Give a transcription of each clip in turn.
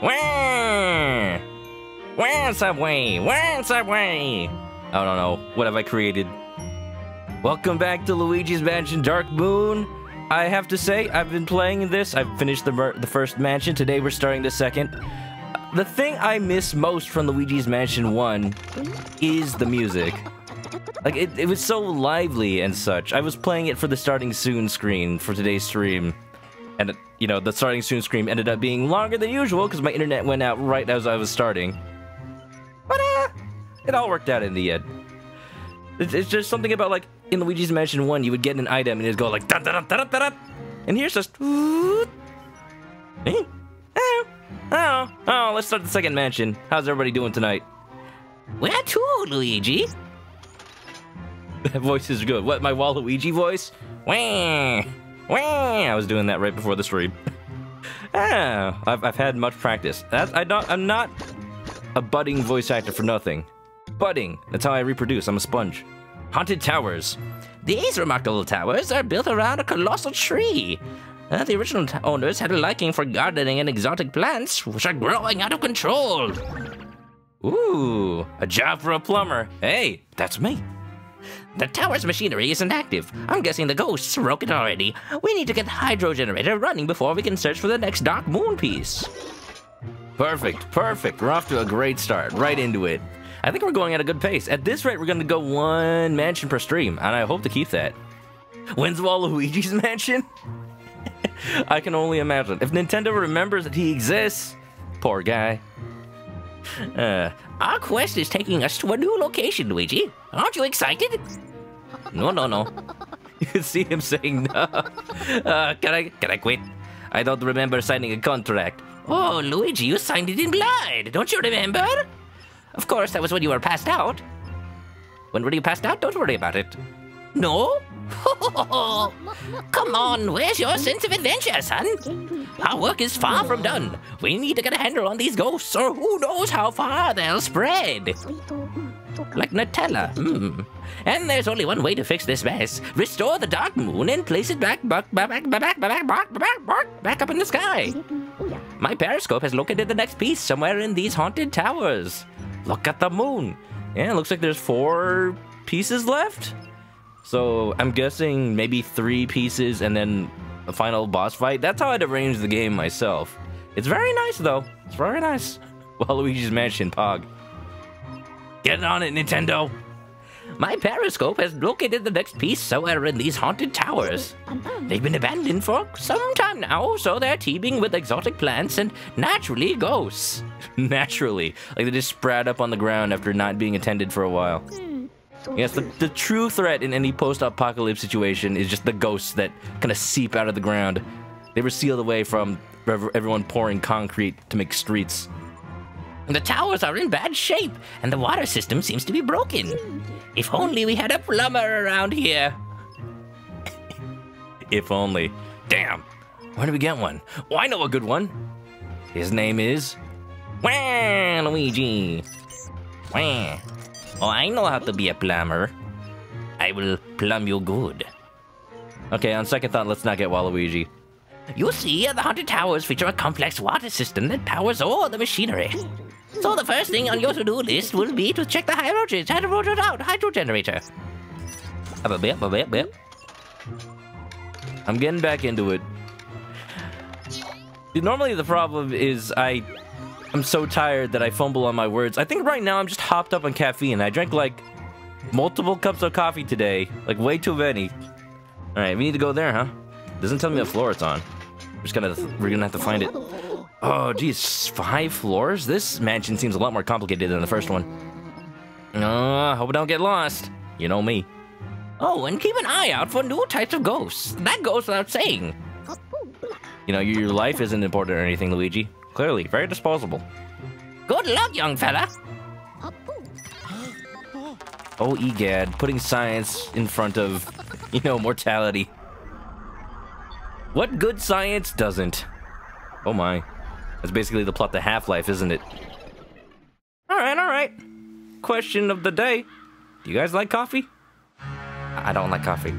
Wah! Wah, Subway! Wah, Subway! I don't know. What have I created? Welcome back to Luigi's Mansion Dark Moon. I have to say, I've been playing this. I've finished the, the first mansion. Today we're starting the second. The thing I miss most from Luigi's Mansion 1 is the music. Like, it, it was so lively and such. I was playing it for the starting soon screen for today's stream. And, you know, the starting soon screen ended up being longer than usual because my internet went out right as I was starting. But, uh, it all worked out in the end. It's, it's just something about, like, in Luigi's Mansion 1, you would get an item and it'd go like, da da da da da da And here's just? Oh, oh, oh, let's start the second mansion. How's everybody doing tonight? Where to, Luigi? That voice is good. What, my Waluigi voice? Wah. I was doing that right before the stream. ah, I've, I've had much practice. I I'm not a budding voice actor for nothing. Budding. That's how I reproduce. I'm a sponge. Haunted towers. These remarkable towers are built around a colossal tree. Uh, the original owners had a liking for gardening and exotic plants, which are growing out of control. Ooh, a job for a plumber. Hey, that's me. The tower's machinery isn't active. I'm guessing the ghosts broke it already. We need to get the hydro generator running before we can search for the next Dark Moon piece. Perfect, perfect. We're off to a great start. Right into it. I think we're going at a good pace. At this rate, we're going to go one mansion per stream, and I hope to keep that. When's Waluigi's mansion? I can only imagine. If Nintendo remembers that he exists, poor guy. Uh, our quest is taking us to a new location, Luigi. Aren't you excited? No, no, no. You can see him saying no. Uh, can I can I quit? I don't remember signing a contract. Oh, Luigi, you signed it in blood. Don't you remember? Of course, that was when you were passed out. When were you passed out? Don't worry about it. No? Come on, where's your sense of adventure, son? Our work is far from done. We need to get a handle on these ghosts, or who knows how far they'll spread. Like Nutella. Hmm. And there's only one way to fix this mess. Restore the dark moon and place it back, back, back, back, back, back, back, back, back, up in the sky. My periscope has located the next piece somewhere in these haunted towers. Look at the moon. Yeah, looks like there's four pieces left. So I'm guessing maybe three pieces and then a final boss fight. That's how I'd arrange the game myself. It's very nice though. It's very nice. Well, Waluigi's Mansion, Pog. Get on it, Nintendo! My periscope has located the next piece somewhere in these haunted towers. They've been abandoned for some time now, so they're teeming with exotic plants and naturally ghosts. naturally. Like they just sprout up on the ground after not being attended for a while. Yes, the, the true threat in any post-apocalypse situation is just the ghosts that kind of seep out of the ground. They were sealed away from everyone pouring concrete to make streets. The towers are in bad shape, and the water system seems to be broken. If only we had a plumber around here. if only. Damn. Where do we get one? Oh, I know a good one. His name is... Wah, Luigi. Wah. Oh, I know how to be a plumber. I will plumb you good. Okay, on second thought, let's not get Waluigi. You see, the haunted towers feature a complex water system that powers all the machinery. So the first thing on your to-do list will be to check the hydrogen, hydrogen out, hydro generator. I'm getting back into it. Normally the problem is I I'm so tired that I fumble on my words. I think right now I'm just hopped up on caffeine. I drank like multiple cups of coffee today, like way too many. All right, we need to go there, huh? Doesn't tell me what floor it's on. We're just gonna we're gonna have to find it. Oh, geez, five floors? This mansion seems a lot more complicated than the first one. Uh, hope I don't get lost. You know me. Oh, and keep an eye out for new types of ghosts. That goes without saying. You know, your life isn't important or anything, Luigi. Clearly, very disposable. Good luck, young fella. Oh, egad, putting science in front of, you know, mortality. What good science doesn't? Oh my. That's basically the plot to Half-Life, isn't it? Alright, alright. Question of the day. Do you guys like coffee? I don't like coffee.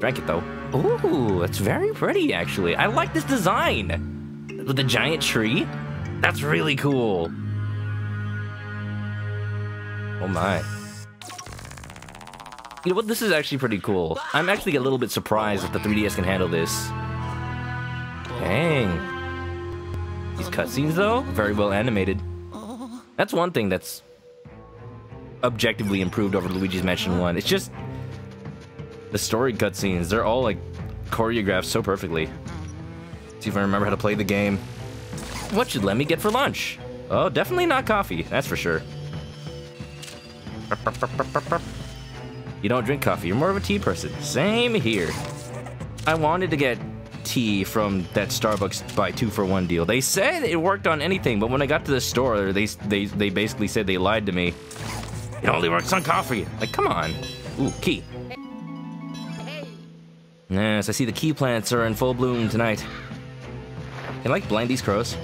Drank it though. Ooh, it's very pretty actually. I like this design. With the giant tree. That's really cool. Oh my. You know what? This is actually pretty cool. I'm actually a little bit surprised that the 3DS can handle this. Dang. These cutscenes, though, very well animated. That's one thing that's objectively improved over Luigi's Mansion 1. It's just the story cutscenes, they're all like choreographed so perfectly. See if I remember how to play the game. What should Lemmy get for lunch? Oh, definitely not coffee, that's for sure. You don't drink coffee, you're more of a tea person. Same here. I wanted to get tea from that Starbucks buy two for one deal. They said it worked on anything, but when I got to the store, they they they basically said they lied to me. It only works on coffee. Like, come on. Ooh, key. Yes, I see the key plants are in full bloom tonight. Can I, like, blind these crows?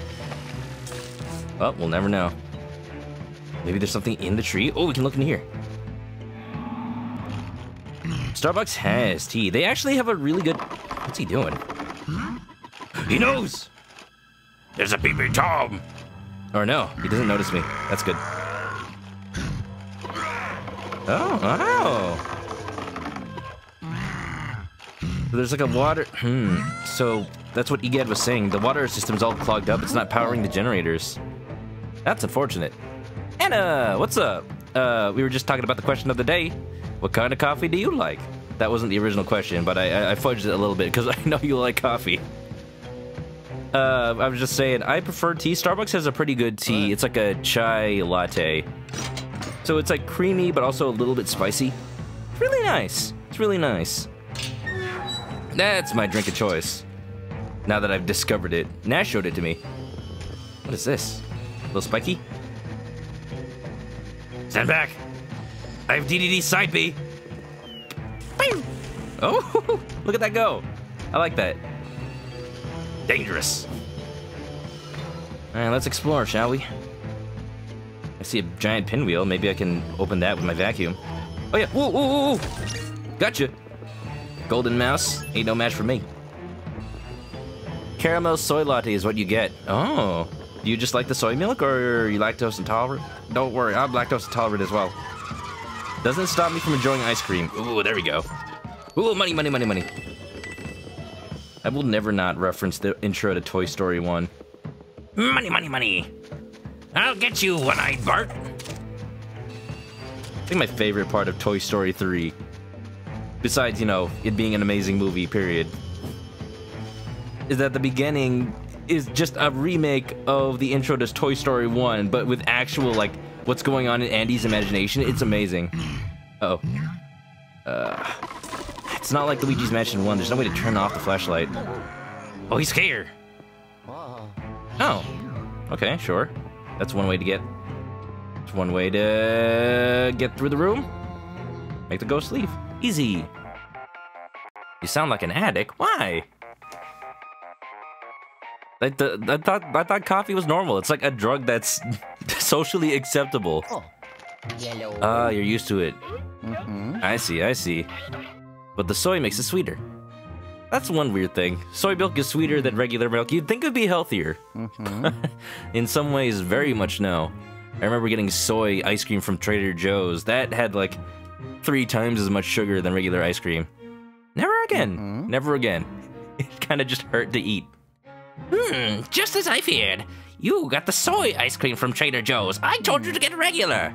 Well, we'll never know. Maybe there's something in the tree. Oh, we can look in here. Starbucks has tea. They actually have a really good... What's he doing? He knows! There's a peeping Tom! Or no, he doesn't notice me. That's good. Oh, wow. There's like a water... Hmm. So, that's what Egad was saying. The water system's all clogged up. It's not powering the generators. That's unfortunate. Anna, what's up? Uh, we were just talking about the question of the day. What kind of coffee do you like? That wasn't the original question, but I, I, fudged it a little bit because I know you like coffee. Uh, I was just saying, I prefer tea. Starbucks has a pretty good tea. It's like a chai latte. So it's like creamy, but also a little bit spicy. It's really nice. It's really nice. That's my drink of choice. Now that I've discovered it. Nash showed it to me. What is this? A little spiky? Stand back! I have DDD side B! Oh, look at that go! I like that. Dangerous. Alright, let's explore, shall we? I see a giant pinwheel. Maybe I can open that with my vacuum. Oh yeah, whoa, whoa, whoa! Gotcha! Golden mouse, ain't no match for me. Caramel soy latte is what you get. Oh, do you just like the soy milk or are you lactose intolerant? Don't worry, I'm lactose intolerant as well. Doesn't stop me from enjoying ice cream. Ooh, there we go. Ooh, money, money, money, money. I will never not reference the intro to Toy Story 1. Money, money, money. I'll get you, one-eyed Bart. I think my favorite part of Toy Story 3 besides, you know, it being an amazing movie, period, is that the beginning is just a remake of the intro to Toy Story 1, but with actual, like, what's going on in Andy's imagination. It's amazing. Uh oh Uh, it's not like Luigi's Mansion 1. There's no way to turn off the flashlight. Oh, he's here. Oh. Okay, sure. That's one way to get... That's one way to get through the room. Make the ghost leave. Easy. You sound like an addict. Why? I, th I thought I thought coffee was normal. It's like a drug that's socially acceptable. Oh. Yellow. Ah, you're used to it. Mm -hmm. I see, I see. But the soy makes it sweeter. That's one weird thing. Soy milk is sweeter than regular milk. You'd think it'd be healthier. Mm -hmm. In some ways, very much no. I remember getting soy ice cream from Trader Joe's. That had like three times as much sugar than regular ice cream. Never again. Mm -hmm. Never again. It kind of just hurt to eat. Hmm, just as I feared. You got the soy ice cream from Trader Joe's. I told you to get regular.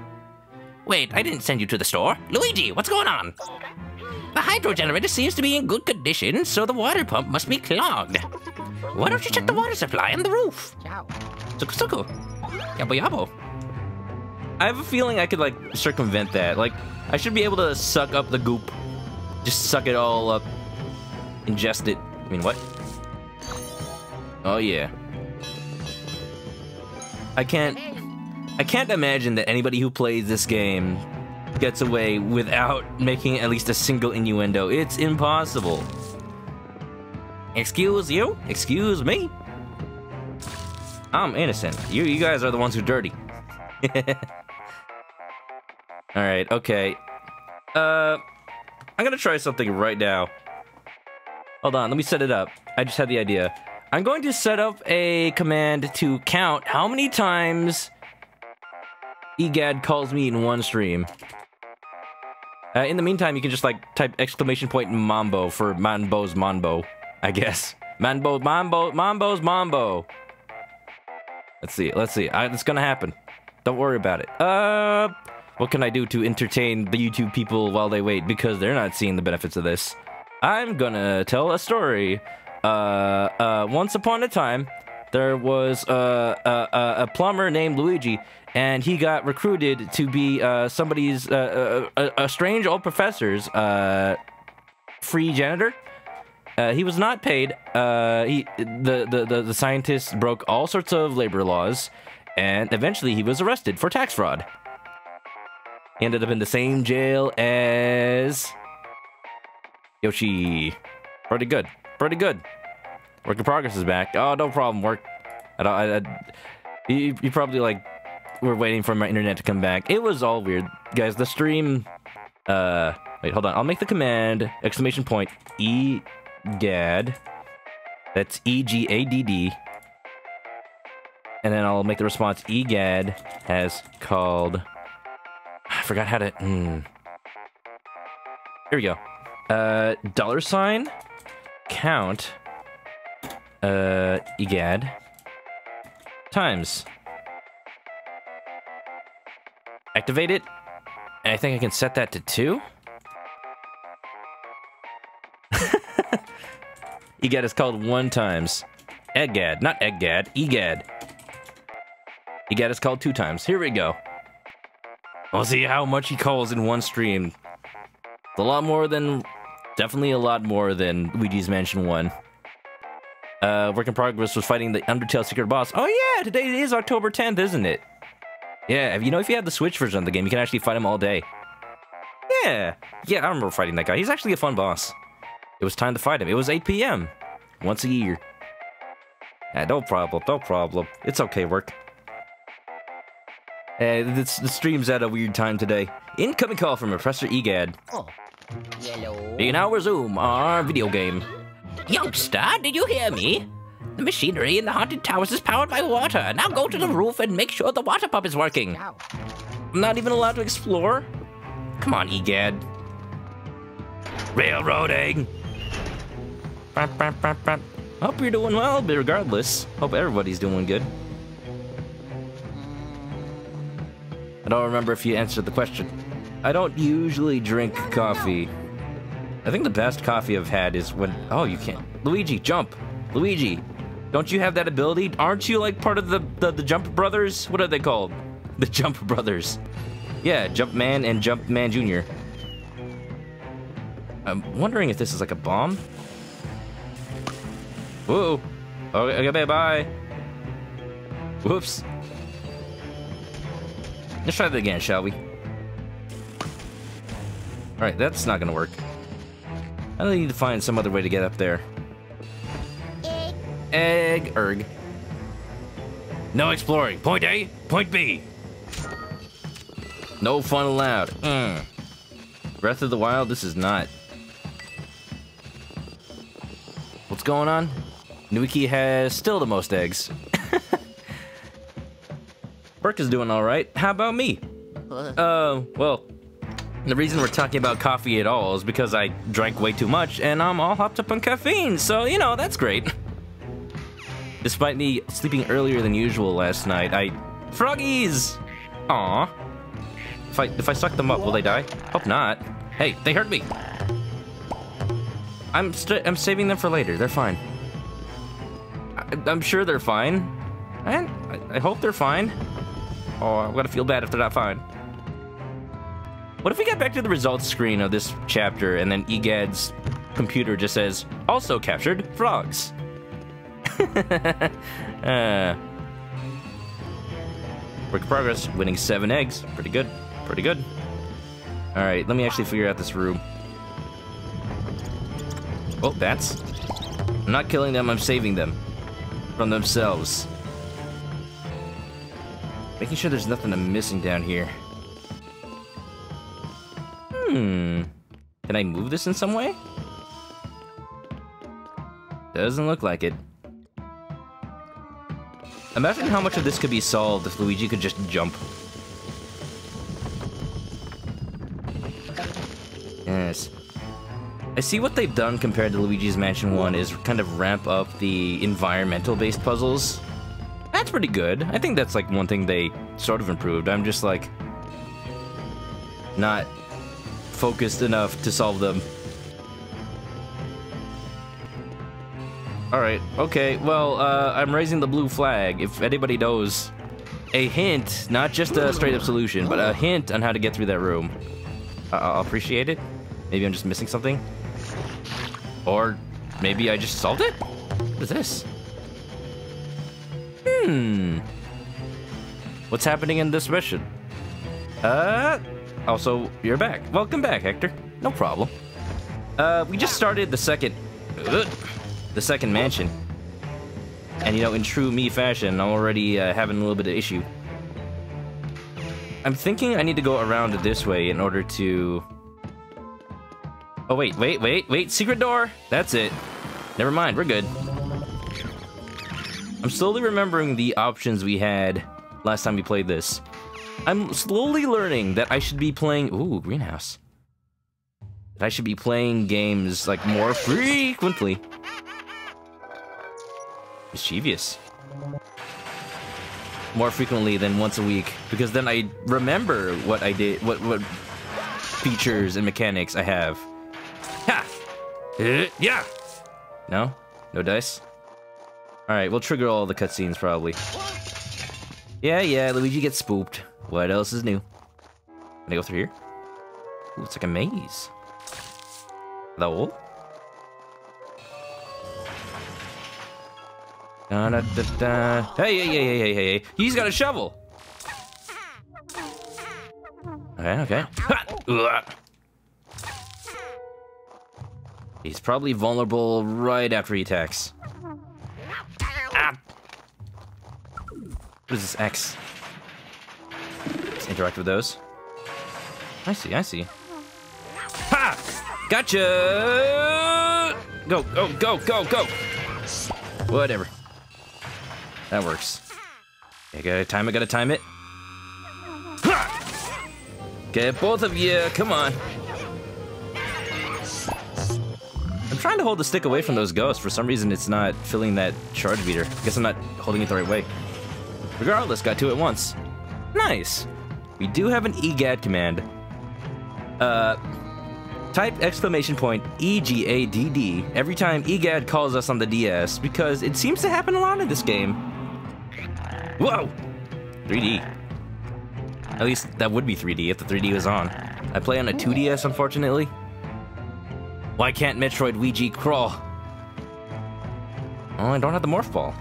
Wait, I didn't send you to the store. Luigi, what's going on? The hydro generator seems to be in good condition, so the water pump must be clogged. Why don't you check the water supply on the roof? Suku suku. Yabo yabo. I have a feeling I could, like, circumvent that. Like, I should be able to suck up the goop. Just suck it all up. Ingest it. I mean, what? Oh, yeah. I can't... I can't imagine that anybody who plays this game gets away without making at least a single innuendo. It's impossible. Excuse you? Excuse me? I'm innocent. You, you guys are the ones who are dirty. Alright, okay. Uh, I'm gonna try something right now. Hold on, let me set it up. I just had the idea. I'm going to set up a command to count how many times EGAD calls me in one stream. Uh, in the meantime, you can just like type exclamation point Mambo for Mambo's Mambo, I guess. Mambo, Mambo, Mambo's Mambo. Let's see, let's see. I, it's gonna happen. Don't worry about it. Uh, what can I do to entertain the YouTube people while they wait? Because they're not seeing the benefits of this. I'm gonna tell a story. Uh, uh, once upon a time, there was uh, a, a plumber named Luigi, and he got recruited to be uh, somebody's uh, uh, a, a strange old professor's uh, free janitor. Uh, he was not paid. Uh, he the, the the the scientists broke all sorts of labor laws, and eventually he was arrested for tax fraud. He ended up in the same jail as Yoshi. Pretty good. Pretty good. Work in progress is back. Oh, no problem. Work. I don't. I, I, you, you probably like were waiting for my internet to come back. It was all weird, guys. The stream. Uh, wait, hold on. I'll make the command exclamation point e gad. That's e g a d d. And then I'll make the response egad has called. I forgot how to. Hmm. Here we go. Uh, dollar sign count uh egad. Times. Activate it. And i think i can set that to two? Egad is called one times. Egad not egad egad. Egad is called two times. Here we go. We'll see how much he calls in one stream. It's a lot more than definitely a lot more than luigi's mansion 1 uh, work in progress was fighting the Undertale secret boss. Oh yeah, today is October 10th, isn't it? Yeah, you know, if you have the Switch version of the game, you can actually fight him all day. Yeah, yeah, I remember fighting that guy. He's actually a fun boss. It was time to fight him. It was 8 p.m. Once a year. Yeah, no problem, no problem. It's okay, work. Uh, this, the stream's at a weird time today. Incoming call from Professor Egad. Oh. Yellow. We now resume our video game. Youngster, did you hear me? The machinery in the haunted towers is powered by water. Now go to the roof and make sure the water pump is working. I'm not even allowed to explore? Come on, Egad. Railroading! Hope you're doing well, but regardless, hope everybody's doing good. I don't remember if you answered the question. I don't usually drink coffee. I think the best coffee I've had is when... Oh, you can't... Luigi, jump! Luigi, don't you have that ability? Aren't you like part of the, the, the Jump Brothers? What are they called? The Jump Brothers. Yeah, Jumpman and Jumpman Jr. I'm wondering if this is like a bomb. Whoa. Okay, okay, bye. Whoops. Let's try that again, shall we? Alright, that's not gonna work. I need to find some other way to get up there. Egg. Erg. No exploring. Point A, point B. No fun allowed. Mm. Breath of the Wild, this is not. What's going on? Nuiki has still the most eggs. Burke is doing alright. How about me? Uh, well, the reason we're talking about coffee at all is because I drank way too much and I'm all hopped up on caffeine, so, you know, that's great. Despite me sleeping earlier than usual last night, I... Froggies! Aw. If I, if I suck them up, will they die? Hope not. Hey, they hurt me! I'm st I'm saving them for later. They're fine. I I'm sure they're fine. And I, I hope they're fine. Oh, I'm gonna feel bad if they're not fine. What if we get back to the results screen of this chapter and then EGAD's computer just says, also captured frogs? uh, work in progress, winning seven eggs. Pretty good, pretty good. All right, let me actually figure out this room. Oh, bats. I'm not killing them, I'm saving them from themselves. Making sure there's nothing I'm missing down here. Hmm. Can I move this in some way? Doesn't look like it. Imagine how much of this could be solved if Luigi could just jump. Yes. I see what they've done compared to Luigi's Mansion 1 is kind of ramp up the environmental-based puzzles. That's pretty good. I think that's like one thing they sort of improved. I'm just like not focused enough to solve them. Alright, okay, well, uh, I'm raising the blue flag. If anybody knows a hint, not just a straight up solution, but a hint on how to get through that room, I I'll appreciate it. Maybe I'm just missing something. Or maybe I just solved it? What is this? Hmm. What's happening in this mission? Uh, also, you're back. Welcome back, Hector. No problem. Uh, we just started the second... Uh, the second mansion. And, you know, in true me fashion, I'm already uh, having a little bit of issue. I'm thinking I need to go around this way in order to... Oh, wait, wait, wait, wait, secret door! That's it. Never mind, we're good. I'm slowly remembering the options we had last time we played this. I'm slowly learning that I should be playing... Ooh, greenhouse. That I should be playing games, like, more frequently mischievous. More frequently than once a week, because then I remember what I did, what what features and mechanics I have. Ha! Uh, yeah! No? No dice? Alright, we'll trigger all the cutscenes probably. Yeah, yeah, Luigi gets spooked. What else is new? Can I go through here? Ooh, it's like a maze. Hello? Da, da, da, da. Hey, hey, hey, hey, hey, hey. He's got a shovel. Okay, okay. He's probably vulnerable right after he attacks. Ah! What is this X? Let's interact with those. I see, I see. Ha! Gotcha! Go, go, go, go, go! Whatever. That works. I gotta time it, gotta time it. Get both of you, come on. I'm trying to hold the stick away from those ghosts. For some reason, it's not filling that charge meter. I guess I'm not holding it the right way. Regardless, got two at once. Nice. We do have an EGAD command. Uh, type exclamation point EGADD every time EGAD calls us on the DS because it seems to happen a lot in this game. Whoa! 3D. At least that would be 3D if the 3D was on. I play on a 2DS, unfortunately. Why can't Metroid Ouija crawl? Oh, I don't have the Morph Ball.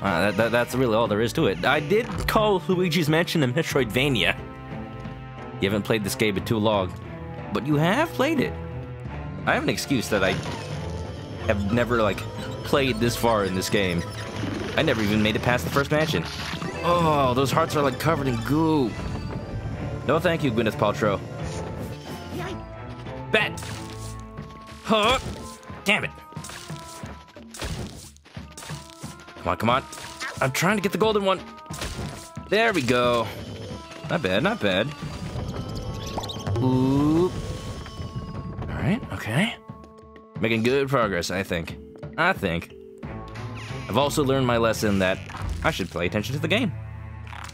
Uh, that, that, that's really all there is to it. I did call Luigi's Mansion a Metroidvania. You haven't played this game in too long, but you have played it. I have an excuse that I have never, like, played this far in this game. I never even made it past the first mansion. Oh, those hearts are like covered in goo. No thank you, Gwyneth Paltrow. Bet! Huh? Damn it. Come on, come on. I'm trying to get the golden one. There we go. Not bad, not bad. Ooh. Alright, okay. Making good progress, I think. I think. I've also learned my lesson that I should pay attention to the game.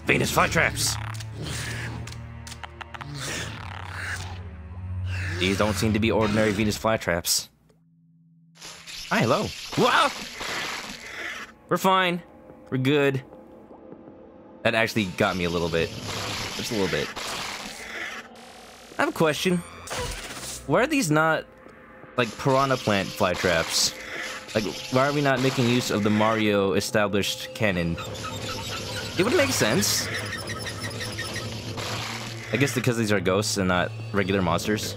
Venus flytraps! These don't seem to be ordinary Venus flytraps. Hi, hello. Wow! We're fine. We're good. That actually got me a little bit. Just a little bit. I have a question. Why are these not, like, piranha plant fly traps? Like, why are we not making use of the Mario established canon? It would make sense. I guess because these are ghosts and not regular monsters.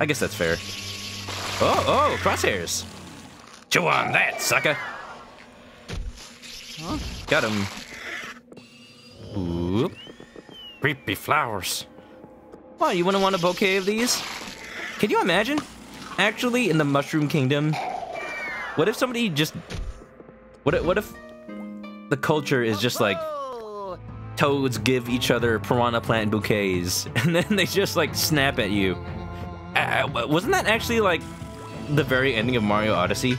I guess that's fair. Oh, oh, crosshairs. Chew on that, sucker. Huh? Got him. Oop. Creepy flowers. Why, you wouldn't want a bouquet of these? Can you imagine? Actually, in the Mushroom Kingdom, what if somebody just... What if, what if the culture is just like toads give each other piranha plant bouquets, and then they just like snap at you. Uh, wasn't that actually like the very ending of Mario Odyssey?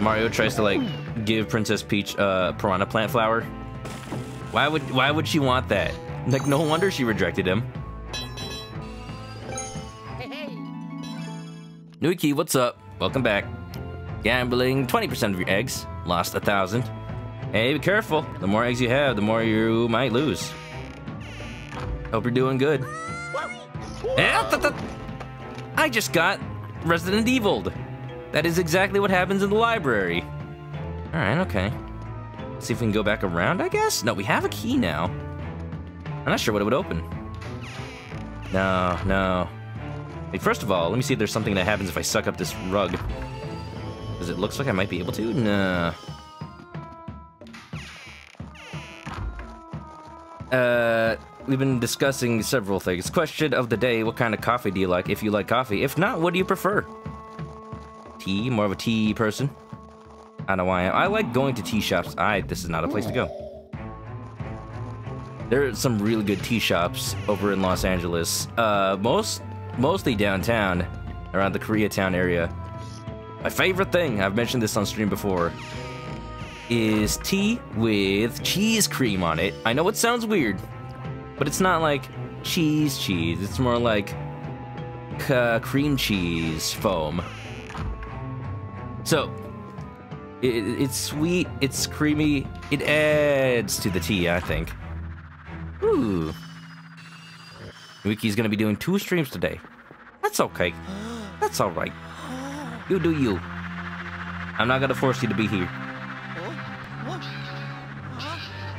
Mario tries to like give Princess Peach a uh, piranha plant flower. Why would why would she want that? Like no wonder she rejected him. Hey, hey. Nuiki, what's up? Welcome back. Gambling 20% of your eggs. Lost a thousand. Hey, be careful. The more eggs you have, the more you might lose. Hope you're doing good. Eh, I just got Resident Evil'd. That is exactly what happens in the library. Alright, okay. See if we can go back around, I guess? No, we have a key now. I'm not sure what it would open. No, no. Wait, first of all, let me see if there's something that happens if I suck up this rug. Because it looks like I might be able to. Nah. Uh, we've been discussing several things. Question of the day, what kind of coffee do you like? If you like coffee. If not, what do you prefer? Tea? More of a tea person? I don't know why I. I like going to tea shops. I, this is not a place to go. There are some really good tea shops over in Los Angeles. Uh, most, mostly downtown, around the Koreatown area. My favorite thing, I've mentioned this on stream before, is tea with cheese cream on it. I know it sounds weird, but it's not like cheese cheese. It's more like uh, cream cheese foam. So, it, it's sweet, it's creamy, it adds to the tea, I think. Ooh. Wiki's gonna be doing two streams today. That's okay. That's alright. You do you. I'm not gonna force you to be here.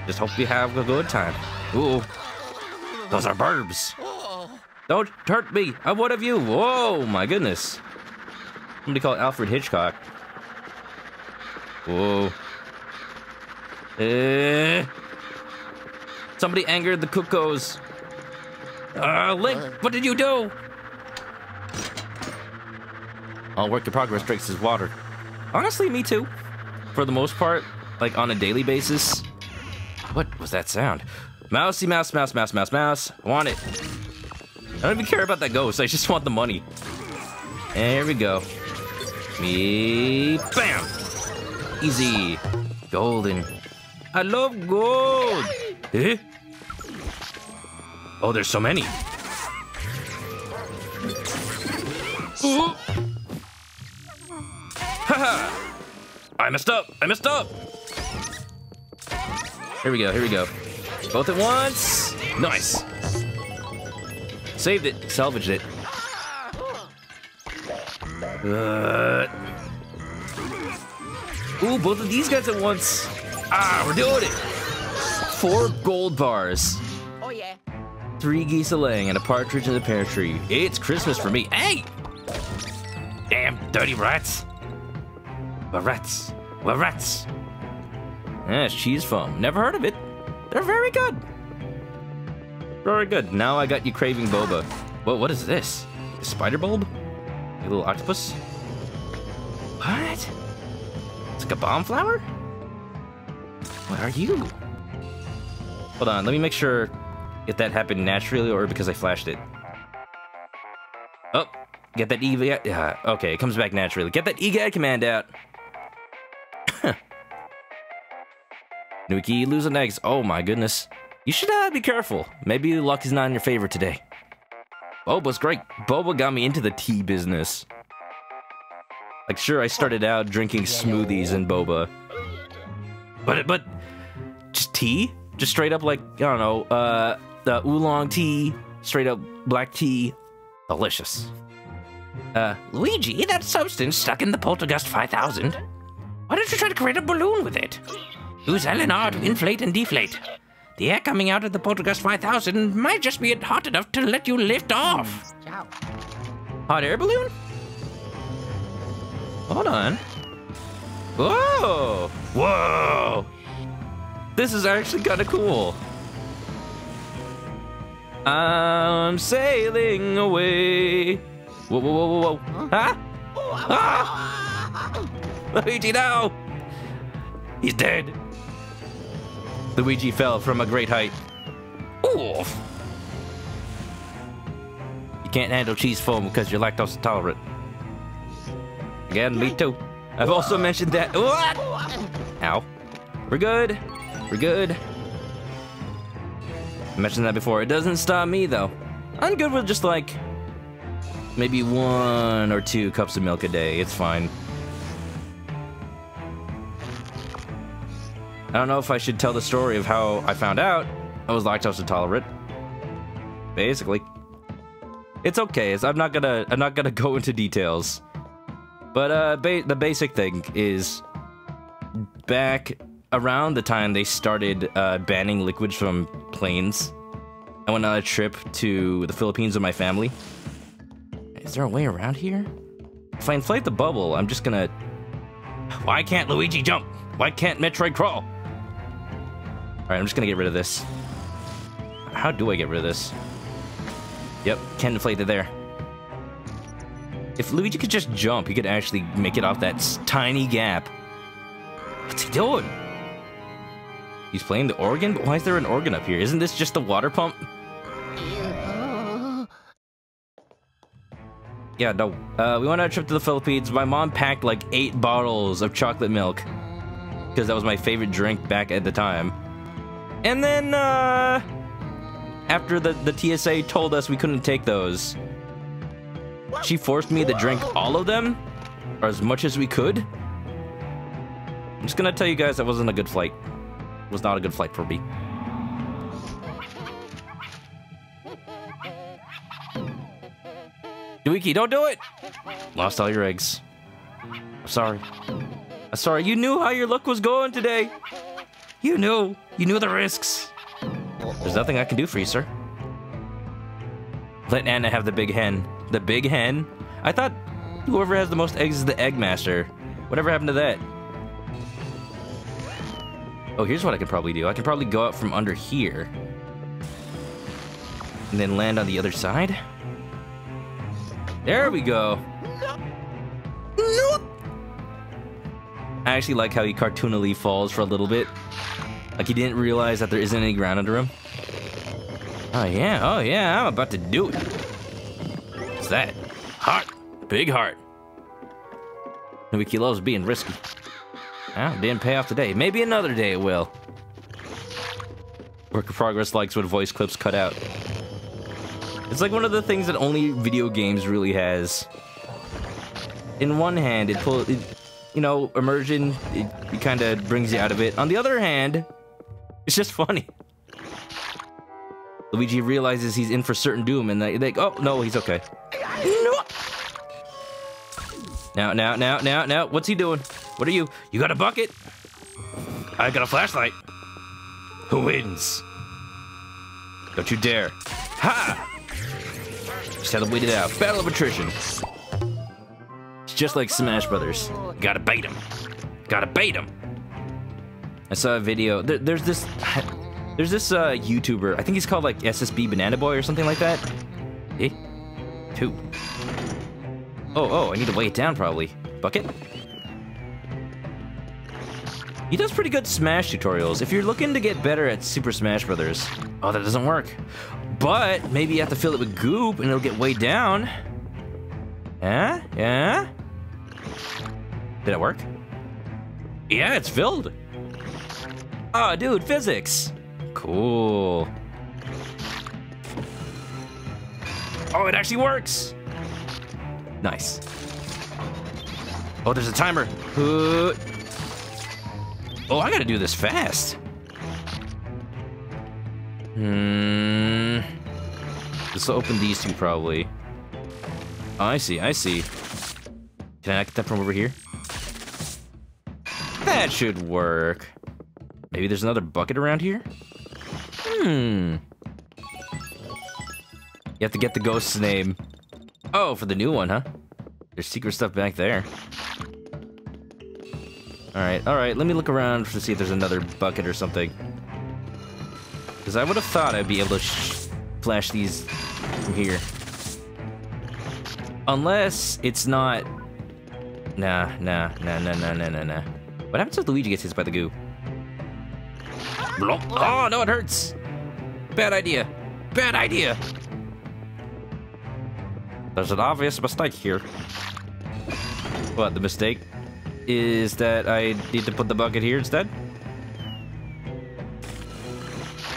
Just hope you have a good time. Ooh. Those are burbs. Don't hurt me. I'm one of you. Whoa, my goodness. Somebody call Alfred Hitchcock. Whoa. Eh. Somebody angered the cuckoos. Uh, Link, what did you do? All work in progress drinks his water. Honestly, me too. For the most part, like on a daily basis. What was that sound? Mousey, mouse, mouse, mouse, mouse, mouse. I want it. I don't even care about that ghost. I just want the money. There we go. Me, bam. Easy. Golden. I love gold. Eh? Oh, there's so many. Ooh. Haha! I messed up. I messed up. Here we go. Here we go. Both at once. Nice. Saved it. Salvaged it. Uh. Ooh, both of these guys at once. Ah, we're doing it. Four gold bars. Oh, yeah. Three geese a laying and a partridge in the pear tree. It's Christmas for me. Hey! Damn dirty rats. We're rats. We're rats. Yes, cheese foam. Never heard of it. They're very good. Very good. Now I got you craving boba. Whoa, what is this? A spider bulb? A little octopus? What? It's like a bomb flower? What are you? Hold on, let me make sure if that happened naturally or because I flashed it. Oh, get that EGAD. Yeah, okay, it comes back naturally. Get that EGAD command out. Nuki, losing eggs. Oh my goodness. You should uh, be careful. Maybe luck is not in your favor today. Boba's great. Boba got me into the tea business. Like, sure, I started out drinking smoothies and boba. But, but, just tea? Just straight up, like, I don't know, uh, the oolong tea, straight up black tea. Delicious. Uh, Luigi, that substance stuck in the Poltergust 5000. Why don't you try to create a balloon with it? Use LNR to inflate and deflate. The air coming out of the Poltergust 5000 might just be hot enough to let you lift off. Hot air balloon? Hold on. Whoa! Whoa! This is actually kind of cool. I'm sailing away. Whoa, whoa, whoa, whoa, whoa. Huh? Ah! Luigi, no! He's dead. Luigi fell from a great height. Oof. You can't handle cheese foam because you're lactose intolerant. Again, me too. I've also mentioned that. What? Ow. We're good. We're good. I mentioned that before. It doesn't stop me though. I'm good with just like maybe one or two cups of milk a day. It's fine. I don't know if I should tell the story of how I found out I was lactose intolerant. Basically. It's okay. I'm not gonna I'm not gonna go into details. But uh ba the basic thing is back around the time they started uh, banning liquids from planes, I went on a trip to the Philippines with my family. Is there a way around here? If I inflate the bubble, I'm just gonna... Why can't Luigi jump? Why can't Metroid crawl? Alright, I'm just gonna get rid of this. How do I get rid of this? Yep, can't inflate it there. If Luigi could just jump, he could actually make it off that tiny gap. What's he doing? He's playing the organ? But why is there an organ up here? Isn't this just the water pump? Yeah, no. Uh, we went on a trip to the Philippines. My mom packed like eight bottles of chocolate milk. Because that was my favorite drink back at the time. And then, uh... After the, the TSA told us we couldn't take those, she forced me to drink all of them, or as much as we could. I'm just gonna tell you guys that wasn't a good flight. It was not a good flight for me. Dookie, don't do it! Lost all your eggs. I'm sorry. I'm sorry, you knew how your luck was going today. You knew. You knew the risks. There's nothing I can do for you, sir. Let Anna have the big hen. The big hen? I thought whoever has the most eggs is the egg master. Whatever happened to that? Oh, here's what I could probably do. I could probably go out from under here. And then land on the other side. There we go. I actually like how he cartoonily falls for a little bit. Like he didn't realize that there isn't any ground under him. Oh yeah, oh yeah, I'm about to do it. That? Heart. Big heart. Nubiki loves being risky. Well, didn't pay off today. Maybe another day it will. Work in progress likes when voice clips cut out. It's like one of the things that only video games really has. In one hand, it pull, it, you know, immersion, it, it kind of brings you out of it. On the other hand, it's just funny. Luigi realizes he's in for certain doom, and they, they oh no, he's okay. No. Now, now, now, now, now, what's he doing? What are you? You got a bucket? I got a flashlight. Who wins? Don't you dare. Ha! Just had to wait it out. Battle of attrition. It's just like Smash Brothers. You gotta bait him. Gotta bait him. I saw a video. There, there's this. There's this uh, YouTuber. I think he's called like SSB Banana Boy or something like that. Eh? Two. Oh, oh, I need to weigh it down probably. Bucket? He does pretty good Smash tutorials. If you're looking to get better at Super Smash Brothers, oh, that doesn't work. But maybe you have to fill it with goop and it'll get weighed down. Yeah? Yeah? Did it work? Yeah, it's filled. Oh, dude, physics. Cool. Oh, it actually works. Nice. Oh, there's a timer. Oh, I gotta do this fast. Hmm. This will open these two probably. Oh, I see, I see. Can I get that from over here? That should work. Maybe there's another bucket around here? Hmm. You have to get the ghost's name. Oh, for the new one, huh? There's secret stuff back there. Alright, alright, let me look around to see if there's another bucket or something. Because I would have thought I'd be able to flash these from here. Unless it's not... Nah, nah, nah, nah, nah, nah, nah, nah. What happens if Luigi gets hit by the goo? Oh, no, it hurts. Bad idea. Bad idea. There's an obvious mistake here. What, the mistake is that I need to put the bucket here instead?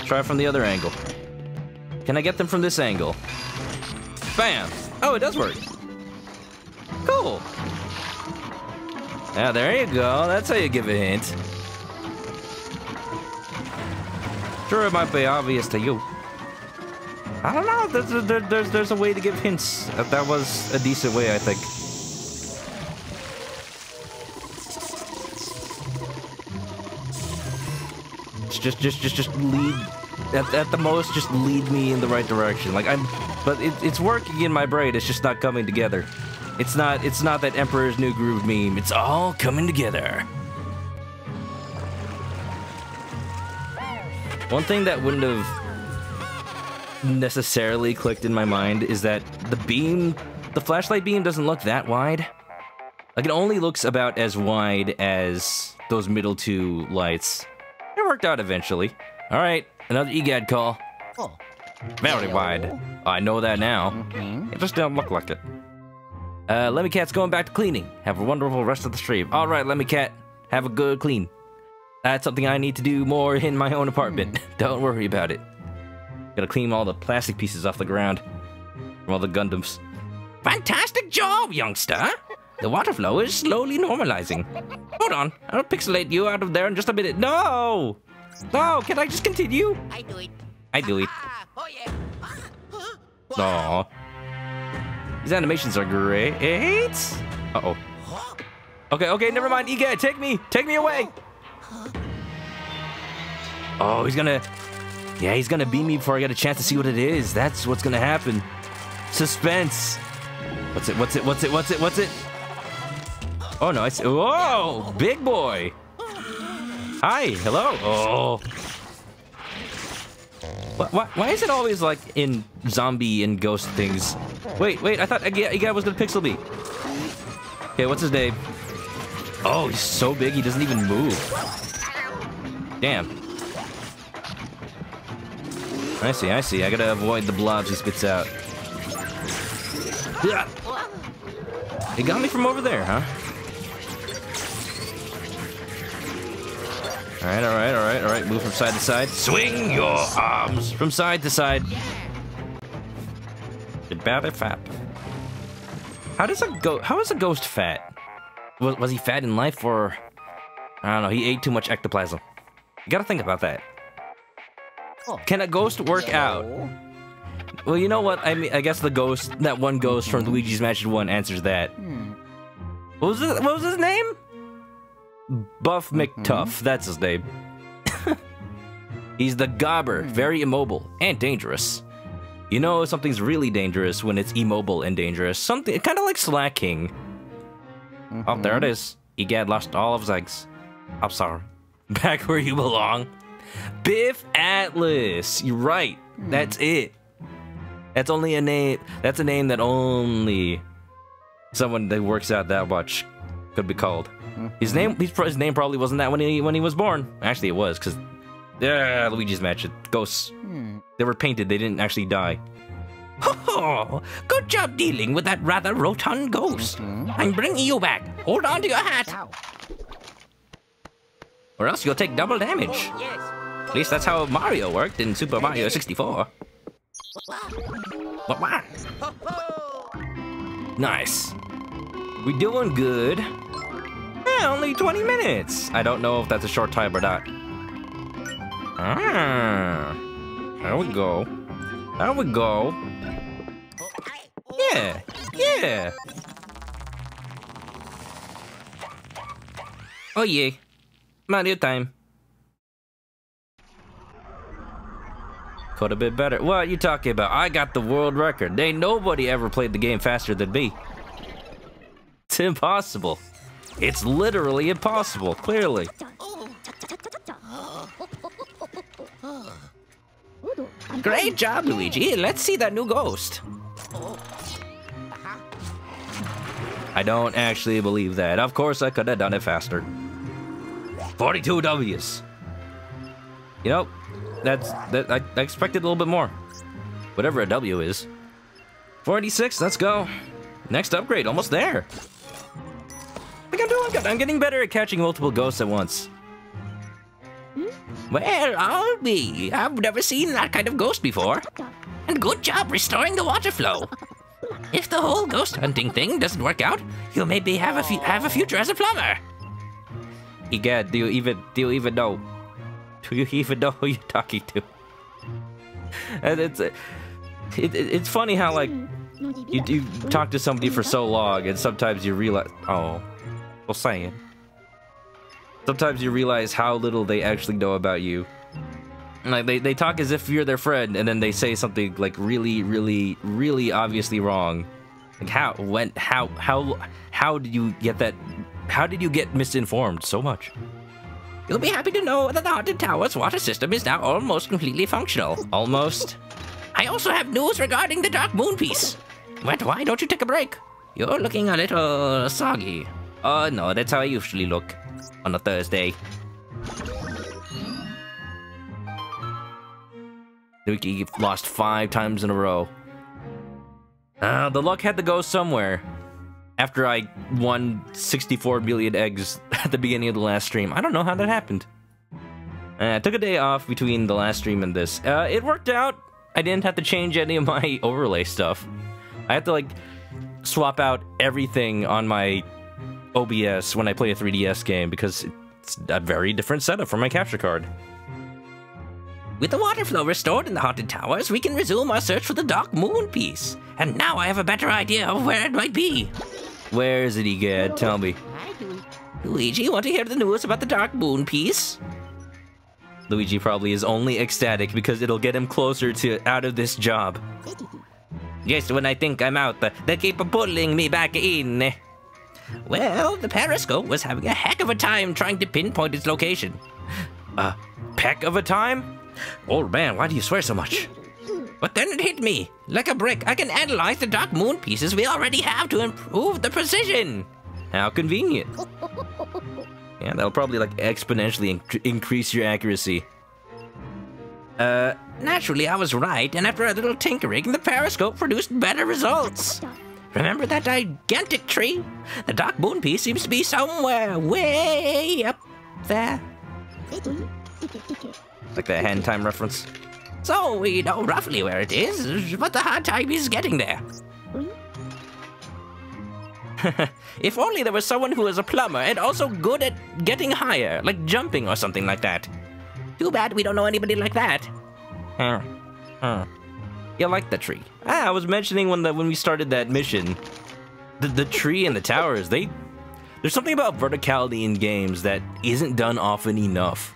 Try from the other angle. Can I get them from this angle? Bam! Oh, it does work. Cool. Yeah, there you go. That's how you give a hint. Sure, it might be obvious to you. I don't know. There's a, there, there's there's a way to give hints. That that was a decent way, I think. Just just just just lead. At, at the most, just lead me in the right direction. Like I'm, but it, it's working in my brain. It's just not coming together. It's not. It's not that Emperor's New Groove meme. It's all coming together. One thing that wouldn't have necessarily clicked in my mind is that the beam, the flashlight beam doesn't look that wide. Like it only looks about as wide as those middle two lights. It worked out eventually. All right, another EGAD call. Oh. Very wide. I know that now. Mm-hmm. It just don't look like it. Uh, Lemmy Cat's going back to cleaning. Have a wonderful rest of the stream. All right, Lemmy Cat. Have a good clean. That's something I need to do more in my own apartment. Hmm. Don't worry about it. Gotta clean all the plastic pieces off the ground from all the Gundams. Fantastic job, youngster. The water flow is slowly normalizing. Hold on, I'll pixelate you out of there in just a minute. No! No, can I just continue? I do it. I do it. Oh yeah. Aw. These animations are great. Uh-oh. Okay, okay, never mind. Egad, take me. Take me away. Oh. Oh, he's gonna... Yeah, he's gonna beat me before I get a chance to see what it is. That's what's gonna happen. Suspense. What's it, what's it, what's it, what's it, what's it? Oh, no, I see. Whoa! Big boy! Hi, hello. Oh. Why, why, why is it always like in zombie and ghost things? Wait, wait, I thought a guy a guy was gonna pixel me. Okay, what's his name? Oh, he's so big he doesn't even move. Damn. I see, I see. I gotta avoid the blobs he spits out. Yeah. He got me from over there, huh? Alright, alright, alright, alright. Move from side to side. Swing your arms from side to side. About it fat. How does a go? How is a ghost fat? Was, was he fat in life or? I don't know. He ate too much ectoplasm. You gotta think about that. Can a ghost work out? Well, you know what? I mean, I guess the ghost, that one ghost from Luigi's Mansion 1 answers that. Hmm. What was it, what was his name? Buff mm-hmm. McTuff, that's his name. He's the gobber, hmm. very immobile and dangerous. You know something's really dangerous when it's immobile and dangerous. Something kind of like slacking. Oh, there it mm-hmm. is. Egad lost all of his eggs. I'm sorry. Back where you belong. Biff Atlas. You're right. That's it. That's only a name. That's a name that only someone that works out that much could be called. Mm-hmm. His name. His, his name probably wasn't that when he when he was born. Actually, it was because yeah, Luigi's Mansion ghosts. Hmm. They were painted. They didn't actually die. Oh, good job dealing with that rather rotund ghost. Mm-hmm. I'm bringing you back. Hold on to your hat. Or else you'll take double damage. At least that's how Mario worked in Super Mario 64. What? What? Nice. We doing good. Yeah, only 20 minutes. I don't know if that's a short time or not. Ah, there we go. There we go. Yeah, yeah. Oh yeah, Mario time. Could have been better. What you talking about? I got the world record. Ain't nobody ever played the game faster than me. It's impossible. It's literally impossible, clearly. Great job, Luigi. Let's see that new ghost. I don't actually believe that. Of course, I could have done it faster. 42 W's. You know, that's that I, I expected a little bit more. Whatever a W is. 46, let's go. Next upgrade, almost there. I think I'm doing good. I'm getting better at catching multiple ghosts at once. Hmm? Well, I'll be. I've never seen that kind of ghost before. And good job restoring the water flow. If the whole ghost hunting thing doesn't work out, you'll maybe have a have a future as a plumber. Egad, do you even do you even know? Do you even know who you're talking to? And it's it, it, it's funny how like you you talk to somebody for so long, and sometimes you realize oh, well saying. Sometimes you realize how little they actually know about you. Like they, they talk as if you're their friend, and then they say something like really, really, really obviously wrong. Like how, when, how, how, how did you get that? How did you get misinformed so much? You'll be happy to know that the Haunted Tower's water system is now almost completely functional. Almost. I also have news regarding the Dark Moon piece. But why don't you take a break? You're looking a little soggy. Uh, no, that's how I usually look on a Thursday. Nuki lost five times in a row. Uh, the luck had to go somewhere. After I won 64 billion eggs at the beginning of the last stream. I don't know how that happened. Uh, I took a day off between the last stream and this. Uh, it worked out. I didn't have to change any of my overlay stuff. I had to, like, swap out everything on my OBS when I play a 3DS game because it's a very different setup from my capture card. With the water flow restored in the Haunted Towers, we can resume our search for the Dark Moon piece. And now I have a better idea of where it might be. Where is it, Egad? Tell me. Luigi, want to hear the news about the Dark Moon piece? Luigi probably is only ecstatic because it'll get him closer to out of this job. Just when I think I'm out, they keep pulling me back in. Well, the periscope was having a heck of a time trying to pinpoint its location. A peck of a time? Old man, why do you swear so much? But then it hit me. Like a brick, I can analyze the Dark Moon pieces we already have to improve the precision. How convenient. Yeah, that'll probably like exponentially inc- increase your accuracy. Uh, naturally I was right, and after a little tinkering, the periscope produced better results. Remember that gigantic tree? The Dark Moon piece seems to be somewhere way up there. Like the hand time reference. So we know roughly where it is, but the hard time is getting there. if only there was someone who was a plumber and also good at getting higher, like jumping or something like that. Too bad we don't know anybody like that. Huh. Huh. You like the tree. Ah, I was mentioning when the when we started that mission. The the tree and the towers, they there's something about verticality in games that isn't done often enough.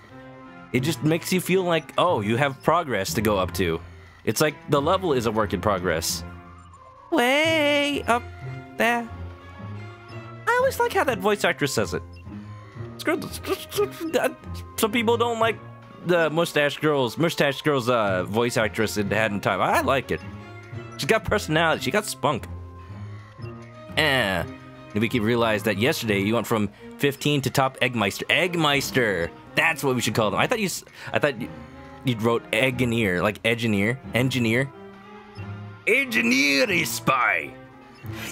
It just makes you feel like, oh, you have progress to go up to. It's like the level is a work in progress. Way up there. I always like how that voice actress says it. Some people don't like the Mustache Girl's Mustache Girl's uh, voice actress in Hat in Time. I like it. She's got personality. She got spunk. Eh. Nubiki realized that yesterday you went from 15 to top Eggmeister. Eggmeister. That's what we should call them. I thought you. s- I thought you, you wrote Engineer, like engineer, engineer. Engineer spy.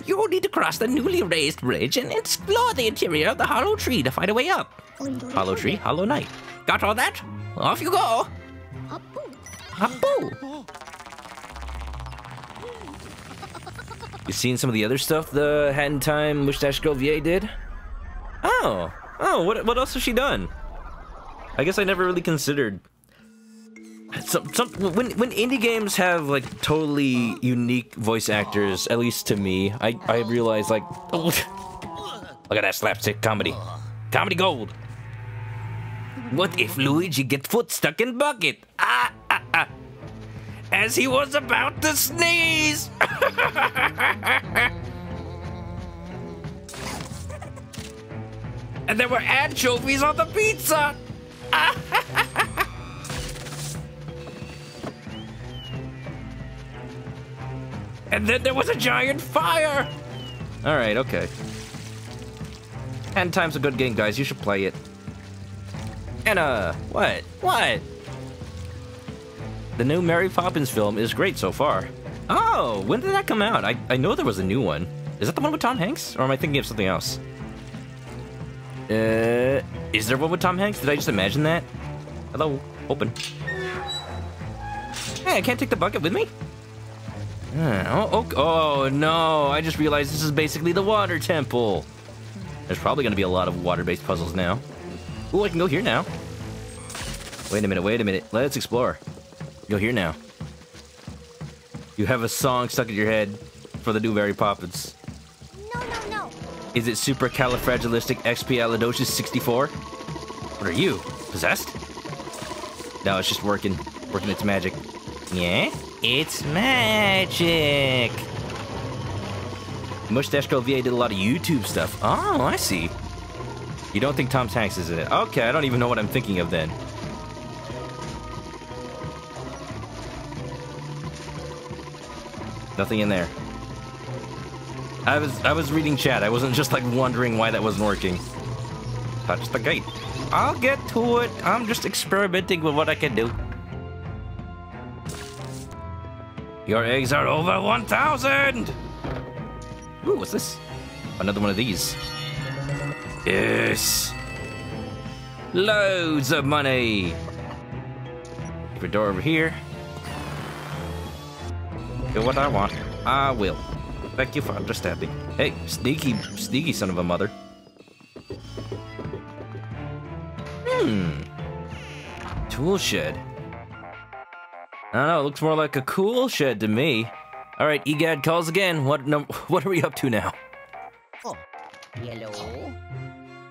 You will need to cross the newly raised bridge and explore the interior of the hollow tree to find a way up. Hollow tree, hollow knight. Got all that? Off you go. Hapu. You seen some of the other stuff the Hat in Time Mustache Girl VA did? Oh, oh, what what else has she done? I guess I never really considered. Some, some when when indie games have like totally unique voice actors, at least to me, I I realize like, look at that slapstick comedy, comedy gold. What if Luigi get foot stuck in bucket? Ah, ah, ah. As he was about to sneeze. and there were anchovies on the pizza. and then there was a giant fire. All right, okay. Hat in Time's a good game, guys. You should play it. Anna, uh, what? What? The new Mary Poppins film is great so far. Oh, when did that come out? I, I know there was a new one. Is that the one with Tom Hanks? Or am I thinking of something else? Uh, is there one with Tom Hanks? Did I just imagine that? Hello, open. Hey, I can't take the bucket with me? Uh, oh, oh, oh, no, I just realized this is basically the water temple. There's probably gonna be a lot of water-based puzzles now. Ooh, I can go here now. Wait a minute, wait a minute. Let's explore. Go here now. You have a song stuck in your head for the new Mary Poppins. Is it supercalifragilisticexpialidocious 64? What are you? Possessed? No, it's just working. Working its magic. Yeah? It's magic! Mustache Girl VA did a lot of YouTube stuff. Oh, I see. You don't think Tom Hanks is in it? Okay, I don't even know what I'm thinking of then. Nothing in there. I was I was reading chat. I wasn't just like wondering why that wasn't working. Touch the gate. I'll get to it. I'm just experimenting with what I can do. Your eggs are over 1,000! Ooh, what's this? Another one of these. Yes! Loads of money! Keep a door over here. Do what I want. I will. Thank you for understanding. Hey, sneaky, sneaky son of a mother. Hmm. Tool shed. I don't know, it looks more like a cool shed to me. Alright, EGAD calls again. What num what are we up to now? Oh. Yellow.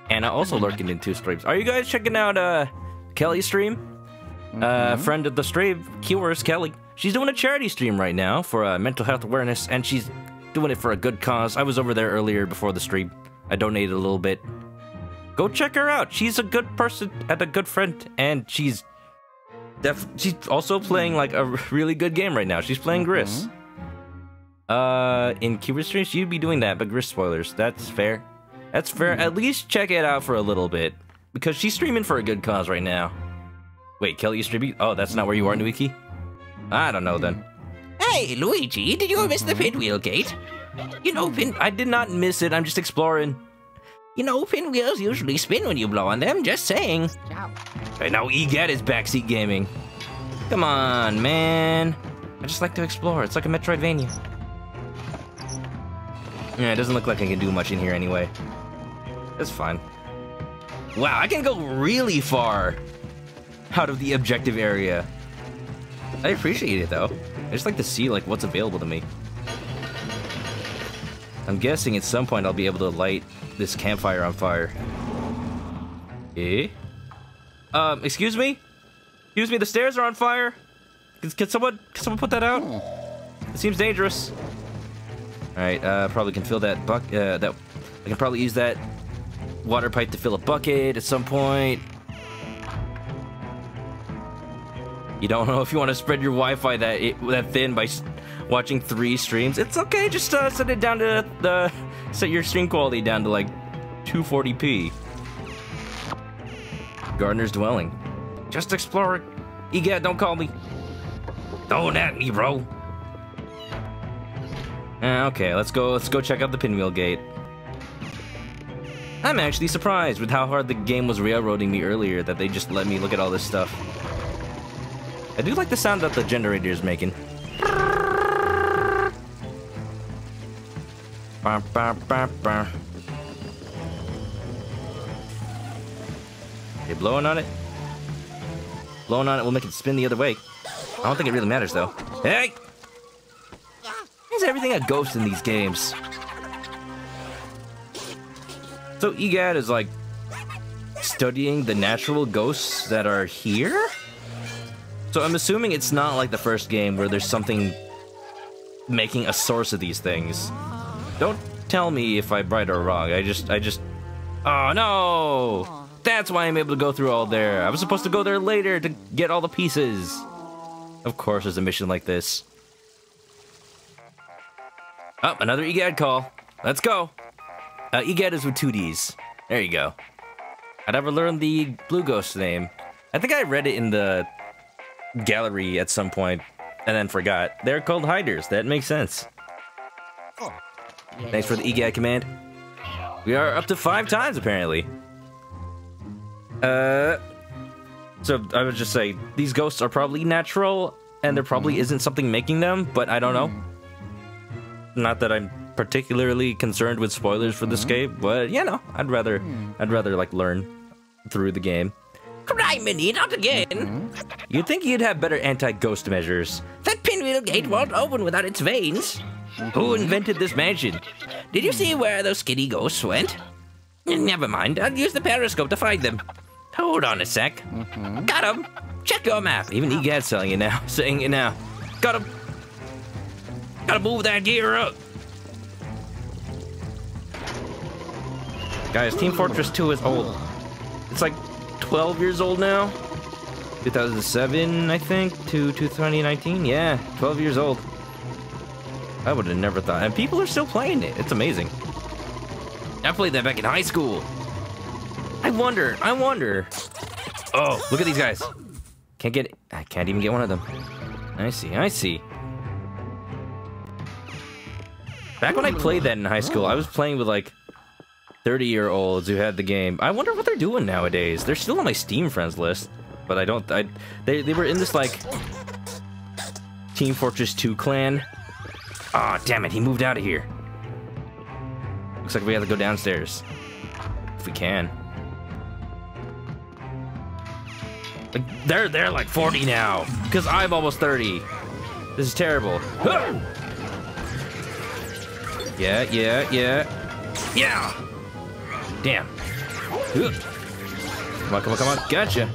Anna also lurking in two streams. Are you guys checking out uh Kelly's stream? Uh friend of the stream, Cures Kelly. She's doing a charity stream right now for uh, mental health awareness, and she's doing it for a good cause. I was over there earlier before the stream. I donated a little bit. Go check her out. She's a good person and a good friend, and she's def- she's also playing like a really good game right now. She's playing Gris. Uh, in Cuba streams, you'd be doing that, but Gris spoilers. That's fair. That's fair. At least check it out for a little bit because she's streaming for a good cause right now. Wait, Kelly, you streaming? Oh, that's not where you are, Nuiki. I don't know then. Hey, Luigi, did you miss the mm-hmm. pinwheel gate? You know, pin. I did not miss it. I'm just exploring. You know, pinwheels usually spin when you blow on them. Just saying. Ciao. Right now, EGAD is backseat gaming. Come on, man. I just like to explore. It's like a Metroidvania. Yeah, it doesn't look like I can do much in here anyway. That's fine. Wow, I can go really far out of the objective area. I appreciate it though. I just like to see like what's available to me. I'm guessing at some point I'll be able to light this campfire on fire. Eh? Um, excuse me? Excuse me, the stairs are on fire? Can, can someone can someone put that out? It seems dangerous. Alright, uh, probably can fill that buck uh, that I can probably use that water pipe to fill a bucket at some point. You don't know if you want to spread your Wi-Fi that it, that thin by watching three streams. It's okay. Just uh, set it down to the set your stream quality down to like 240p. Gardener's dwelling. Just explore it. Egad, don't call me. Don't at me, bro. Uh, okay, let's go. Let's go check out the pinwheel gate. I'm actually surprised with how hard the game was railroading me earlier that they just let me look at all this stuff. I do like the sound that the generator is making. Ba, ba, ba, ba. They blowing on it? Blowing on it will make it spin the other way. I don't think it really matters though. Hey! Is everything a ghost in these games? So EGAD is like studying the natural ghosts that are here? So I'm assuming it's not like the first game where there's something making a source of these things. Don't tell me if I'm right or wrong. I just, I just. Oh no! That's why I'm able to go through all there. I was supposed to go there later to get all the pieces. Of course, there's a mission like this. Oh, another EGAD call. Let's go. Uh, EGAD is with two Ds. There you go. I never learned the Blue Ghost name. I think I read it in the gallery at some point and then forgot. They're called hiders. That makes sense. Thanks for the EGAD command. We are up to five times, apparently. Uh, so I would just say, these ghosts are probably natural, and there probably isn't something making them, but I don't know. Not that I'm particularly concerned with spoilers for this game, but you know, I'd rather, I'd rather like learn through the game. Criminy, not again. Mm-hmm. You'd think you'd have better anti-ghost measures. That pinwheel gate won't open without its vanes. Who invented this mansion? Did you see where those skinny ghosts went? Never mind, I'll use the periscope to find them. Hold on a sec. Mm-hmm. Got them. Check your map. Even EGAD's selling it now, saying it now. Got him. Gotta move that gear up. Guys, Team Fortress 2 is old. It's like 12 years old now. 2007, I think, to 2019. Yeah, 12 years old. I would have never thought. And people are still playing it. It's amazing. I played that back in high school. I wonder, I wonder. Oh, look at these guys. Can't get, I can't even get one of them. I see, I see. Back when I played that in high school, I was playing with like 30 year olds who had the game. I wonder what they're doing nowadays. They're still on my Steam friends list, but I don't, I, they, they were in this like Team Fortress 2 clan. Aw, oh, damn it, he moved out of here. Looks like we have to go downstairs. If we can. Like, they're, they're like 40 now, because I'm almost 30. This is terrible. Yeah, yeah, yeah. Yeah! Damn. Come on, come on, come on. Gotcha.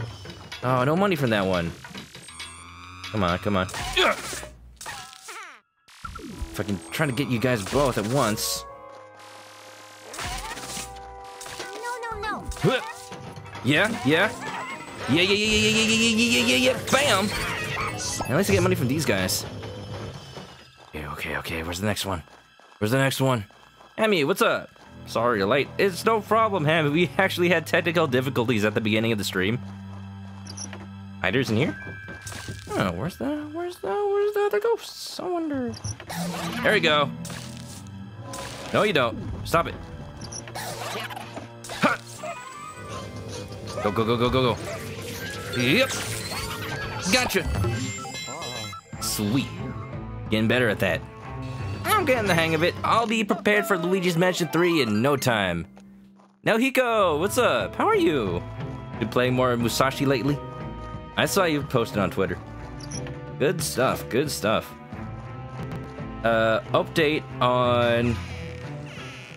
Oh, no money from that one. Come on, come on. Fucking trying to get you guys both at once. No, no, no. Yeah, yeah. Yeah, yeah, yeah, yeah, yeah, yeah, yeah, yeah, yeah, yeah, bam! At least I get money from these guys. Okay, okay, okay, where's the next one? Where's the next one? Hammy, what's up? Sorry you're late. It's no problem, Ham. We actually had technical difficulties at the beginning of the stream. Hiders in here? Oh, where's the, where's the, where's the other ghosts? I wonder. There we go. No, you don't. Stop it. Ha! Go, go, go, go, go, go. Yep. Gotcha. Sweet. Getting better at that. I'm getting the hang of it. I'll be prepared for Luigi's Mansion 3 in no time. Now, Hiko, what's up? How are you? Been playing more Musashi lately? I saw you posted on Twitter. Good stuff, good stuff. Uh, update on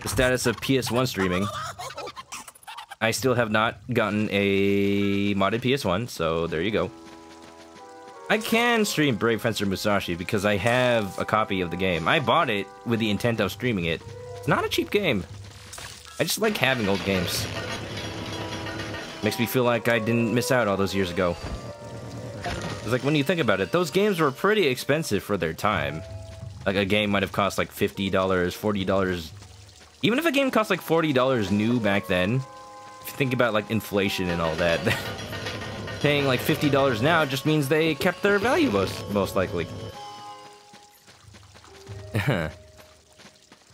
the status of PS1 streaming. I still have not gotten a modded PS1, so there you go. I can stream Brave Fencer Musashi because I have a copy of the game. I bought it with the intent of streaming it. It's not a cheap game. I just like having old games. Makes me feel like I didn't miss out all those years ago. It's like when you think about it, those games were pretty expensive for their time. Like a game might have cost like $50, $40. Even if a game cost like $40 new back then, if you think about like inflation and all that, paying like $50 now just means they kept their value most, most likely.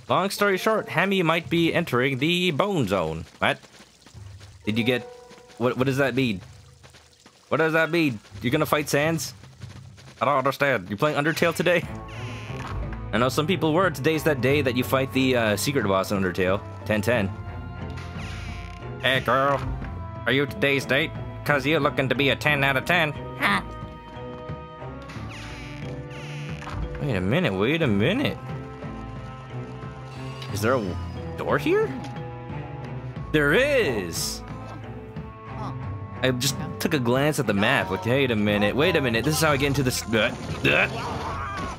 Long story short, Hammy might be entering the Bone Zone. What? Did you get... What, what does that mean? What does that mean? You're gonna fight Sans? I don't understand. You're playing Undertale today? I know some people were. Today's that day that you fight the uh, secret boss in Undertale. 1010. Hey girl, are you today's date? Cause you're looking to be a 10 out of 10. Huh. Wait a minute, wait a minute. Is there a door here? There is! I just took a glance at the map. Like, wait a minute, wait a minute. This is how I get into this. Uh, uh.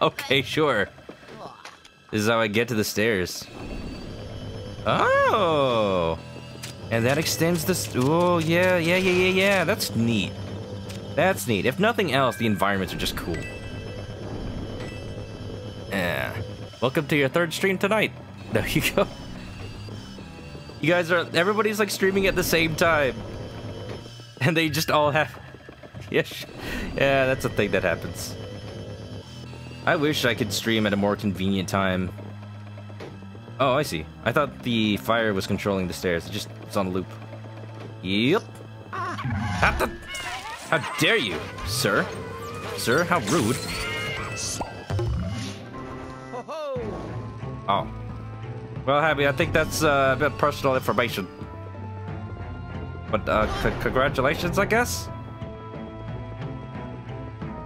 Okay, sure. This is how I get to the stairs. Oh! And that extends this. Oh, yeah, yeah, yeah, yeah, yeah. That's neat. That's neat. If nothing else, the environments are just cool. Yeah. Welcome to your third stream tonight. There you go. You guys are everybody's like streaming at the same time. And they just all have Yeah, yeah, that's a thing that happens. I wish I could stream at a more convenient time. Oh, I see. I thought the fire was controlling the stairs. It just it's on a loop. Yep. How, the, how dare you, sir? Sir, how rude. Oh. Well, Happy, I think that's uh, a bit personal information. But uh, congratulations, I guess.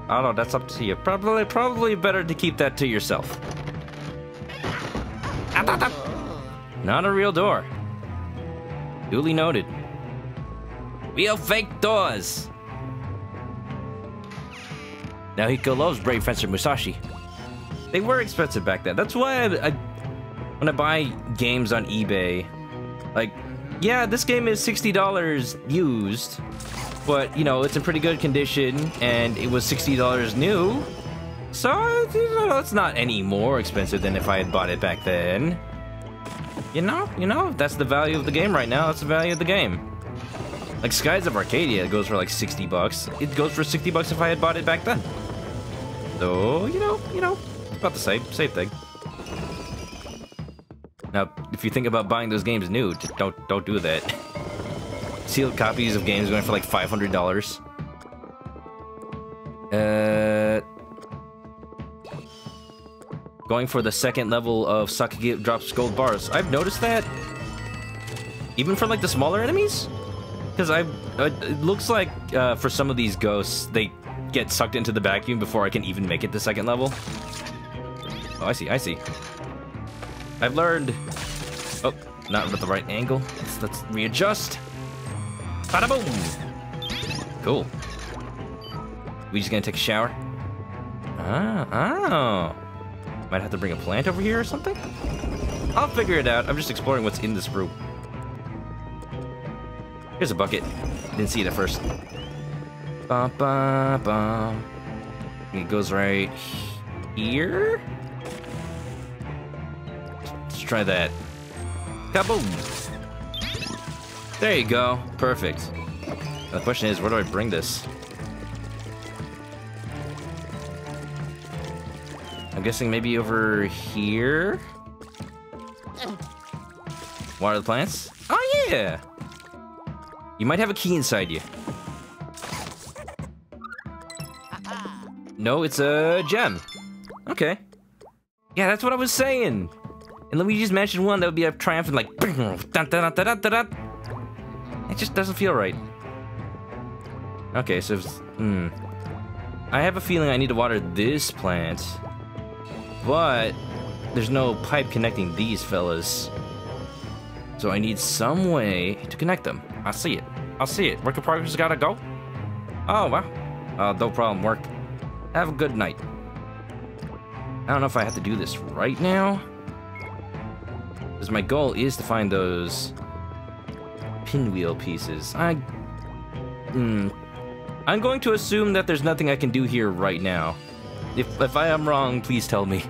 I don't know. That's up to you. Probably, probably better to keep that to yourself. Not a real door. Duly noted. Real fake doors. Now Hiko loves Brave Fencer Musashi. They were expensive back then. That's why I, I when I buy games on eBay, like, yeah, this game is $60 used, but, you know, it's in pretty good condition, and it was $60 new, so, you know, it's not any more expensive than if I had bought it back then. You know, you know, that's the value of the game right now, that's the value of the game. Like, Skies of Arcadia goes for like 60 bucks. It goes for 60 bucks if I had bought it back then. So, you know, you know, about the same, same thing. Now, if you think about buying those games new, just don't don't do that. Sealed copies of games going for like five hundred dollars. Uh, going for the second level of Sakagi drops gold bars. I've noticed that, even for like the smaller enemies, because I uh, it looks like uh, for some of these ghosts they get sucked into the vacuum before I can even make it to second level. Oh, I see, I see. I've learned... Oh, not with the right angle. Let's, let's readjust. Bada boom! Cool. We just gonna take a shower? Ah, oh. Might have to bring a plant over here or something? I'll figure it out. I'm just exploring what's in this room. Here's a bucket. Didn't see it at first. Ba ba ba. It goes right here? Let's try that. Kaboom! There you go. Perfect. Now the question is, where do I bring this? I'm guessing maybe over here? Water the plants? Oh yeah! You might have a key inside you. No, it's a gem. Okay. Yeah, that's what I was saying. In Luigi's Mansion 1, that would be a triumphant like... It just doesn't feel right. Okay, so... Hmm. I have a feeling I need to water this plant. But... There's no pipe connecting these fellas. So I need some way to connect them. I see it. I'll see it. Work in progress gotta go? Oh, wow. Uh, no problem, work. Have a good night. I don't know if I have to do this right now. Because my goal is to find those pinwheel pieces. I... Hmm. I'm going to assume that there's nothing I can do here right now. If, if I am wrong, please tell me.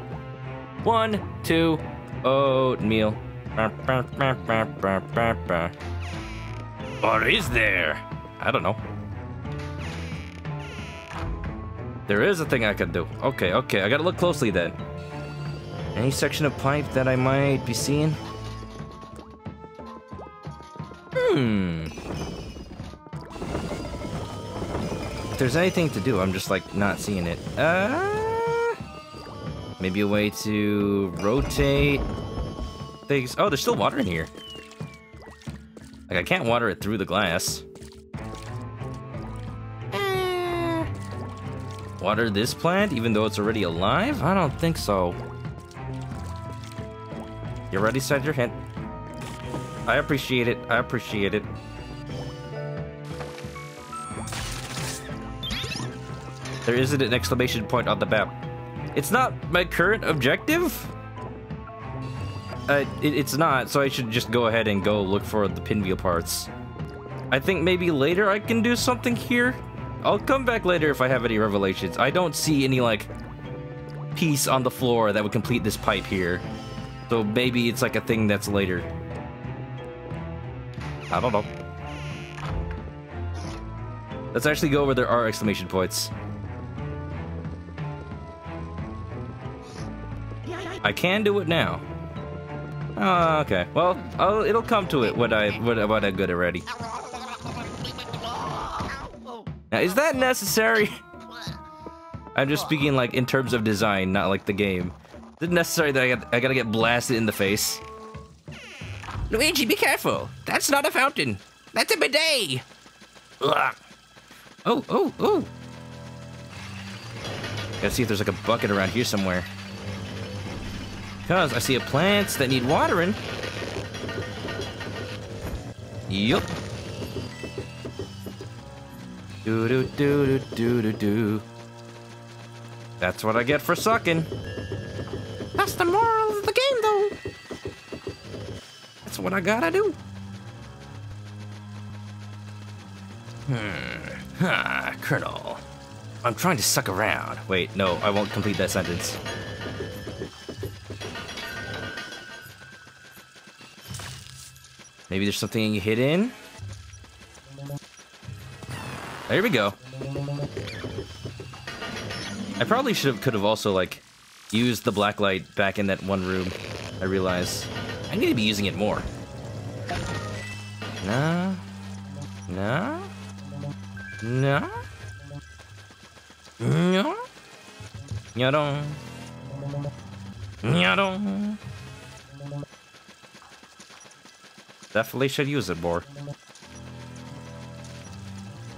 One, two, oatmeal. What is there? I don't know. There is a thing I can do. Okay, okay, I gotta look closely then. Any section of pipe that I might be seeing? Hmm. If there's anything to do, I'm just like not seeing it. Uh, maybe a way to rotate things. Oh, there's still water in here. Like I can't water it through the glass. Eh. Water this plant even though it's already alive? I don't think so. You already said your hint. I appreciate it. I appreciate it. There isn't an exclamation point on the map. It's not my current objective? Uh, it, it's not, so I should just go ahead and go look for the pinwheel parts. I think maybe later I can do something here. I'll come back later if I have any revelations. I don't see any, like, piece on the floor that would complete this pipe here. So maybe it's like a thing that's later. I don't know. Let's actually go where there are exclamation points. I can do it now. Oh, okay. Well, I'll, it'll come to it when I when, when I get it ready. Now, is that necessary? I'm just speaking like in terms of design, not like the game. Is it necessary that I, got, I gotta get blasted in the face? Luigi, be careful. That's not a fountain. That's a bidet. Ugh. Oh, oh, oh. Gotta see if there's like a bucket around here somewhere. Because I see a plants that need watering. Yup. Do do do do do do do. That's what I get for sucking. That's the moral of the game, though. That's what I gotta do. Hmm. Ah, Colonel. I'm trying to suck around. Wait, no, I won't complete that sentence. Maybe there's something hidden? There we go. I probably should have could have also like used the black light back in that one room. I realize I need to be using it more. No. No. No. No. Nyadong. Nyadong. Definitely should use it more.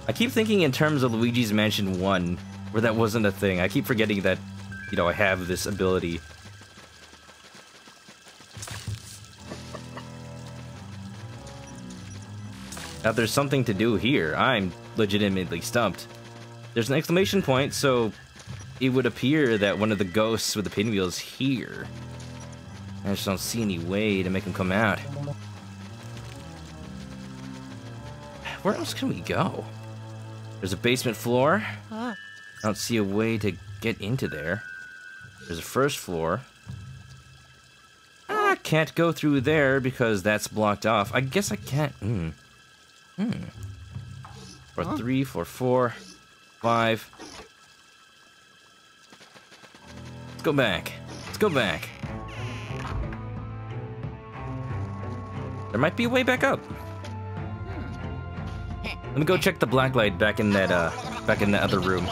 I keep thinking in terms of Luigi's Mansion 1, where that wasn't a thing. I keep forgetting that, you know, I have this ability. Now there's something to do here. I'm legitimately stumped. There's an exclamation point, so it would appear that one of the ghosts with the pinwheel's here. I just don't see any way to make him come out. Where else can we go? There's a basement floor. I don't see a way to get into there. There's a first floor. I can't go through there because that's blocked off. I guess I can't. Hmm. Hmm. For three, for four, five. Let's go back. Let's go back. There might be a way back up. Let me go check the black light back in that uh back in the other room.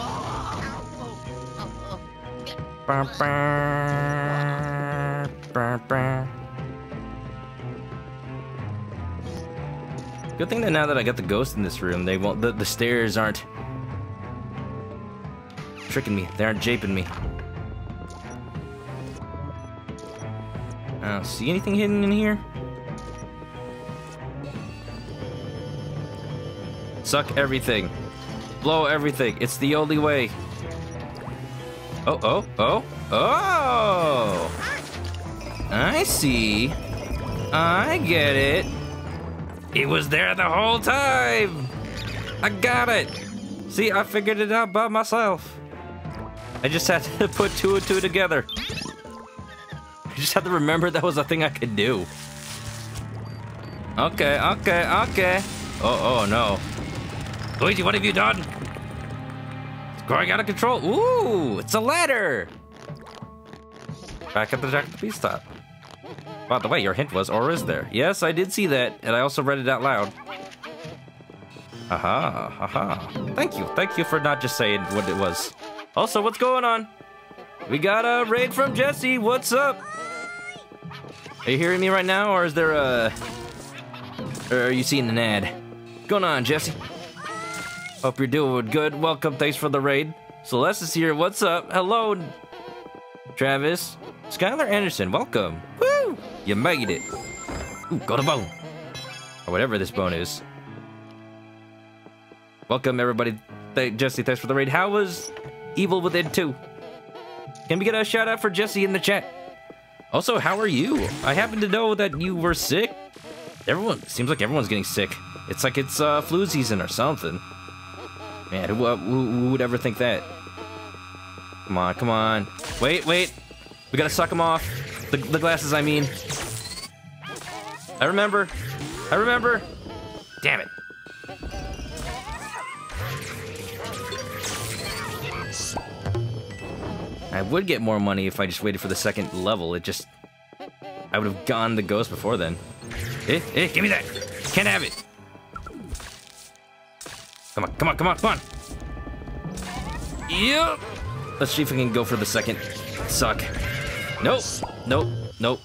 Good thing that now that I got the ghost in this room, they won't the, the stairs aren't tricking me. They aren't japing me. I don't see anything hidden in here. Suck everything. Blow everything. It's the only way. Oh, oh, oh, oh! I see. I get it. It was there the whole time. I got it. See, I figured it out by myself. I just had to put two and two together. I just had to remember that was a thing I could do. Okay, okay, okay. Oh, oh no. Luigi, what have you done? It's growing out of control. Ooh, it's a ladder. Back at the Jack the Beanstalk. By the way, your hint was, or is there? Yes, I did see that, and I also read it out loud. Aha, aha. Thank you, thank you for not just saying what it was. Also, what's going on? We got a raid from Jesse. What's up? Are you hearing me right now, or is there a... Or are you seeing an ad? What's going on, Jesse? Hope you're doing good. Welcome, thanks for the raid. Celeste is here. What's up? Hello, Travis. Skylar Anderson, welcome. Woo! You made it. Ooh, got a bone. Or whatever this bone is. Welcome, everybody. Th Jesse, thanks for the raid. How was Evil Within 2? Can we get a shout out for Jesse in the chat? Also, how are you? I happen to know that you were sick. Everyone, seems like everyone's getting sick. It's like it's uh, flu season or something. Man, who, uh, who, who would ever think that? Come on, come on. Wait, wait. We gotta suck them off. The, the glasses, I mean. I remember. I remember. Damn it. I would get more money if I just waited for the second level. It just... I would have gone the ghost before then. Eh, eh, give me that! Can't have it! Come on, come on, come on, come on! Yep! Let's see if we can go for the second suck. Nope, nope, nope.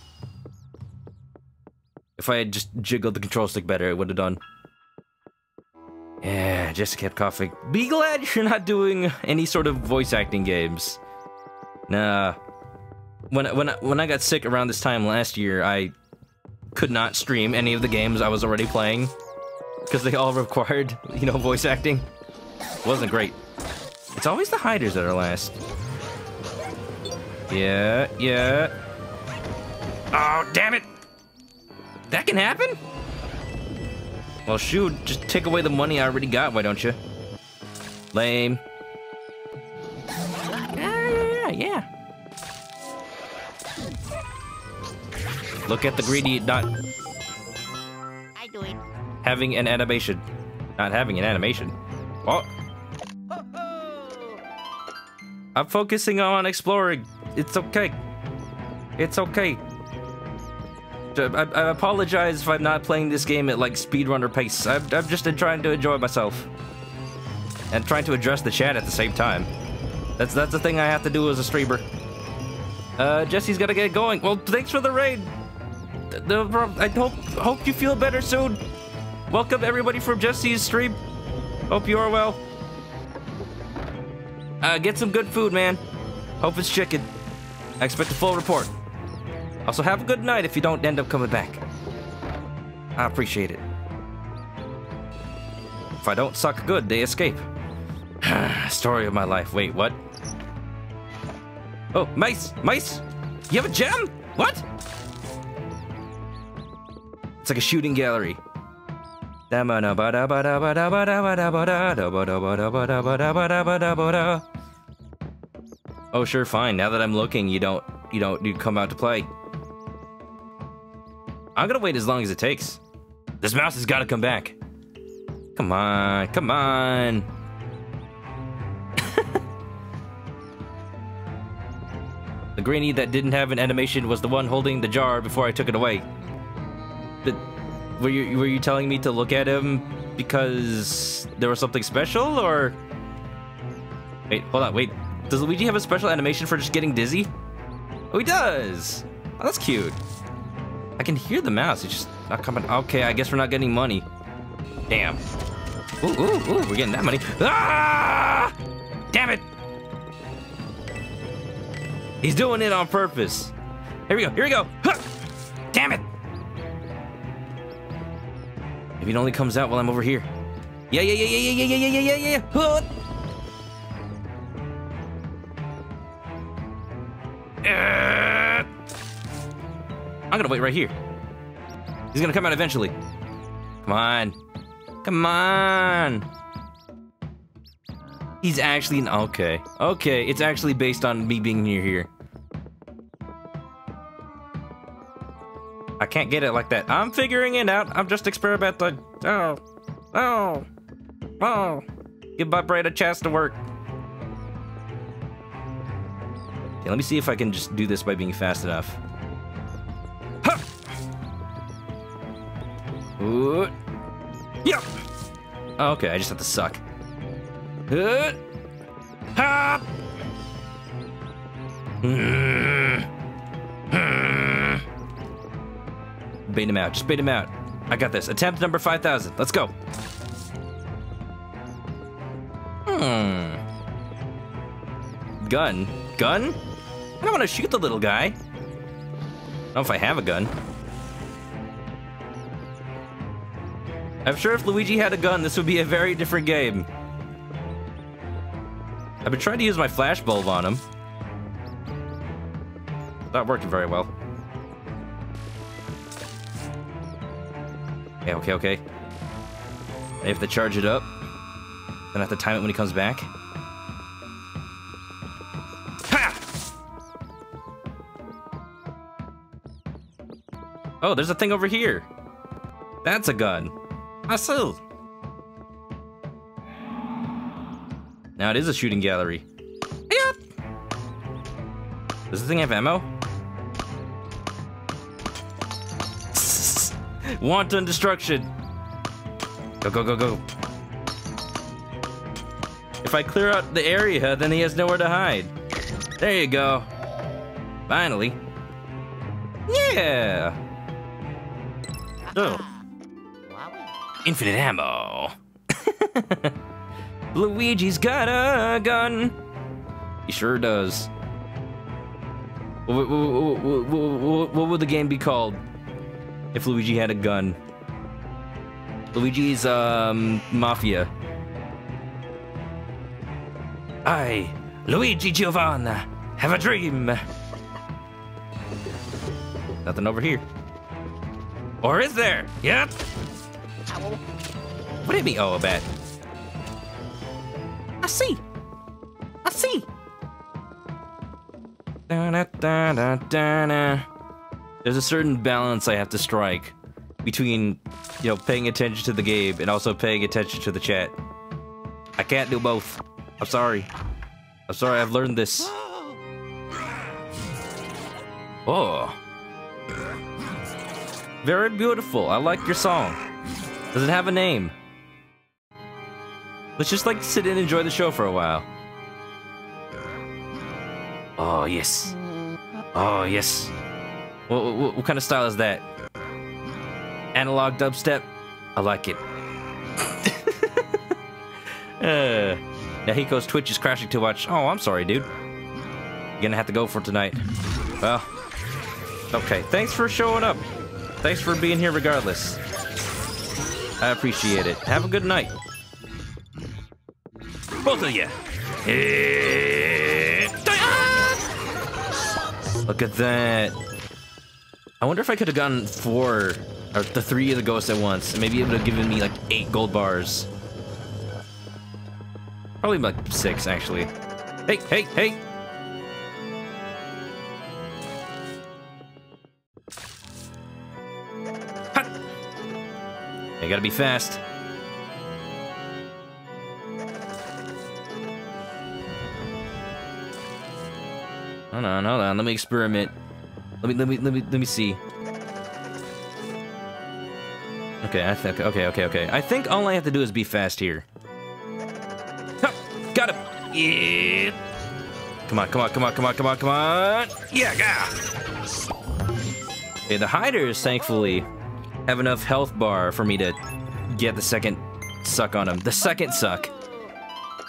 If I had just jiggled the control stick better, it would have done. Yeah, just kept coughing. Be glad you're not doing any sort of voice acting games. Nah. When when when I got sick around this time last year, I could not stream any of the games I was already playing because they all required, you know, voice acting. Wasn't great. It's always the hiders that are last. Yeah, yeah. Oh, damn it! That can happen? Well, shoot, just take away the money I already got, why don't you? Lame. Yeah, yeah, yeah. Look at the greedy not I do it. Having an animation. Not having an animation. What? I'm focusing on exploring. It's okay. It's okay. I, I apologize if I'm not playing this game at like speedrunner pace. I'm, I'm just trying to enjoy myself. And trying to address the chat at the same time. That's that's the thing I have to do as a streamer. Uh, Jesse's gotta get going. Well, thanks for the raid. I hope hope you feel better soon. Welcome everybody from Jesse's stream. Hope you are well. Uh, get some good food, man. Hope it's chicken. I expect a full report. Also, have a good night if you don't end up coming back. I appreciate it. If I don't suck good, they escape. Story of my life. Wait, what? Oh, mice! Mice! You have a gem? What? It's like a shooting gallery. Oh, sure, fine. Now that I'm looking, you don't, you don't, you come out to play. I'm gonna wait as long as it takes. This mouse has got to come back. Come on, come on. the greenie that didn't have an animation was the one holding the jar before I took it away. But were you were you telling me to look at him because there was something special, or? Wait, hold on, wait. Does Luigi have a special animation for just getting dizzy? Oh, he does. Oh, that's cute. I can hear the mouse. It's just not coming. Okay, I guess we're not getting money. Damn. Ooh, ooh, ooh, we're getting that money. Ah! Damn it! He's doing it on purpose. Here we go, here we go. Huh! Damn it! Maybe it only comes out while I'm over here. Yeah, yeah, yeah, yeah, yeah, yeah, yeah, yeah, yeah, yeah, yeah. Uh, I'm gonna wait right here. He's gonna come out eventually. Come on. Come on. He's actually okay. Okay, it's actually based on me being near here. I can't get it like that. I'm figuring it out. I'm just experimenting. Oh, oh, oh. Give my brain a chance to work. Okay, let me see if I can just do this by being fast enough. Huh! Ooh. Yeah. Okay, I just have to suck. Uh. Ha! Mm. Mm. Bait him out. Just bait him out. I got this. Attempt number 5,000. Let's go. Hmm. Gun. Gun? I don't want to shoot the little guy. I don't know if I have a gun. I'm sure if Luigi had a gun, this would be a very different game. I've been trying to use my flash bulb on him. Not working very well. Okay, okay, okay. I have to charge it up. Then I have to time it when he comes back. Ha! Oh, there's a thing over here. That's a gun. See. Now it is a shooting gallery. Yep. Does this thing have ammo? Wanton destruction. Go, go, go, go. If I clear out the area, then he has nowhere to hide. There you go. Finally. Yeah. Oh. Infinite ammo. Luigi's got a gun. He sure does. What, what, what, what, would the game be called if Luigi had a gun? Luigi's um mafia. I, Luigi Giovanna, have a dream. Nothing over here. Or is there? Yep. What did me? Oh, a bat. I see. I see. Da-da-da-da-da-da. There's a certain balance I have to strike between, you know, paying attention to the game and also paying attention to the chat. I can't do both. I'm sorry. I'm sorry. I've learned this. Oh. Very beautiful. I like your song. Does it have a name? Let's just like sit and enjoy the show for a while. Oh yes. Oh yes. What, what, what kind of style is that? Analog dubstep? I like it. uh, Nahiko's Twitch is crashing too much. Oh, I'm sorry, dude. You're gonna have to go for tonight. Well, okay. Thanks for showing up. Thanks for being here regardless. I appreciate it. Have a good night. Both of you. Look at that. I wonder if I could have gotten four, or the three of the ghosts at once. Maybe it would have given me like eight gold bars. Probably like six, actually. Hey, hey, hey! Hut. You gotta be fast. Hold on, hold on. Let me experiment. Let me, let me, let me, let me see. Okay, I think. Okay, okay, okay. I think all I have to do is be fast here. Huh, got him. Yeah. Come on, come on, come on, come on, come on, come on. Yeah, yeah. Okay, the hiders thankfully have enough health bar for me to get the second suck on them. The second suck.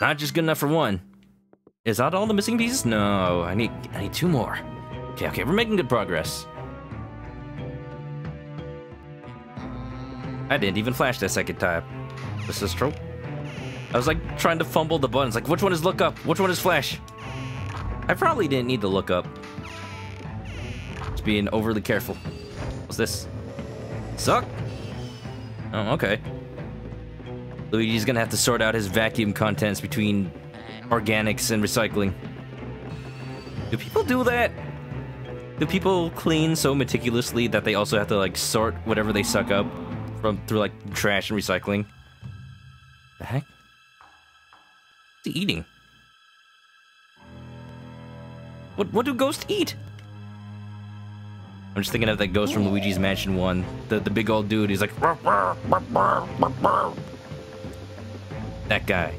Not just good enough for one. Is that all the missing pieces? No, I need I need two more. Okay, okay, we're making good progress. I didn't even flash that second time. This is true. I was like trying to fumble the buttons, like which one is look up, which one is flash? I probably didn't need to look up. Just being overly careful. What's this? Suck? Oh, okay. Luigi's gonna have to sort out his vacuum contents between organics and recycling. Do people do that? Do people clean so meticulously that they also have to like sort whatever they suck up from through like trash and recycling? The heck? What's he eating? What what do ghosts eat? I'm just thinking of that ghost from Luigi's Mansion 1. The the big old dude, he's like that guy.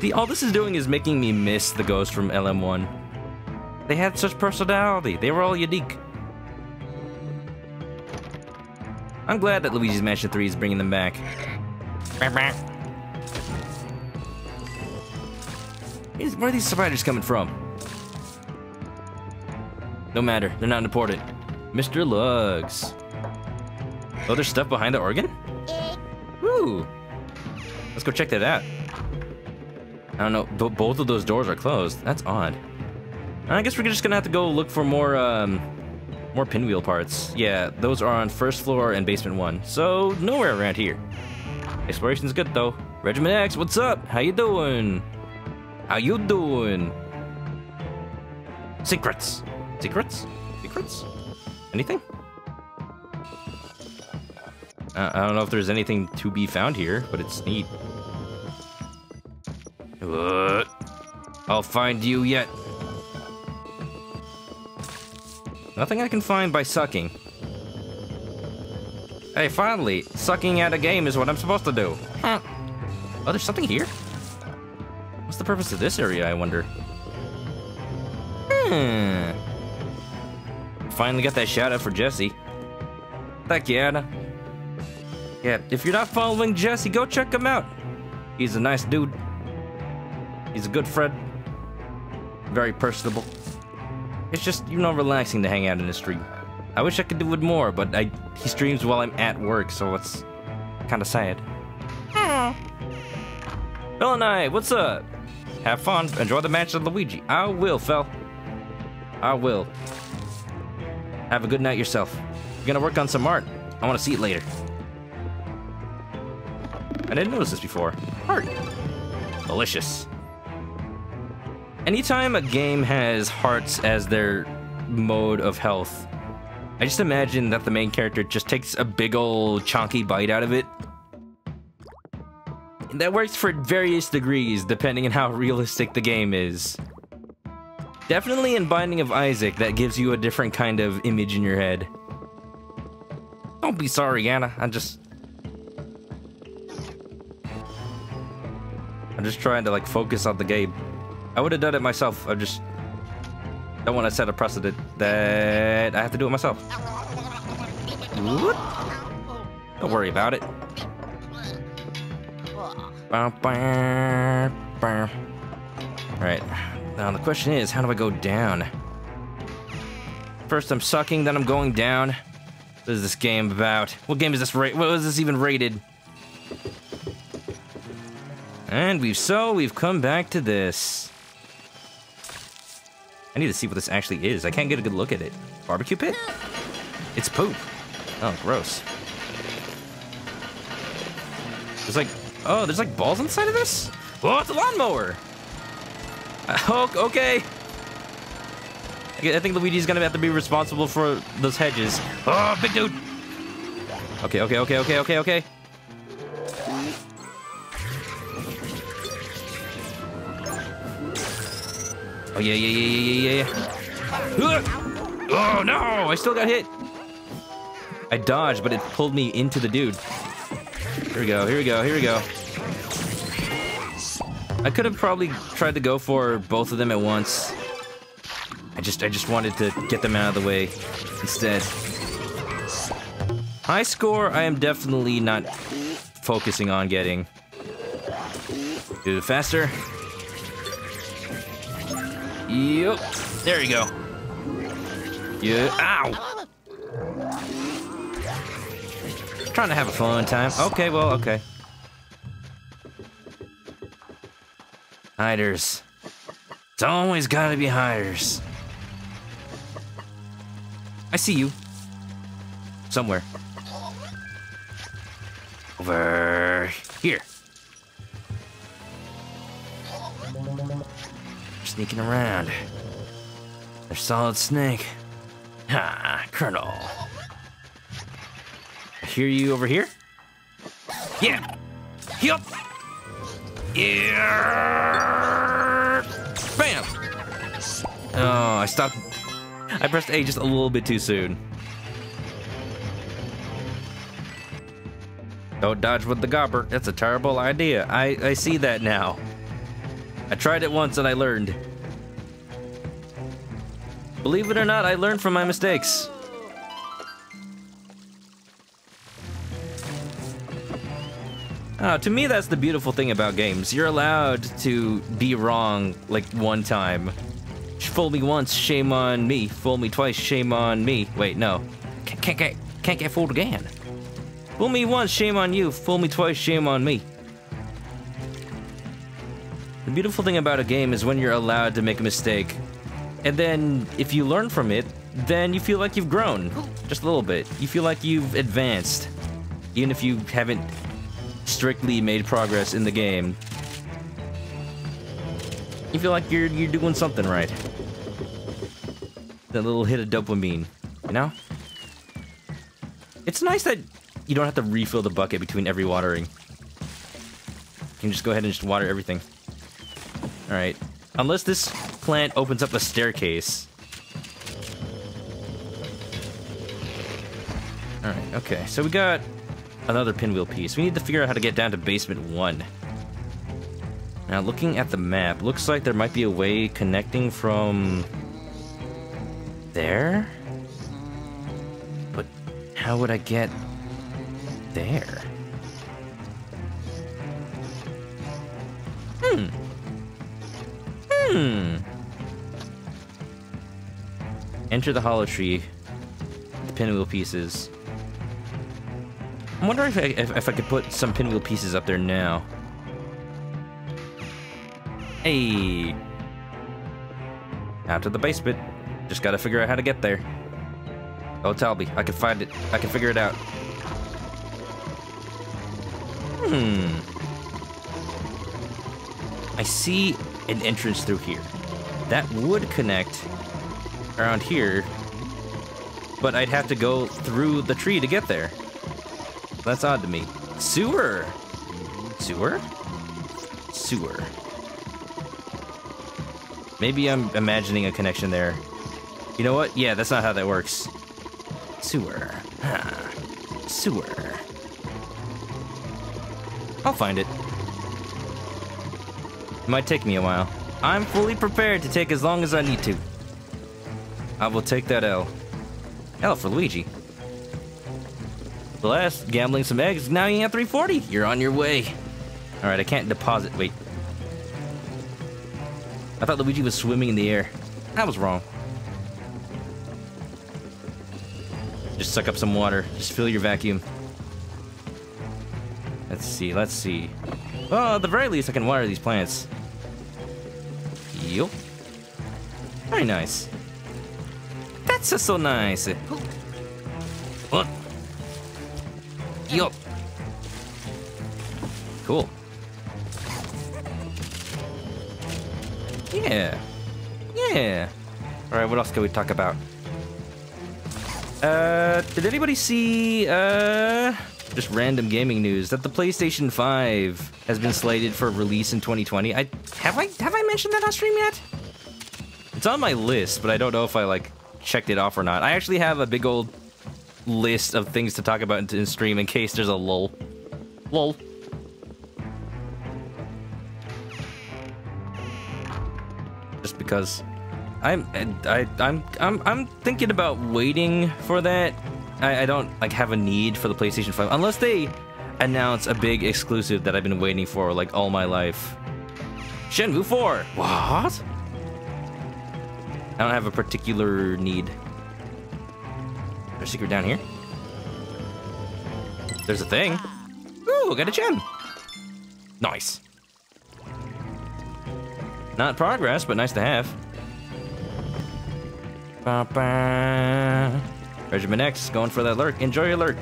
The, all this is doing is making me miss the ghost from LM1. They had such personality. They were all unique. I'm glad that Luigi's Mansion 3 is bringing them back. Where are these spiders coming from? No matter, they're not important. Mr. Lugs. Oh, there's stuff behind the organ? Ooh. Let's go check that out. I don't know, both of those doors are closed. That's odd. I guess we're just gonna have to go look for more, um, more pinwheel parts. Yeah, those are on first floor and basement one, so nowhere around here. Exploration's good though. Regiment X, what's up? How you doing? How you doing? Secrets. Secrets? Secrets? Anything? Uh, I don't know if there's anything to be found here, but it's neat. What? I'll find you yet. Nothing I can find by sucking. Hey, finally, sucking at a game is what I'm supposed to do. Huh. Oh, there's something here? What's the purpose of this area, I wonder? Hmm. Finally got that shout out for Jesse. Thank you, Anna. Yeah, if you're not following Jesse, go check him out. He's a nice dude. He's a good friend. Very personable. It's just, you know, relaxing to hang out in the stream. I wish I could do it more, but I he streams while I'm at work, so it's kind of sad. Hmm. Phil and I, what's up? Have fun. Enjoy the match with Luigi. I will, Phil. I will. Have a good night yourself. You're gonna work on some art. I want to see it later. I didn't notice this before. Art. Delicious. Anytime a game has hearts as their mode of health, I just imagine that the main character just takes a big old chunky bite out of it. And that works for various degrees depending on how realistic the game is. Definitely in Binding of Isaac, that gives you a different kind of image in your head. Don't be sorry, Anna. I'm just... I'm just trying to, like, focus on the game. I would have done it myself. I just don't want to set a precedent that I have to do it myself. Don't worry about it. Alright, now the question is, how do I go down? First I'm sucking, then I'm going down. What is this game about? What game is this rate? What was this even rated? And we've so we've come back to this. I need to see what this actually is. I can't get a good look at it. Barbecue pit? It's poop. Oh, gross. There's like, oh, there's like balls inside of this? Oh, it's a lawnmower. Oh, okay. I think Luigi's gonna have to be responsible for those hedges. Oh, big dude. Okay, okay, okay, okay, okay, okay. Oh, yeah, yeah, yeah, yeah, yeah, yeah. Uh, oh, no! I still got hit. I dodged, but it pulled me into the dude. Here we go, here we go, here we go. I could have probably tried to go for both of them at once. I just, I just wanted to get them out of the way instead. High score, I am definitely not focusing on getting. Do it faster. Yep. There you go. Yeah. Ow. Trying to have a fun time. Okay, well, okay. Hiders. It's always gotta be hiders. I see you. Somewhere. Over here. Sneaking around. They're solid snake. Ha, Colonel. I hear you over here? Yeah. Yup. Yeah. Bam. Oh, I stopped. I pressed A just a little bit too soon. Don't dodge with the gobber. That's a terrible idea. I, I see that now. I tried it once and I learned. Believe it or not, I learned from my mistakes. Uh, to me, that's the beautiful thing about games. You're allowed to be wrong, like, one time. Fool me once, shame on me. Fool me twice, shame on me. Wait, no. Can't, can't, get, can't get fooled again. Fool me once, shame on you. Fool me twice, shame on me. The beautiful thing about a game is when you're allowed to make a mistake. And then, if you learn from it, then you feel like you've grown. Just a little bit. You feel like you've advanced. Even if you haven't strictly made progress in the game. You feel like you're you're doing something right. That little hit of dopamine, you know? It's nice that you don't have to refill the bucket between every watering. You can just go ahead and just water everything. All right. Unless this plant opens up a staircase. All right. Okay. So we got another pinwheel piece. We need to figure out how to get down to basement one. Now, looking at the map, looks like there might be a way connecting from there. But how would I get there? Hmm. Hmm. Enter the hollow tree. The pinwheel pieces. I'm wondering if I, if, if I could put some pinwheel pieces up there now. Hey. Out to the basement. Just gotta figure out how to get there. Oh, Talby, I can find it. I can figure it out. Hmm. I see an entrance through here. That would connect around here, but I'd have to go through the tree to get there. That's odd to me. Sewer! Sewer? Sewer. Maybe I'm imagining a connection there. You know what? Yeah, that's not how that works. Sewer. Huh. Sewer. I'll find it. It might take me a while. I'm fully prepared to take as long as I need to. I will take that L. L for Luigi. Blast, gambling some eggs, now you have 340. You're on your way. Alright, I can't deposit. Wait. I thought Luigi was swimming in the air. I was wrong. Just suck up some water. Just fill your vacuum. Let's see, let's see. Well, at the very least, I can water these plants. Very nice. That's so nice. What? Yup. Cool. Yeah. Yeah. Alright, what else can we talk about? Uh, did anybody see, uh, just random gaming news that the PlayStation 5 has been slated for release in 2020? I, have I, have I mentioned that on stream yet? It's on my list, but I don't know if I, like, checked it off or not. I actually have a big old list of things to talk about in, stream in case there's a lull. Lull. Just because I'm I I'm I'm I'm thinking about waiting for that. I, I don't like have a need for the PlayStation 5 unless they announce a big exclusive that I've been waiting for like all my life. Shenmue 4. What? I don't have a particular need. There's a secret down here. There's a thing. Ooh, got a gem. Nice. Not progress, but nice to have. Ba -ba. Regiment X, going for that lurk. Enjoy your lurk.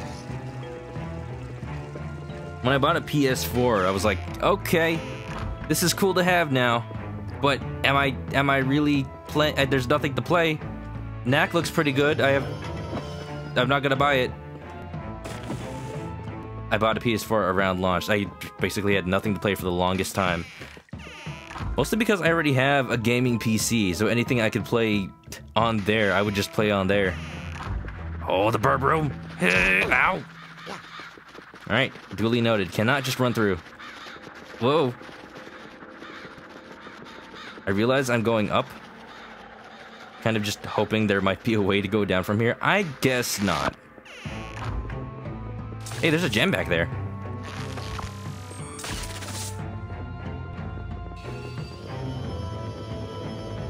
When I bought a PS4, I was like, okay, this is cool to have now, but am I am I really play? uh, There's nothing to play. Knack looks pretty good. I have. I'm not gonna buy it. I bought a PS4 around launch. I basically had nothing to play for the longest time. Mostly because I already have a gaming PC, so anything I could play on there, I would just play on there. Oh, the burb room! Ow! Alright, duly noted. Cannot just run through. Whoa. I realize I'm going up. Kind of just hoping there might be a way to go down from here. I guess not. Hey, there's a gem back there.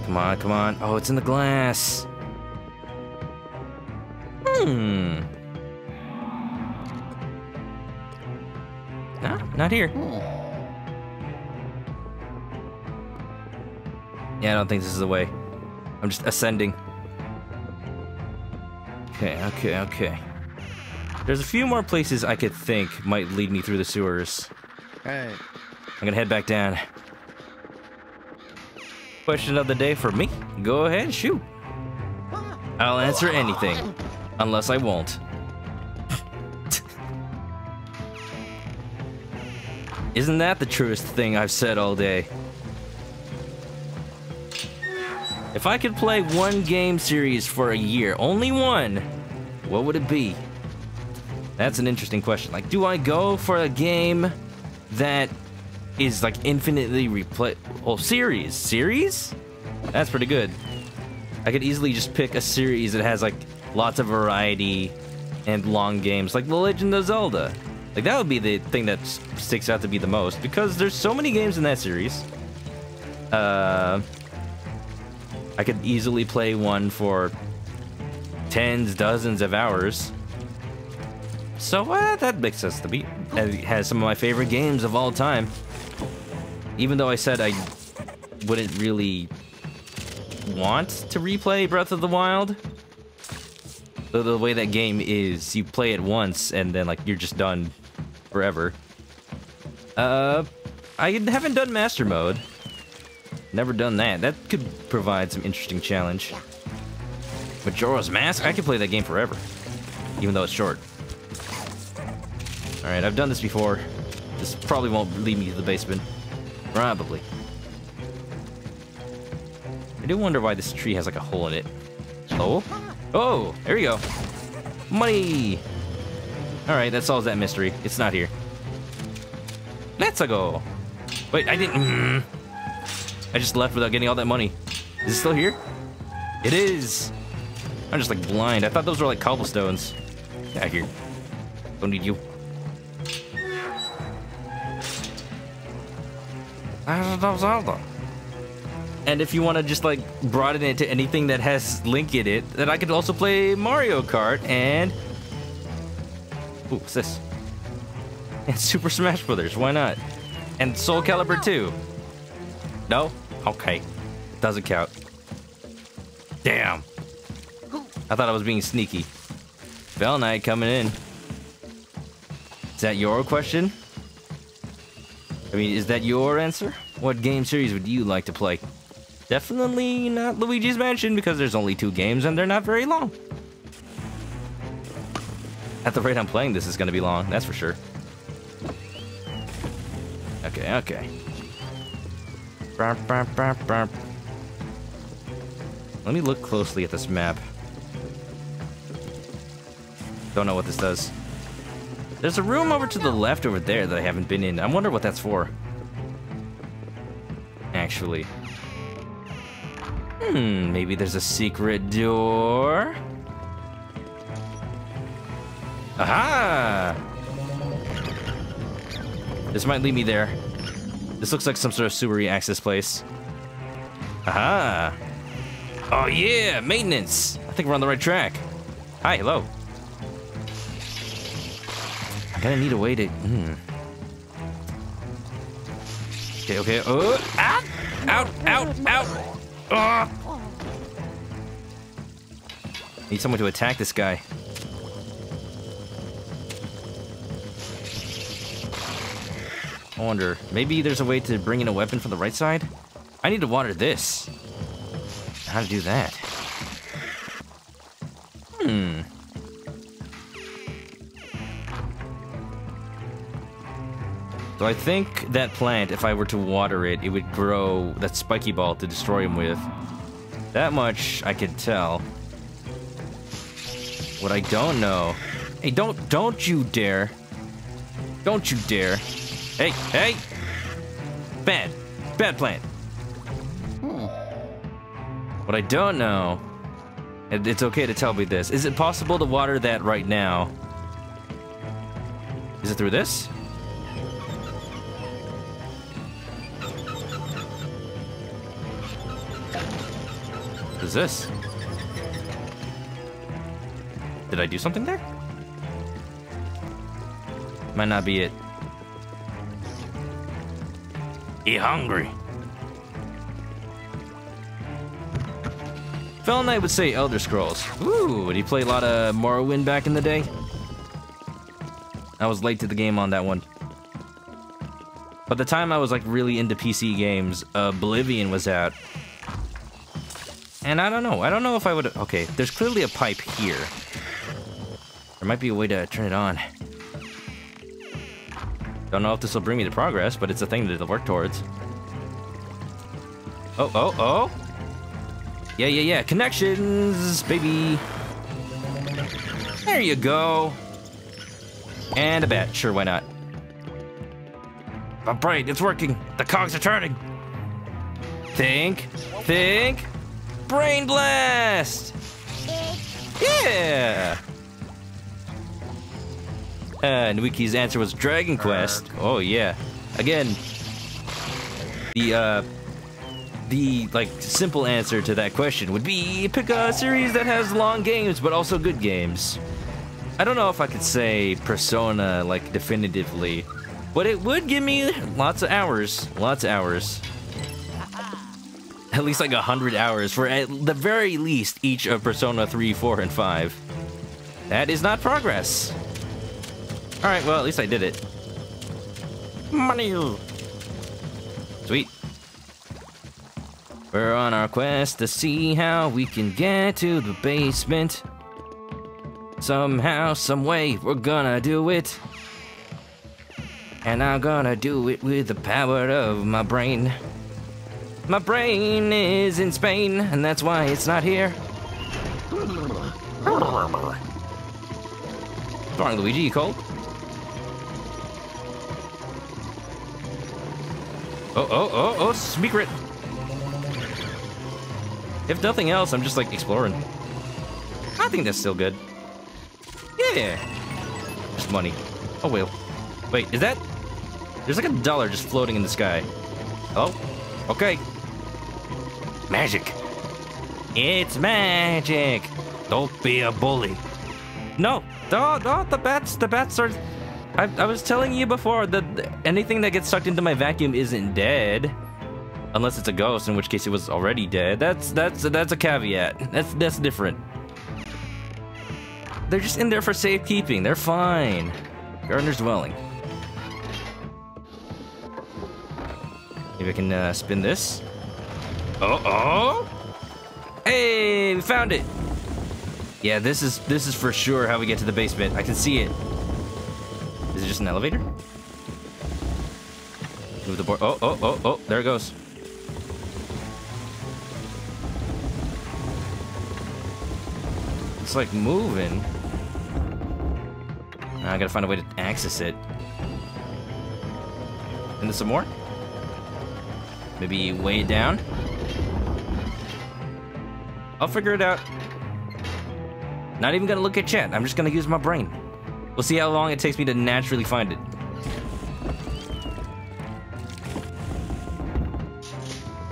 Come on, come on. Oh, it's in the glass. Hmm. Nah, not here. Yeah, I don't think this is the way. I'm just ascending. Okay, okay, okay. There's a few more places I could think might lead me through the sewers. I'm gonna head back down. Question of the day for me? Go ahead, shoot. I'll answer anything. Unless I won't. Isn't that the truest thing I've said all day? If I could play one game series for a year, only one, what would it be? That's an interesting question. Like, do I go for a game that is like infinitely replay? Oh, series, series? That's pretty good. I could easily just pick a series that has like lots of variety and long games, like The Legend of Zelda. Like that would be the thing that sticks out to be the most because there's so many games in that series. Uh, I could easily play one for tens, dozens of hours. So uh, that makes sense to me. It has some of my favorite games of all time. Even though I said I wouldn't really want to replay Breath of the Wild. The, the way that game is, you play it once and then like you're just done forever. Uh, I haven't done Master Mode. Never done that. That could provide some interesting challenge. Majora's Mask? I could play that game forever. Even though it's short. Alright, I've done this before. This probably won't lead me to the basement. Probably. I do wonder why this tree has like a hole in it. Oh? Oh, there we go. Money! Alright, that solves that mystery. It's not here. Let's go. Wait, I didn't. mm. I just left without getting all that money. Is it still here? It is. I'm just like blind. I thought those were like cobblestones. Back here. Don't need you. And if you want to just like broaden it to anything that has Link in it, then I could also play Mario Kart and. Ooh, what's this? And Super Smash Brothers, why not? And Soul Calibur 2. No? Okay. Doesn't count. Damn. I thought I was being sneaky. Fell Knight coming in. Is that your question? I mean, is that your answer? What game series would you like to play? Definitely not Luigi's Mansion because there's only two games and they're not very long. At the rate I'm playing, this is going to be long, that's for sure. Okay, okay. Let me look closely at this map. Don't know what this does. There's a room over to the left over there that I haven't been in. I wonder what that's for. Actually. Hmm, maybe there's a secret door. Aha! This might lead me there. This looks like some sort of sewery access place. Aha! Oh yeah, maintenance! I think we're on the right track. Hi, hello. I gotta need a way to. Hmm. Okay, okay. Oh, ah! Out, out, out! Ah! Need someone to attack this guy. Maybe there's a way to bring in a weapon from the right side? I need to water this. How to do that? Hmm. So I think that plant, if I were to water it, it would grow that spiky ball to destroy him with. That much I could tell. What I don't know... Hey, don't, don't you dare. Don't you dare. Hey, hey! Bad. Bad plant. What I don't know... It's okay to tell me this. Is it possible to water that right now? Is it through this? What is this? Did I do something there? Might not be it. He hungry. Fell Knight would say Elder Scrolls. Ooh, did he play a lot of Morrowind back in the day? I was late to the game on that one. By the time I was like really into PC games, Oblivion was out. And I don't know. I don't know if I would. Okay, there's clearly a pipe here. There might be a way to turn it on. Don't know if this will bring me to progress, but it's a thing to work towards. Oh, oh, oh. Yeah, yeah, yeah. Connections, baby. There you go. And a bat. Sure, why not? My brain, it's working. The cogs are turning. Think, think. Brain blast! Yeah! Uh, Nuiki's answer was Dragon Quest. Oh, yeah. Again, the, uh, the, like, simple answer to that question would be pick a series that has long games, but also good games. I don't know if I could say Persona, like, definitively, but it would give me lots of hours. Lots of hours. At least like a hundred hours for at the very least each of Persona 3, 4, and 5. That is not progress. Alright, well, at least I did it. Money! Sweet. We're on our quest to see how we can get to the basement. Somehow, some way, we're gonna do it. And I'm gonna do it with the power of my brain. My brain is in Spain, and that's why it's not here. What's wrong, Luigi? You cold? Oh, oh, oh, oh, secret! If nothing else, I'm just like exploring. I think that's still good. Yeah. Just money. Oh, well. Wait, is that? There's like a dollar just floating in the sky. Oh, okay. Magic. It's magic. Don't be a bully. No, no, oh, no, the bats, the bats are... I, I was telling you before that anything that gets sucked into my vacuum isn't dead. Unless it's a ghost, in which case it was already dead. That's that's that's a caveat. That's that's different. They're just in there for safekeeping. They're fine. Gardener's dwelling. Maybe I can uh, spin this. Uh oh. Hey, we found it. Yeah, this is this is for sure how we get to the basement. I can see it. Is it just an elevator? Move the board. Oh, oh, oh, oh! There it goes. It's like moving. Now I gotta find a way to access it. And some more? Maybe way down? I'll figure it out. Not even gonna look at chat. I'm just gonna use my brain. We'll see how long it takes me to naturally find it.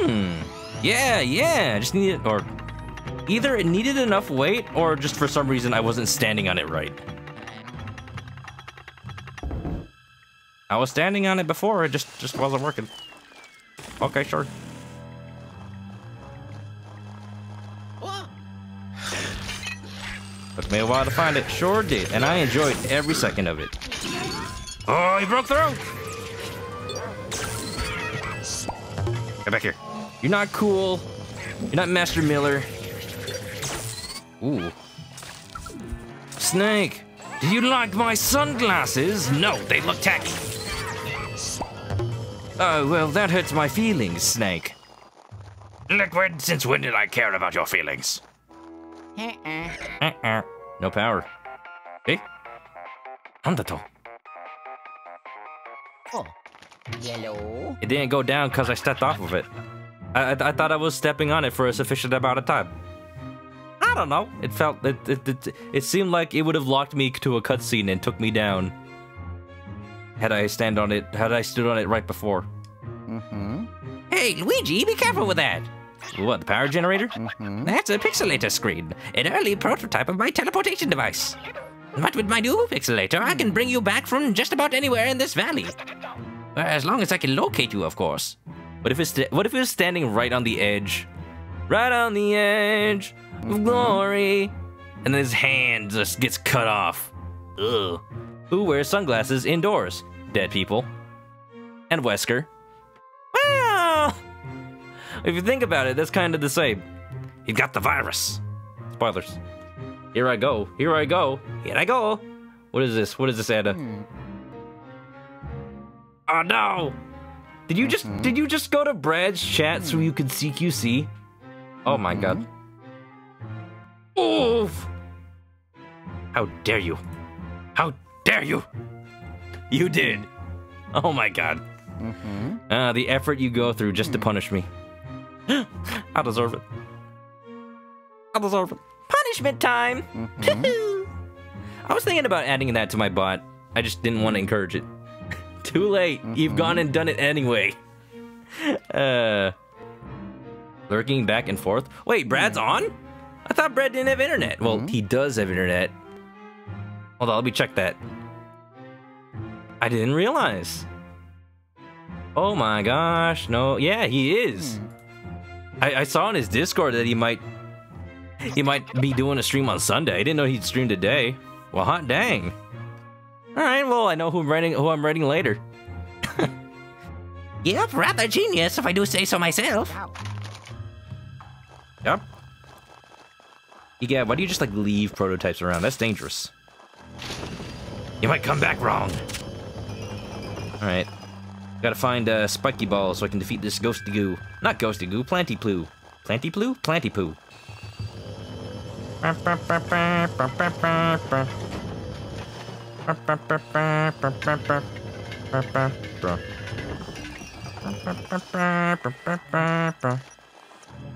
Hmm. Yeah, yeah. I just needed, or either it needed enough weight, or just for some reason I wasn't standing on it right. I was standing on it before, it just just wasn't working. Okay, sure. Took me a while to find it. Sure did. And I enjoyed every second of it. Oh, he broke through! Get back here. You're not cool. You're not Master Miller. Ooh. Snake, do you like my sunglasses? No, they look tacky. Oh, well, that hurts my feelings, Snake. Liquid, since when did I care about your feelings? Uh-uh. No power. Eh? Handato. Oh. Yellow. It didn't go down because I stepped off of it. I, I, I thought I was stepping on it for a sufficient amount of time. I don't know. It felt it it, it, it seemed like it would have locked me to a cutscene and took me down. Had I stand on it, had I stood on it right before. Mm-hmm. Hey, Luigi, be careful with that. What, the power generator? Mm-hmm. That's a pixelator screen, an early prototype of my teleportation device. But with my new pixelator, I can bring you back from just about anywhere in this valley. As long as I can locate you, of course. What if it's what if it was standing right on the edge? Right on the edge of glory. And his hand just gets cut off. Ugh. Who wears sunglasses indoors? Dead people. And Wesker. If you think about it, that's kind of the same. You've got the virus. Spoilers. Here I go. Here I go. Here I go. What is this? What is this, Ada? Hmm. Oh no! Did you just mm-hmm. did you just go to Brad's chat so hmm. you could see QC? Oh my mm-hmm. god. Oof! How dare you? How dare you? You did. Mm. Oh my god. Mm-hmm. Uh, the effort you go through just to mm. punish me. I deserve it. I deserve it. Punishment time! Mm-hmm. I was thinking about adding that to my bot. I just didn't want to encourage it. Too late. You've gone mm-hmm. and done it anyway. Uh, lurking back and forth. Wait, Brad's mm. on? I thought Brad didn't have internet. Well, mm-hmm. he does have internet. Hold on, let me check that. I didn't realize. Oh my gosh, no. Yeah, he is. Mm. I, I saw on his Discord that he might he might be doing a stream on Sunday. I didn't know he'd stream today. Well, hot dang. All right, well, I know who I'm writing who I'm writing later. Yep, rather genius if I do say so myself. Yep. Yeah, why do you just like leave prototypes around? That's dangerous. You might come back wrong. All right. Gotta find a uh, spiky ball so I can defeat this ghosty goo. Not ghosty goo, planty plu. Planty plu? Planty poo.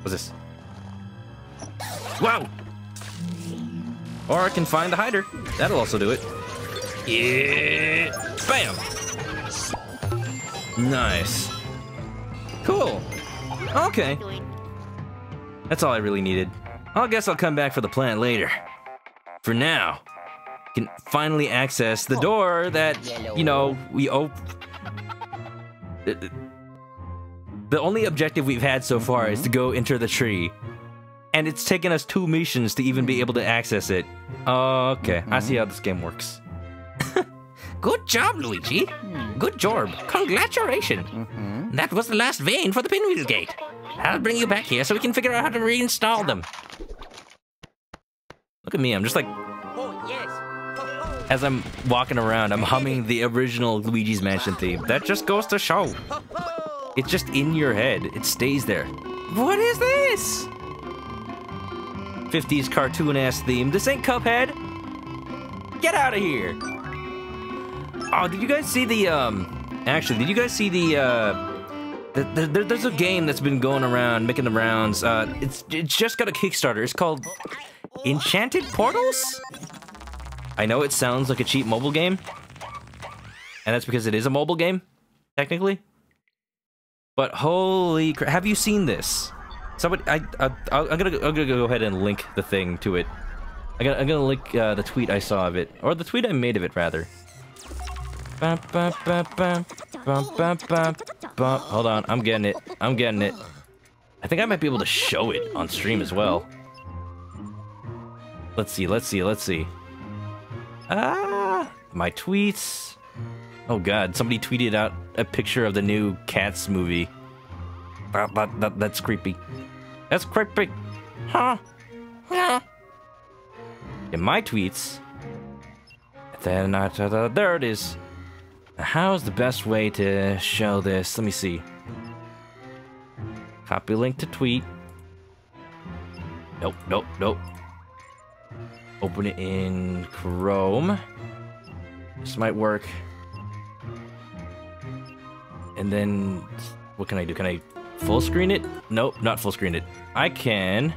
What's this? Wow! Or I can find the hider. That'll also do it. Yeah! Bam! Nice. Cool. Okay. That's all I really needed. I guess I'll come back for the plant later. For now, can finally access the door that, you know, we op- The only objective we've had so far is to go enter the tree. And it's taken us two missions to even be able to access it. Okay, I see how this game works. Good job, Luigi. Good job. Congratulations. That was the last vane for the pinwheel gate. I'll bring you back here so we can figure out how to reinstall them. Look at me, I'm just like. As I'm walking around, I'm humming the original Luigi's Mansion theme. That just goes to show. It's just in your head, it stays there. What is this? 50s cartoon ass theme. This ain't Cuphead. Get out of here. Oh, did you guys see the, um, actually, did you guys see the, uh, the, the, there- there's a game that's been going around, making the rounds. Uh, it's it's just got a Kickstarter. It's called Enchanted Portals. I know it sounds like a cheap mobile game, and that's because it is a mobile game, technically. But holy crap! Have you seen this? Somebody, I, I, I'm gonna, I'm gonna go ahead and link the thing to it. I got, I'm gonna link uh, the tweet I saw of it, or the tweet I made of it, rather. Hold on, I'm getting it. I'm getting it. I think I might be able to show it on stream as well. Let's see, let's see, let's see. Ah, my tweets. Oh god, somebody tweeted out a picture of the new Cats movie. That, that, that, that's creepy. That's creepy. Huh? Yeah. In my tweets. Then I, there it is. How's the best way to show this? Let me see. Copy link to tweet. Nope, nope, nope. Open it in Chrome. This might work. And then, what can I do? Can I full screen it? Nope, not full screen it. I can.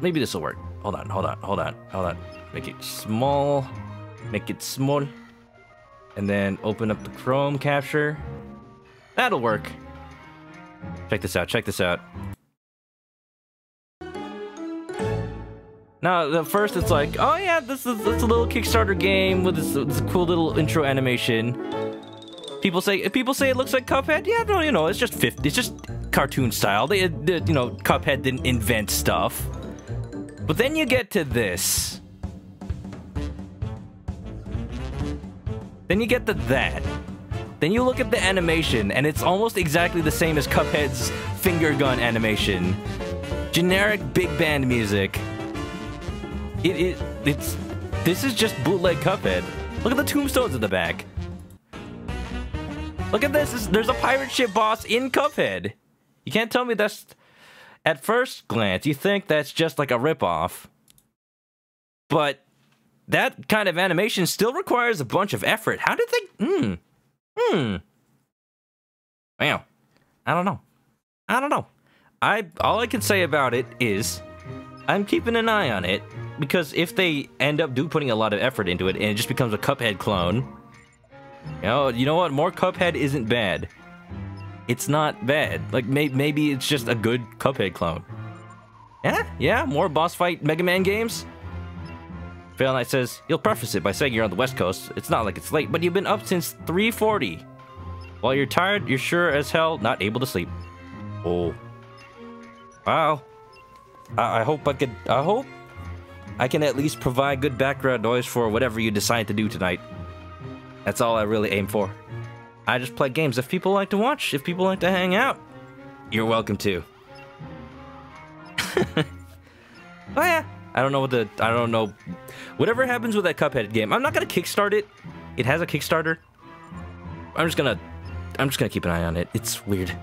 Maybe this will work. Hold on, hold on, hold on, hold on. Make it small. Make it small. And then open up the Chrome capture. That'll work. Check this out, check this out. Now, at first it's like, oh yeah, this is this a little Kickstarter game with this, this cool little intro animation. People say people say it looks like Cuphead. Yeah, no, you know, it's just 50, it's just cartoon style. They, they, you know, Cuphead didn't invent stuff. But then you get to this. Then you get to that. Then you look at the animation, and it's almost exactly the same as Cuphead's finger gun animation. Generic big band music. It, it it's this is just bootleg Cuphead. Look at the tombstones in the back. Look at this. this- There's a pirate ship boss in Cuphead. You can't tell me that's. At first glance, you think that's just like a ripoff. But that kind of animation still requires a bunch of effort. How did they. Hmm. Hmm. Well, I don't know. I don't know. I all I can say about it is I'm keeping an eye on it because if they end up do putting a lot of effort into it and it just becomes a Cuphead clone, you know, you know what? More Cuphead isn't bad. It's not bad. Like may, maybe it's just a good Cuphead clone. Yeah, yeah. More boss fight Mega Man games. Fail Knight says you'll preface it by saying you're on the West Coast. It's not like it's late, but you've been up since 3:40. While you're tired, you're sure as hell not able to sleep. Oh. Wow. I, I hope I could. I hope I can at least provide good background noise for whatever you decide to do tonight. That's all I really aim for. I just play games. If people like to watch, if people like to hang out, you're welcome to. oh yeah. I don't know what the. I don't know. Whatever happens with that Cuphead game, I'm not gonna kickstart it. It has a Kickstarter. I'm just gonna. I'm just gonna keep an eye on it. It's weird.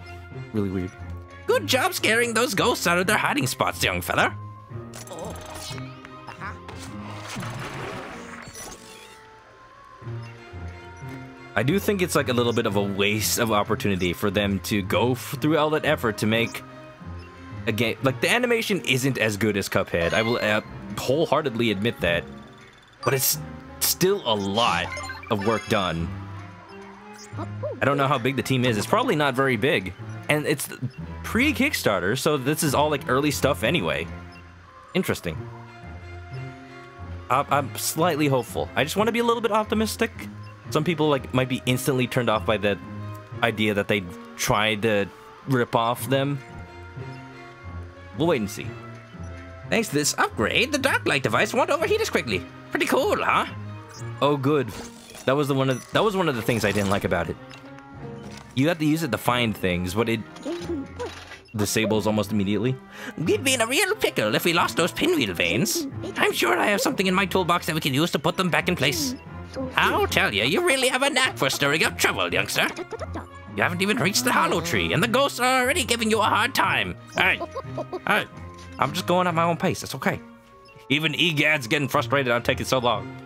Really weird. Good job scaring those ghosts out of their hiding spots, young fella. I do think it's like a little bit of a waste of opportunity for them to go through all that effort to make a game. Like the animation isn't as good as Cuphead. I will uh, wholeheartedly admit that, but it's still a lot of work done. I don't know how big the team is. It's probably not very big, and it's pre Kickstarter, so this is all like early stuff anyway. Interesting. I'm, I'm slightly hopeful. I just want to be a little bit optimistic. Some people like might be instantly turned off by the idea that they tried to rip off them. We'll wait and see. Thanks to this upgrade, the dark light device won't overheat as quickly. Pretty cool, huh? Oh, good. That was the one of that was one of the things I didn't like about it. You have to use it to find things, but it disables almost immediately. We'd be in a real pickle if we lost those pinwheel vanes. I'm sure I have something in my toolbox that we can use to put them back in place. I'll tell you, you really have a knack for stirring up trouble, youngster. You haven't even reached the hollow tree, and the ghosts are already giving you a hard time. Hey, hey, I'm just going at my own pace. It's okay. Even Egad's getting frustrated. I'm taking so long.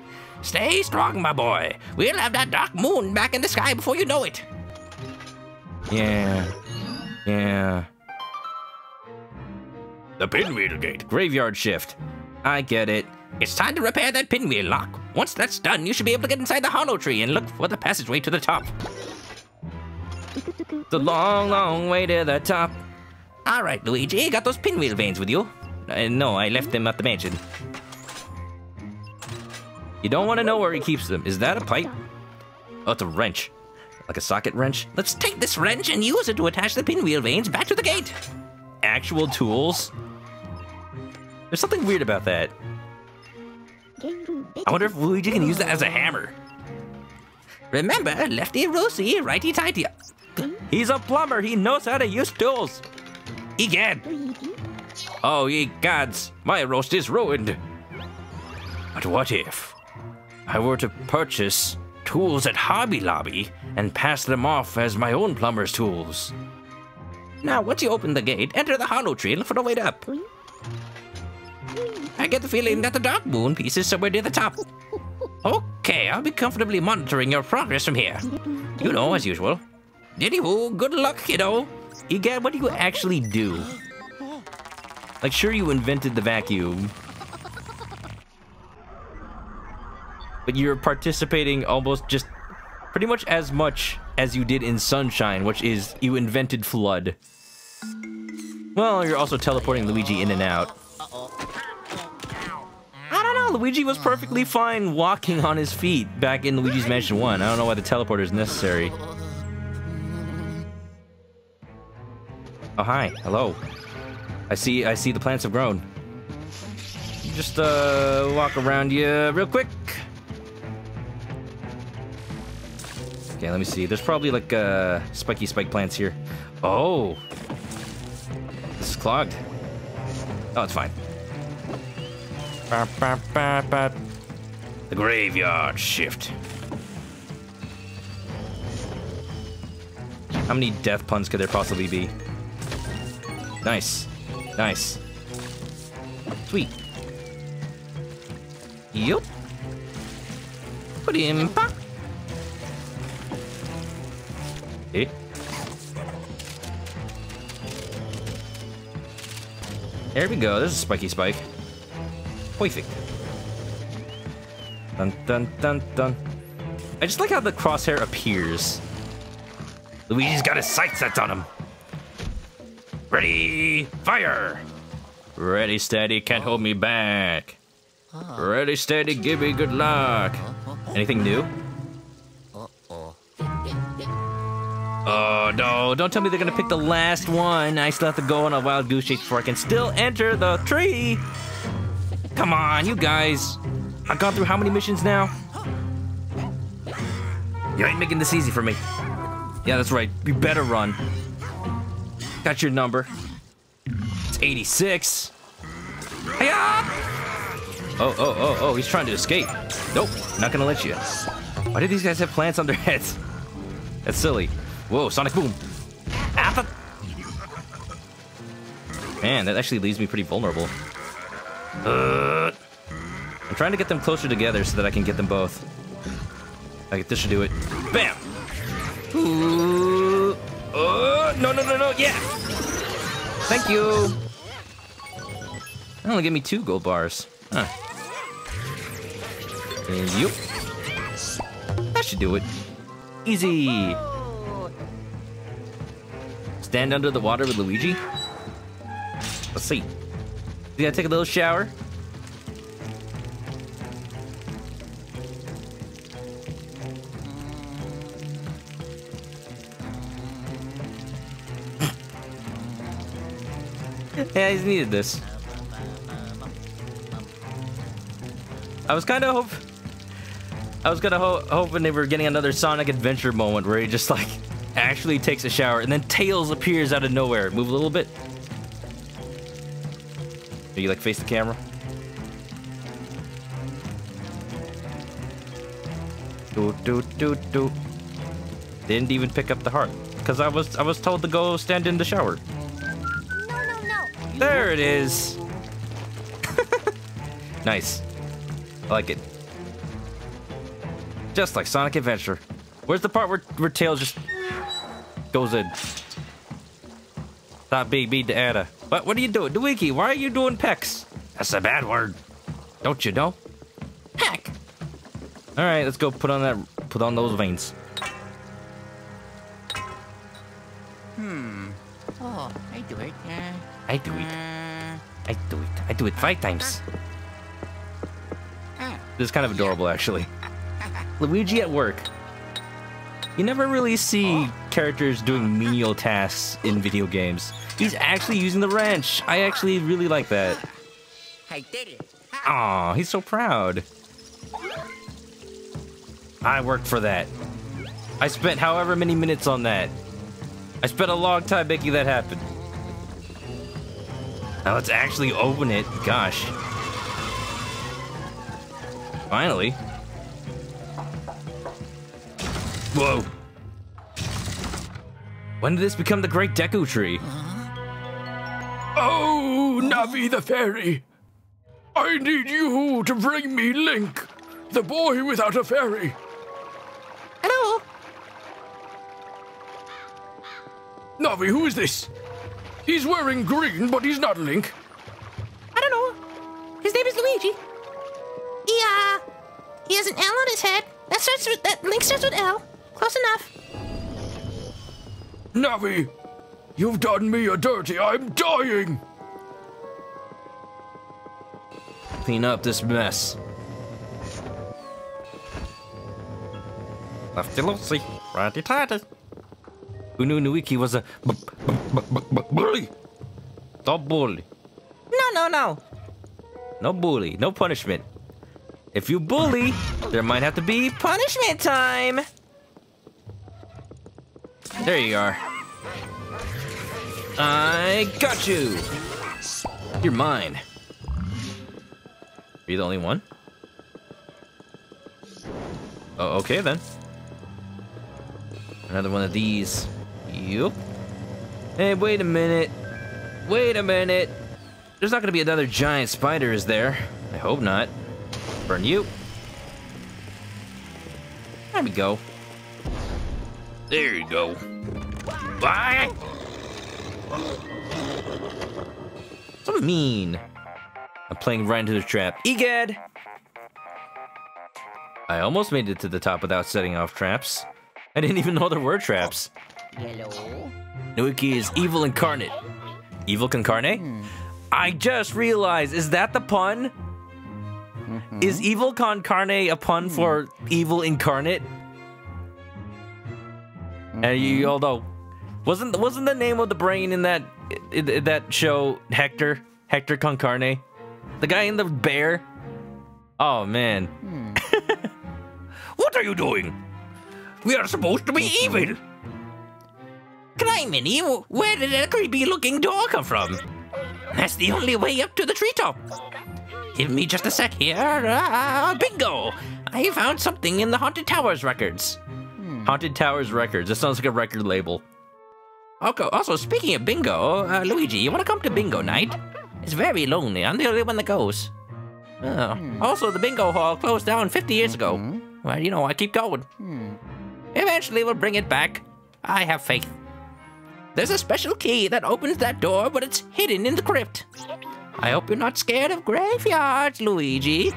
Stay strong, my boy. We'll have that dark moon back in the sky before you know it. Yeah, yeah. The pinwheel gate. Graveyard shift. I get it. It's time to repair that pinwheel lock. Once that's done, you should be able to get inside the hollow tree and look for the passageway to the top. The long, long way to the top. All right, Luigi, got those pinwheel vanes with you? Uh, no, I left them at the mansion. You don't want to know where he keeps them. Is that a pipe? Oh, it's a wrench. Like a socket wrench? Let's take this wrench and use it to attach the pinwheel vanes back to the gate. Actual tools? There's something weird about that. I wonder if Luigi can use that as a hammer. Remember, lefty roosey, righty tighty. Mm-hmm. He's a plumber. He knows how to use tools. Egad, mm-hmm. Oh, ye gods, my roast is ruined. But what if I were to purchase tools at Hobby Lobby and pass them off as my own plumber's tools? now once you open the gate, enter the hollow tree and look for the way up. I get the feeling that the dark moon piece is somewhere near the top. Okay, I'll be comfortably monitoring your progress from here. You know, as usual. Anywho, good luck, kiddo. Egad, what do you actually do? Like, sure, you invented the vacuum. But you're participating almost just pretty much as much as you did in Sunshine, which is you invented FLUDD. Well, you're also teleporting Luigi in and out. I don't know, Luigi was perfectly fine walking on his feet back in Luigi's Mansion 1. I don't know why the teleporter is necessary. Oh, hi. Hello. I see I see the plants have grown. Just uh walk around you real quick. Okay, let me see. There's probably like uh spiky spike plants here. Oh. This is clogged. Oh, it's fine. The graveyard shift. How many death puns could there possibly be? Nice. Nice. Sweet. Yup. Put him back. Eh? There we go. There's a spiky spike. Perfect. Dun dun dun dun. I just like how the crosshair appears. Luigi's got his sights set on him. Ready, fire! Ready, steady, can't hold me back. Ready, steady, give me good luck. Anything new? Oh no, don't tell me they're gonna pick the last one. I still have to go on a wild goose chase before I can still enter the tree. Come on, you guys. I've gone through how many missions now? You ain't making this easy for me. Yeah, that's right. You better run. Got your number. It's 86. Hiya! Oh, oh, oh, oh, he's trying to escape. Nope, not gonna let you. Why do these guys have plants on their heads? That's silly. Whoa, Sonic Boom. Man, that actually leaves me pretty vulnerable. Uh, I'm trying to get them closer together so that I can get them both. I get this should do it. Bam! Ooh. Uh, no, no, no, no, yeah! Thank you! That only gave me two gold bars. Huh. And you. That should do it. Easy! Stand under the water with Luigi? Let's see. You gotta take a little shower. Yeah, he's needed this. I was kind of hope. I was kind of ho hoping they were getting another Sonic Adventure moment where he just like actually takes a shower and then Tails appears out of nowhere. Move a little bit. Are you like face the camera? Do do do do. Didn't even pick up the heart because I was I was told to go stand in the shower. There it is. nice. I like it. Just like Sonic Adventure. Where's the part where, where Tails just goes in? Stop being mean to Anna. What, what are you doing? Luigi, why are you doing pecs? That's a bad word. Don't you know? Heck. All right, let's go put on that, put on those vanes. Hmm. Oh, I do it. Uh, I do it. I do it. I do it five times. This is kind of adorable, actually. Luigi at work. You never really see characters doing menial tasks in video games. He's actually using the wrench. I actually really like that. I did it. Aw, he's so proud. I worked for that. I spent however many minutes on that. I spent a long time making that happen. Now let's actually open it. Gosh. Finally. Whoa. When did this become the Great Deku Tree? Oh, Navi the fairy. I need you to bring me Link, the boy without a fairy. Hello. Navi, who is this? He's wearing green, but he's not Link. I don't know. His name is Luigi. He uh, he has an L on his head. That starts with that link starts with L. Close enough. Navi, you've done me a dirty. I'm dying. Clean up this mess. Lefty loosey, righty tighty. Who knew Nuiki was a b- b- b- b- b- bully? Don't bully. No, no, no. No bully. No punishment. If you bully, there might have to be punishment time. There you are. I got you. You're mine. Are you the only one? Oh, okay then. Another one of these. You. Hey, wait a minute. Wait a minute. There's not gonna be another giant spider, is there? I hope not. Burn you. There we go. There you go. Bye. So mean. I'm playing right into the trap. Egad! I almost made it to the top without setting off traps. I didn't even know there were traps. Hello? Nuiki is evil incarnate. Evil concarne? Hmm. I just realized, is that the pun? Mm-hmm. Is evil concarne a pun hmm. for evil incarnate? And you mm-hmm. all know, wasn't wasn't the name of the brain in that in, in that show Hector Hector Concarne, the guy in the bear? Oh man, hmm. what are you doing? We are supposed to be mm-hmm. evil. Minnie. Where did that creepy looking door come from? That's the only way up to the treetop. Give me just a sec here. Ah, bingo! I found something in the Haunted Towers records. Hmm. Haunted Towers Records. That sounds like a record label. Okay, also, speaking of bingo, uh, Luigi, you want to come to bingo night? It's very lonely. I'm the only one that goes. Oh. Also, the bingo hall closed down 50 years ago. Mm-hmm. Well, you know, I keep going. Hmm. Eventually, we'll bring it back. I have faith. There's a special key that opens that door, but it's hidden in the crypt. I hope you're not scared of graveyards, Luigi.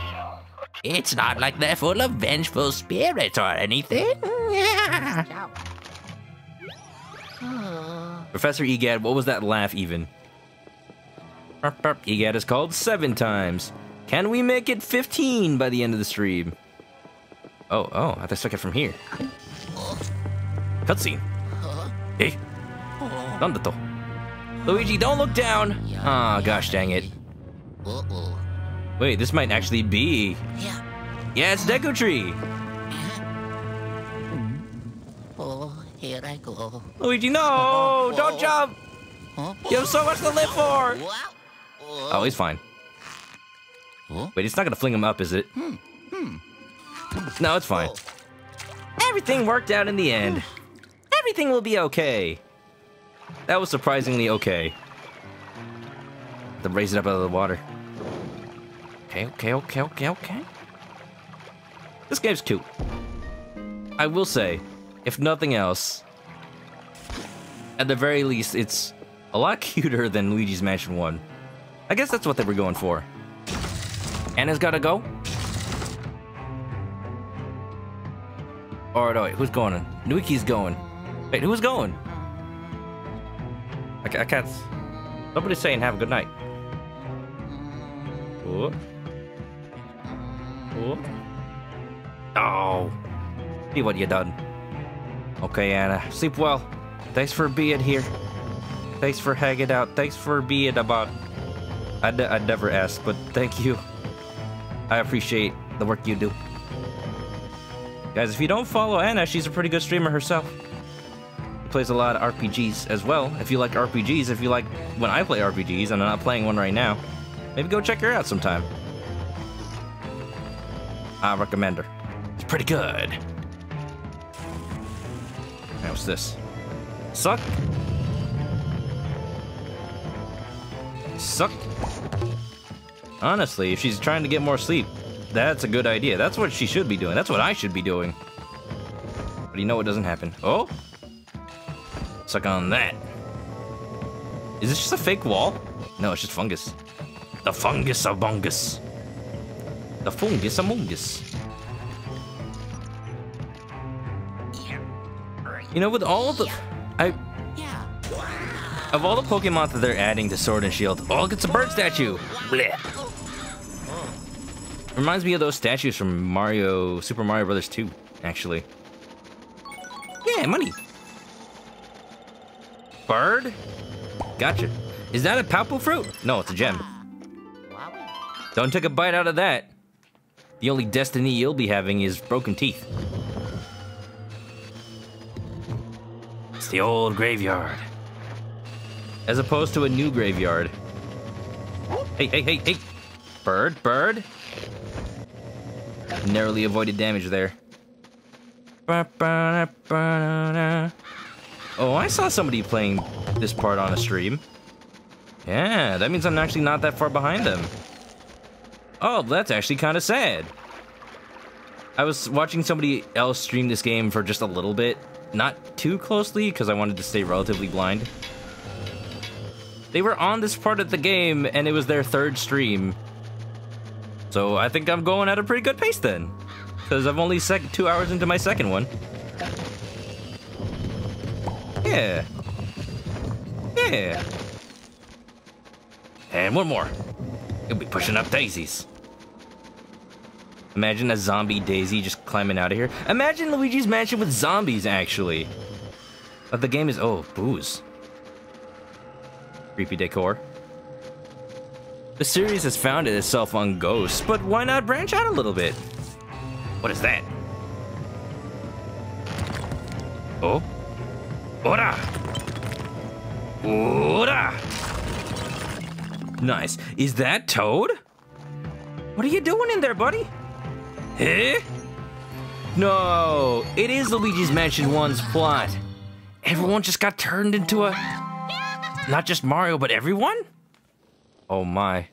It's not like they're full of vengeful spirits or anything. Ciao. Professor Egad, what was that laugh even? Burp, burp. Egad is called seven times. Can we make it 15 by the end of the stream? Oh, oh, I thought I took it from here. Cutscene. Hey. Nandato. Luigi, don't look down. Ah, gosh dang it. Wait, this might actually be. Yeah. Yeah, it's Deku Tree. Oh, here I go. Luigi, no! Don't jump! You have so much to live for! Oh, he's fine. Wait, it's not gonna fling him up, is it? No, it's fine. Everything worked out in the end. Everything will be okay. That was surprisingly okay. To raise it up out of the water. Okay, okay, okay, okay, okay. This game's cute. I will say, if nothing else, at the very least, it's a lot cuter than Luigi's Mansion 1. I guess that's what they were going for. Anna's gotta go? Alright, wait, who's going? Nuiki's going. Wait, who's going? I, I can't. Nobody's saying have a good night. Oh. Oh. Oh. See what you done. Okay, Anna. Sleep well. Thanks for being here. Thanks for hanging out. Thanks for being about. I, I never asked, but thank you. I appreciate the work you do. Guys, if you don't follow Anna, she's a pretty good streamer herself. Plays a lot of RPGs as well. If you like RPGs, if you like when I play RPGs, and I'm not playing one right now, maybe go check her out sometime. Ah, I recommend her. It's pretty good. Hey, what's this? Suck. Suck. Honestly, if she's trying to get more sleep, that's a good idea. That's what she should be doing. That's what I should be doing. But you know what doesn't happen? Oh? Suck on that. Is this just a fake wall? No, it's just fungus. The fungus among us. The fungus among us. You know, with all of the... I... Of all the Pokemon that they're adding to Sword and Shield, oh, it's a bird statue. Blech. Reminds me of those statues from Mario, Super Mario Brothers 2, actually. Yeah, money. Bird? Gotcha. Is that a Palpo fruit? No, it's a gem. Don't take a bite out of that. The only destiny you'll be having is broken teeth. It's the old graveyard. As opposed to a new graveyard. Hey, hey, hey, hey! Bird, bird! Narrowly avoided damage there. Oh, I saw somebody playing this part on a stream. Yeah, that means I'm actually not that far behind them. Oh, that's actually kind of sad. I was watching somebody else stream this game for just a little bit. Not too closely, because I wanted to stay relatively blind. They were on this part of the game, and it was their third stream. So I think I'm going at a pretty good pace then. Because I'm only two hours into my second one. Yeah. Yeah. And one more. You'll be pushing up daisies. Imagine a zombie Daisy just climbing out of here. Imagine Luigi's Mansion with zombies, actually. But the game is... Oh, booze. Creepy decor. The series has founded itself on ghosts, but why not branch out a little bit? What is that? Oh? Ora! Ora! Nice. Is that Toad? What are you doing in there, buddy? Eh? No, it is Luigi's Mansion 1's plot. Everyone just got turned into a... Not just Mario, but everyone? Oh my.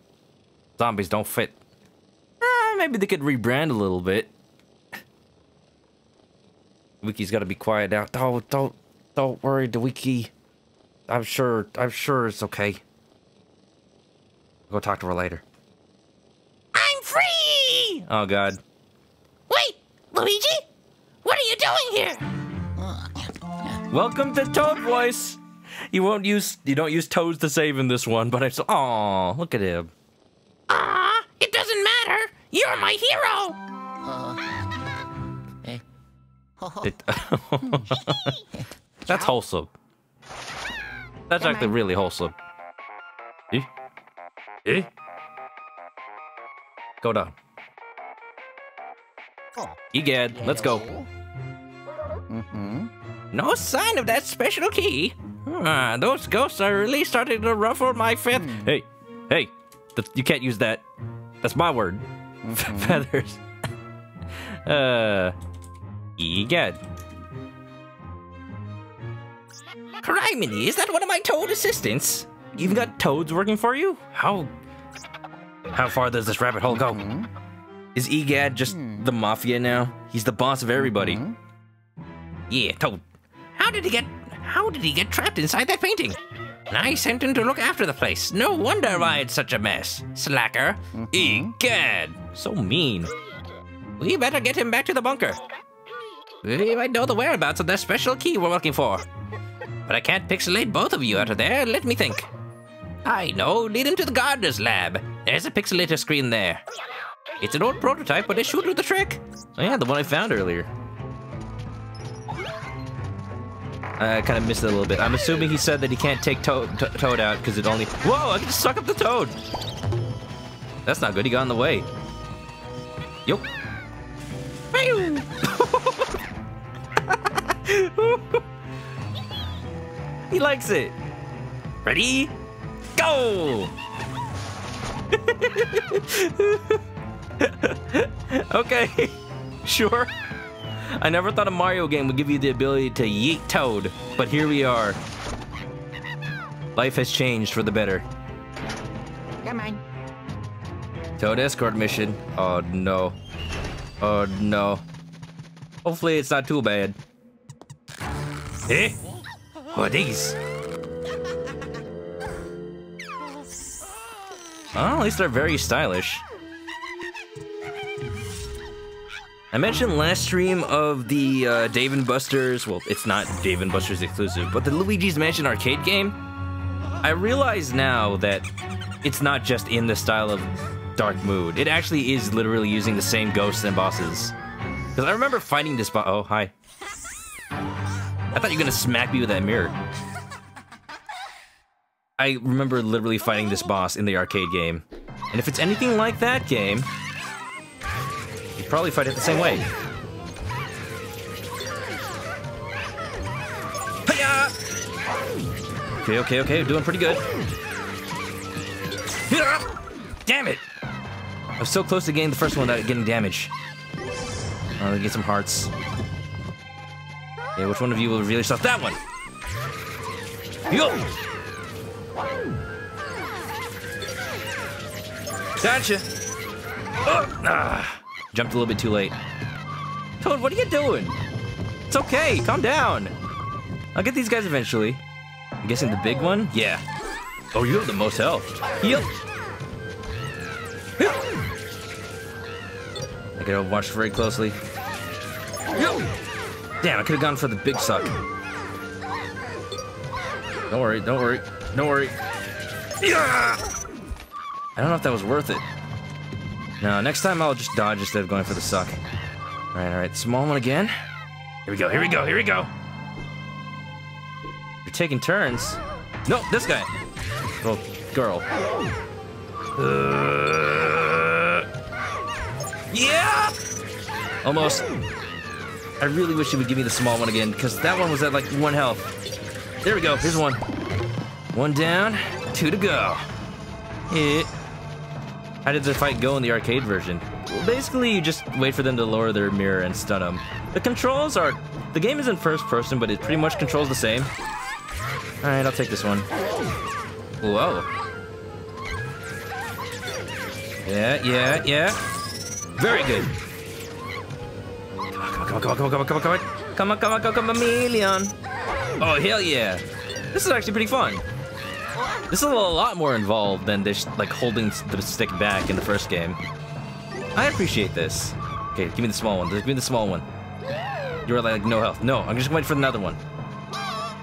Zombies don't fit. Ah, maybe they could rebrand a little bit. Wiki's gotta be quiet now. Don't, don't, don't worry, the Wiki. I'm sure, I'm sure it's okay. Go talk to her later. I'm free! Oh god. Wait, Luigi? What are you doing here? Welcome to Toad Voice. You won't use you don't use toads to save in this one, but I saw. Aw, look at him. Ah, it doesn't matter. You're my hero. Eh. It, that's wholesome. That's actually really wholesome. Eh? Eh? Go down. Egad, let's go. No sign of that special key. Ah, those ghosts are really starting to ruffle my feathers. Hey, hey, th- you can't use that. That's my word. Feathers. uh, egad. Criminy, is that one of my toad assistants? You've got toads working for you? How how far does this rabbit hole go? Mm-hmm. Is Egad just mm-hmm. the mafia now? He's the boss of everybody. Mm-hmm. Yeah, Toad. How did he get? How did he get trapped inside that painting? And I sent him to look after the place. No wonder why it's such a mess. Slacker. Egad! So mean. We better get him back to the bunker. We might know the whereabouts of that special key we're looking for. But I can't pixelate both of you out of there. Let me think. I know. Lead him to the gardener's lab. There's a pixelator screen there. It's an old prototype, but it should do the trick. Oh yeah, the one I found earlier. I kind of missed it a little bit. I'm assuming he said that he can't take Toad, to Toad out because it only... Whoa, I can suck up the Toad! That's not good, he got in the way. Yup. he likes it. Ready? Go! okay, sure. I never thought a Mario game would give you the ability to yeet Toad, but here we are. Life has changed for the better. Come on. Toad escort mission. Oh no. Oh no. Hopefully it's not too bad. Eh? What are these? Oh, at least they're very stylish. I mentioned last stream of the uh, Dave and Buster's. Well, it's not Dave and Buster's exclusive, but the Luigi's Mansion arcade game. I realize now that it's not just in the style of Dark Moon. It actually is literally using the same ghosts and bosses. Because I remember fighting this boss. Oh, hi. I thought you were gonna smack me with that mirror. I remember literally fighting this boss in the arcade game. And if it's anything like that game, you probably fight it the same way. Hiya! Okay, okay, okay, doing pretty good. Damn it! I was so close to getting the first one without getting damage. Uh, get some hearts. Yeah, which one of you will reveal yourself? That one! Yo! Gotcha. Oh, ah, jumped a little bit too late. Toad, what are you doing? It's okay. Calm down. I'll get these guys eventually. I'm guessing the big one? Yeah. Oh, you have the most health. Yep. I gotta watch very closely. Yep. Damn, I could have gone for the big suck. Don't worry, don't worry, don't worry. Yeah! I don't know if that was worth it. No, next time I'll just dodge instead of going for the suck. Alright, alright, small one again. Here we go, here we go, here we go. You're taking turns. No, this guy. Well, girl. Uh, yeah! Almost. I really wish you would give me the small one again, because that one was at like one health. There we go, here's one. One down, two to go. Hit. How did the fight go in the arcade version? Well, basically, you just wait for them to lower their mirror and stun them. The controls are... The game is in first person, but it pretty much controls the same. Alright, I'll take this one. Whoa. Yeah, yeah, yeah. Very good. Come on, come on, come on, come on, come on, come on, come on, come on, come on, come on, chameleon. Oh, hell yeah. This is actually pretty fun. This is a lot more involved than just like holding the stick back in the first game. I appreciate this. Okay, give me the small one. Give me the small one. You're like no health. No, I'm just waiting for another one.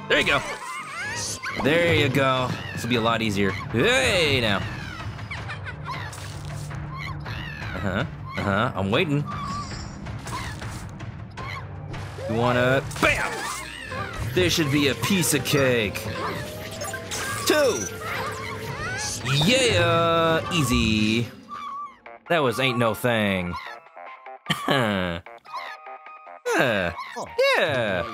There you go. There you go. This will be a lot easier. Hey now. Uh huh. Uh huh. I'm waiting. You wanna? Bam! This should be a piece of cake. Two. Yeah, uh, easy. That was ain't no thing. Huh. yeah. Yeah.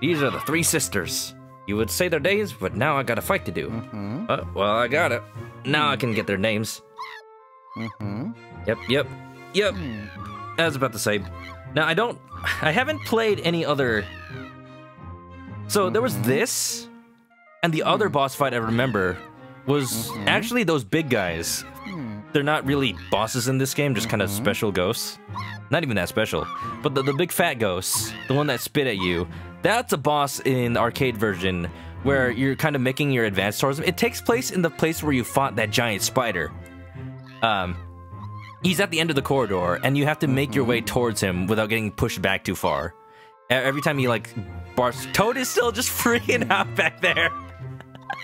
These are the three sisters. You would say their names, but now I got a fight to do. Uh, well, I got it. Now I can get their names. Mm-hmm. Yep, yep, yep. Hmm. I was about to say. Now I don't. I haven't played any other. So there was this, and the other boss fight I remember was actually those big guys. They're not really bosses in this game, just kind of special ghosts. Not even that special. But the, the big fat ghosts, the one that spit at you, that's a boss in the arcade version where you're kind of making your advance towards him. It takes place in the place where you fought that giant spider. Um, he's at the end of the corridor, and you have to make your way mm-hmm. towards him without getting pushed back too far. Every time he like barks, Toad is still just freaking out back there.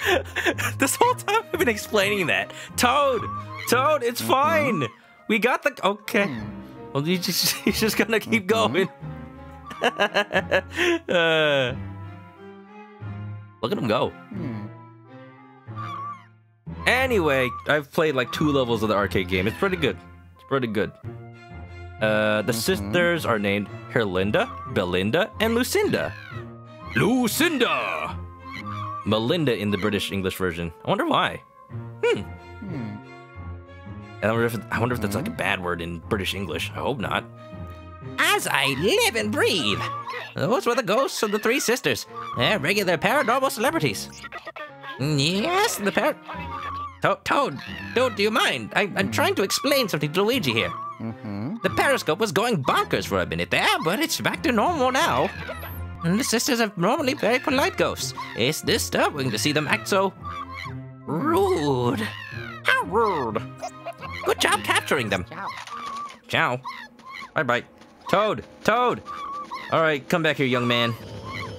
this whole time I've been explaining that. Toad, Toad, it's mm-hmm. fine. We got the okay. Hmm. Well, you just he's just gonna keep mm-hmm. going. Uh, look at him go. Hmm. Anyway, I've played like two levels of the arcade game. It's pretty good. It's pretty good. Uh, the sisters are named Herlinda, Belinda, and Lucinda. Lucinda! Melinda in the British English version. I wonder why. Hmm. I wonder if I wonder if that's like a bad word in British English. I hope not. As I live and breathe. Those were the ghosts of the three sisters. They're regular paranormal celebrities. Yes, the par... To- Toad, Toad, do you mind? I- I'm trying to explain something to Luigi here. The periscope was going bonkers for a minute there, but it's back to normal now. And the sisters are normally very polite ghosts. It's disturbing to see them act so... rude. How rude. Good job capturing them. Ciao. Bye bye. Toad! Toad! Alright, come back here, young man.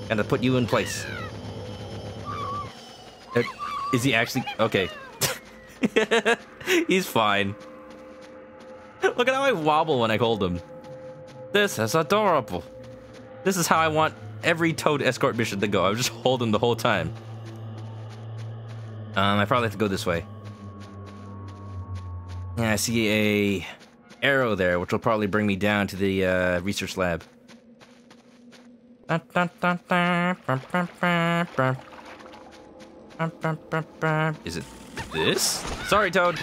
Gotta put you in place. Uh, is he actually. Okay. He's fine. Look at how I wobble when I hold him. This is adorable. This is how I want every Toad escort mission to go. I just hold him the whole time. Um, I probably have to go this way. Yeah, I see a arrow there, which will probably bring me down to the uh, research lab. Is it this? Sorry, Toad.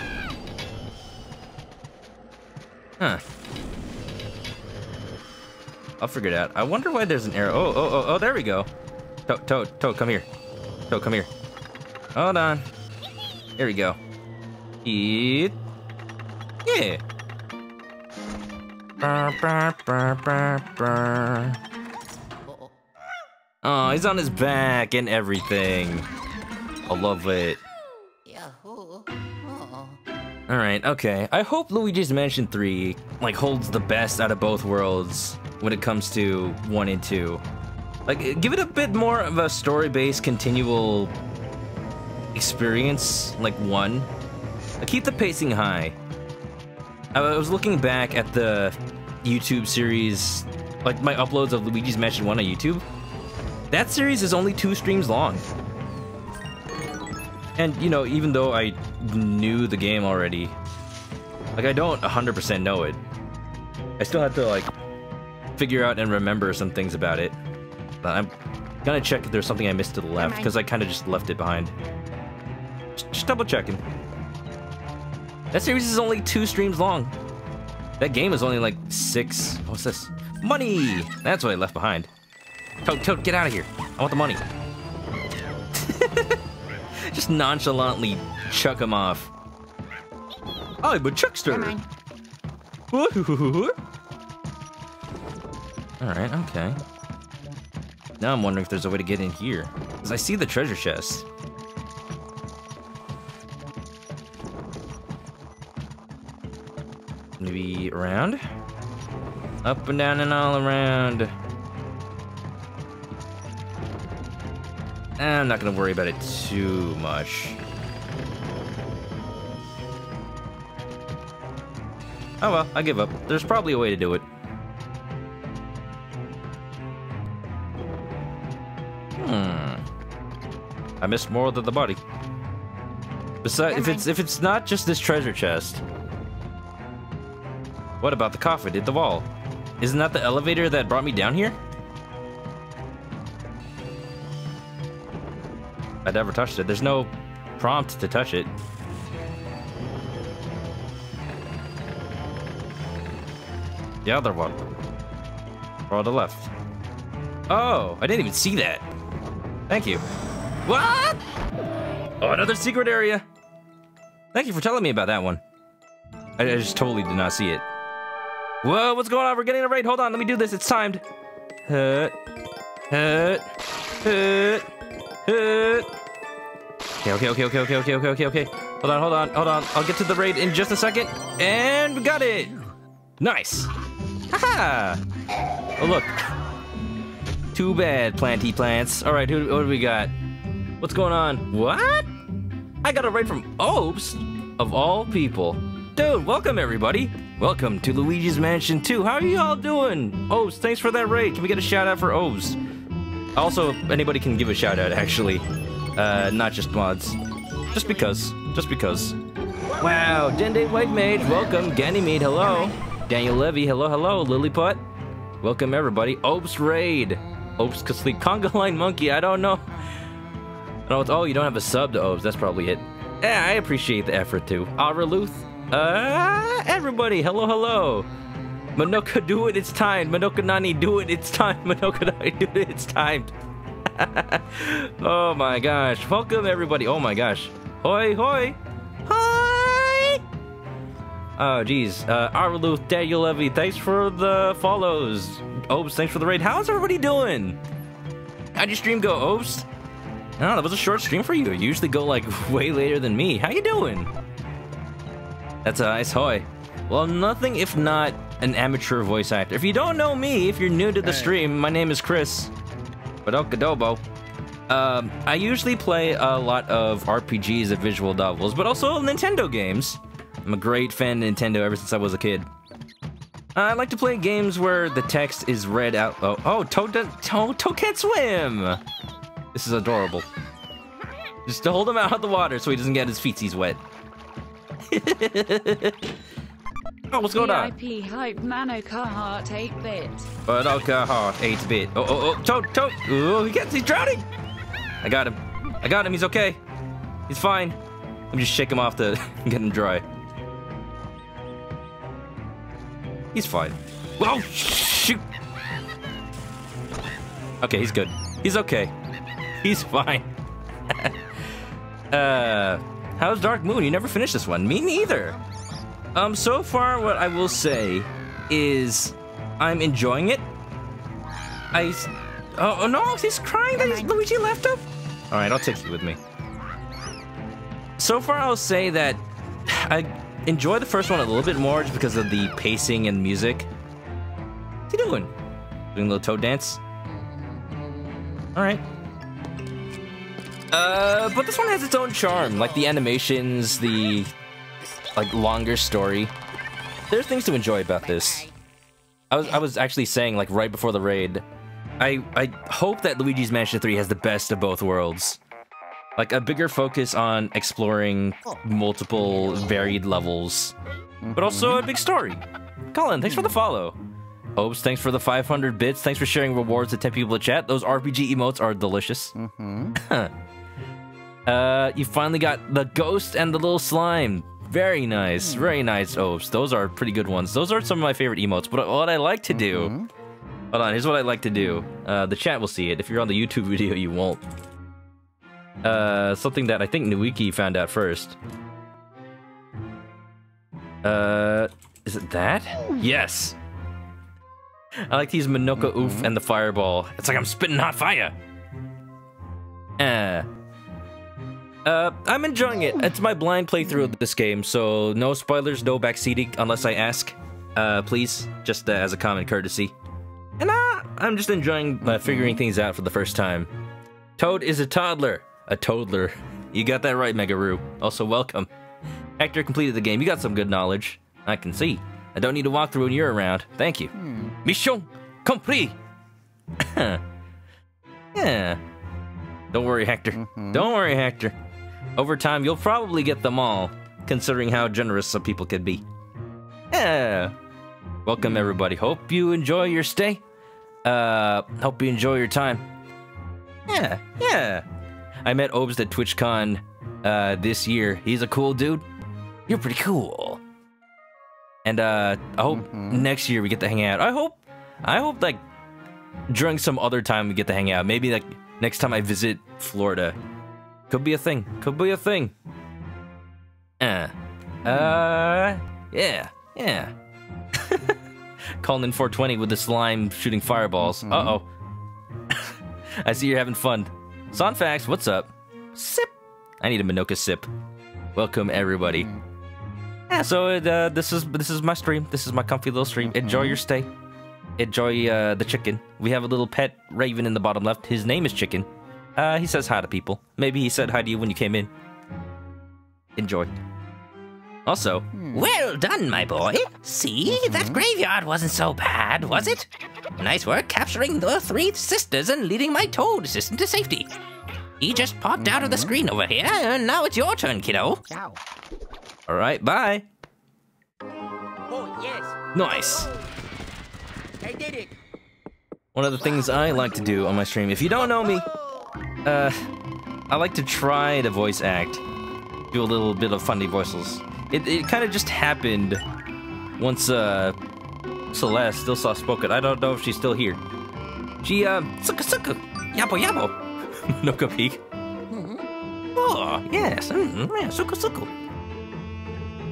Huh. I'll figure it out. I wonder why there's an arrow. Oh, oh, oh, oh, there we go. Toad, Toad, Toad, come here. Toad, come here. Hold on. Here we go. Eat. Yeah. Brr, brr, brr, brr, brr. Oh, he's on his back and everything. I love it. All right, okay. I hope Luigi's Mansion 3 like holds the best out of both worlds when it comes to 1 and 2. Like give it a bit more of a story-based continual experience like 1. Like, keep the pacing high. I was looking back at the YouTube series like my uploads of Luigi's Mansion 1 on YouTube. That series is only 2 streams long. And, you know, even though I knew the game already, like, I don't 100% know it. I still have to, like, figure out and remember some things about it. But I'm gonna check if there's something I missed to the left, because I kind of just left it behind. Just, just double checking. That series is only two streams long. That game is only like six. What's this? Money! That's what I left behind. Toad, Toad, get out of here. I want the money. Just nonchalantly chuck him off. I'm a chuckster. Alright, okay. Now I'm wondering if there's a way to get in here. Because I see the treasure chest. Maybe around? Up and down and all around. I'm not gonna worry about it too much. Oh well, I give up. There's probably a way to do it. Hmm. I missed more than the body. Besides, if it's if it's not just this treasure chest, what about the coffin in the wall? Isn't that the elevator that brought me down here? I never touched it. There's no prompt to touch it. The other one. Or on the left. Oh, I didn't even see that. Thank you. What? Oh, another secret area. Thank you for telling me about that one. I, I just totally did not see it. Whoa, what's going on? We're getting it right. Hold on, let me do this. It's timed. Hut. Hut. Hut. Okay, okay, okay, okay, okay, okay, okay, okay, okay. Hold on, hold on, hold on. I'll get to the raid in just a second. And we got it. Nice. Haha. Oh, look. Too bad, planty plants. All right, who, what do we got? What's going on? What? I got a raid from Opes, of all people. Dude, welcome everybody. Welcome to Luigi's Mansion 2. How are you all doing? Opes, thanks for that raid. Can we get a shout out for Opes? Also, anybody can give a shout out, actually. Uh, not just mods. Just because. Just because. Wow, Dende White Mage, welcome. Ganymede, hello. Daniel Levy, hello, hello. Lilliput, welcome everybody. Opes Raid. Opes could sleep. Conga Line Monkey, I don't know. I don't. Oh, you don't have a sub to Opes. That's probably it. Yeah, I appreciate the effort too. Araluth. Uh, everybody, hello, hello. Manoka, do it, it's time. Manoka Nani, do it, it's time. Manoka Nani, do it, it's time. oh my gosh. Welcome everybody. Oh my gosh. Hoi hoi. Hi. Oh geez. Uh Arluth, Daniel Levy, thanks for the follows. Opes, thanks for the raid. How's everybody doing? How'd your stream go, Opes? Oh, that was a short stream for you. You usually go like way later than me. How you doing? That's a nice hoy. Well, nothing if not an amateur voice actor. If you don't know me, if you're new to the stream, my name is Chris. ManokAdobo. Um, I usually play a lot of RPGs and visual novels, but also Nintendo games. I'm a great fan of Nintendo ever since I was a kid. I like to play games where the text is read out. Oh, oh Toad, Toad, Toad can't swim. This is adorable. Just to hold him out of the water so he doesn't get his feetsies wet. oh, what's going on? VIP hype Manoka Heart 8 bit. But okay, heart, 8 bit. Oh, oh, oh, Toad, Toad. Oh, he gets, he's drowning. I got him. I got him. He's okay. He's fine. Let me just shake him off to get him dry. He's fine. Whoa, shoot. Okay, he's good. He's okay. He's fine. uh, how's Dark Moon? You never finished this one. Me neither. Um, so far, what I will say is I'm enjoying it. I. Oh, oh no, he's crying that he's- Luigi left him. All right, I'll take you with me. So far, I'll say that I enjoy the first one a little bit more just because of the pacing and music. What's he doing? Doing a little toad dance? All right. Uh, but this one has its own charm, like the animations, the like longer story. There's things to enjoy about this. I was I was actually saying like right before the raid, I I hope that Luigi's Mansion 3 has the best of both worlds. Like a bigger focus on exploring multiple varied levels, but also a big story. Colin, thanks for the follow. Opes, thanks for the 500 bits. Thanks for sharing rewards to 10 people to chat. Those RPG emotes are delicious. uh, you finally got the ghost and the little slime. Very nice, very nice, Opes. Those are pretty good ones. Those are some of my favorite emotes. But what I like to do, hold on, here's what I like to do. Uh, the chat will see it. If you're on the YouTube video, you won't. Uh, something that I think Nuiki found out first. Uh, is it that? Yes. I like to use Minoka Oof and the Fireball. It's like I'm spitting hot fire. Uh. Uh, I'm enjoying it. It's my blind playthrough of this game, so no spoilers, no backseating unless I ask. Uh, please, just uh, as a common courtesy. And uh, I'm just enjoying uh, figuring things out for the first time. Toad is a toddler. A toddler. You got that right, Megaroo. Also, welcome. Hector completed the game. You got some good knowledge. I can see. I don't need to walk through when you're around. Thank you. Mission complete. yeah. Don't worry, Hector. Don't worry, Hector. Over time, you'll probably get them all, considering how generous some people can be. Yeah. Welcome, everybody. Hope you enjoy your stay. Uh, hope you enjoy your time. Yeah, yeah. I met Obst at TwitchCon uh, this year. He's a cool dude. You're pretty cool. And uh, I hope next year we get to hang out. I hope, I hope like during some other time we get to hang out. Maybe like next time I visit Florida. Could be a thing. Could be a thing. Uh, uh, yeah, yeah. Calling in 420 with the slime shooting fireballs. Uh oh. I see you're having fun. Sonfax, what's up? Sip. I need a Minoka sip. Welcome everybody. Yeah, so uh, this is this is my stream. This is my comfy little stream. Enjoy your stay. Enjoy uh, the chicken. We have a little pet raven in the bottom left. His name is Chicken. Uh, he says hi to people. Maybe he said hi to you when you came in. Enjoy. Also, hmm. Well done, my boy. See, that mm-hmm. graveyard wasn't so bad, was it? Nice work capturing the three sisters and leading my toad system to safety. He just popped out of the mm-hmm. screen over here, and now it's your turn, kiddo. Ciao. all right, bye. Oh, yes. Nice. I did it. One of the things I like to do on my stream, if you don't know me, uh, I like to try to voice act, do a little bit of funny voices. It, it kind of just happened once, uh, Celeste, still soft spoken. I don't know if she's still here. She, uh, suka suka, yabo yabo, Noka peek. Oh, yes, mm, yeah.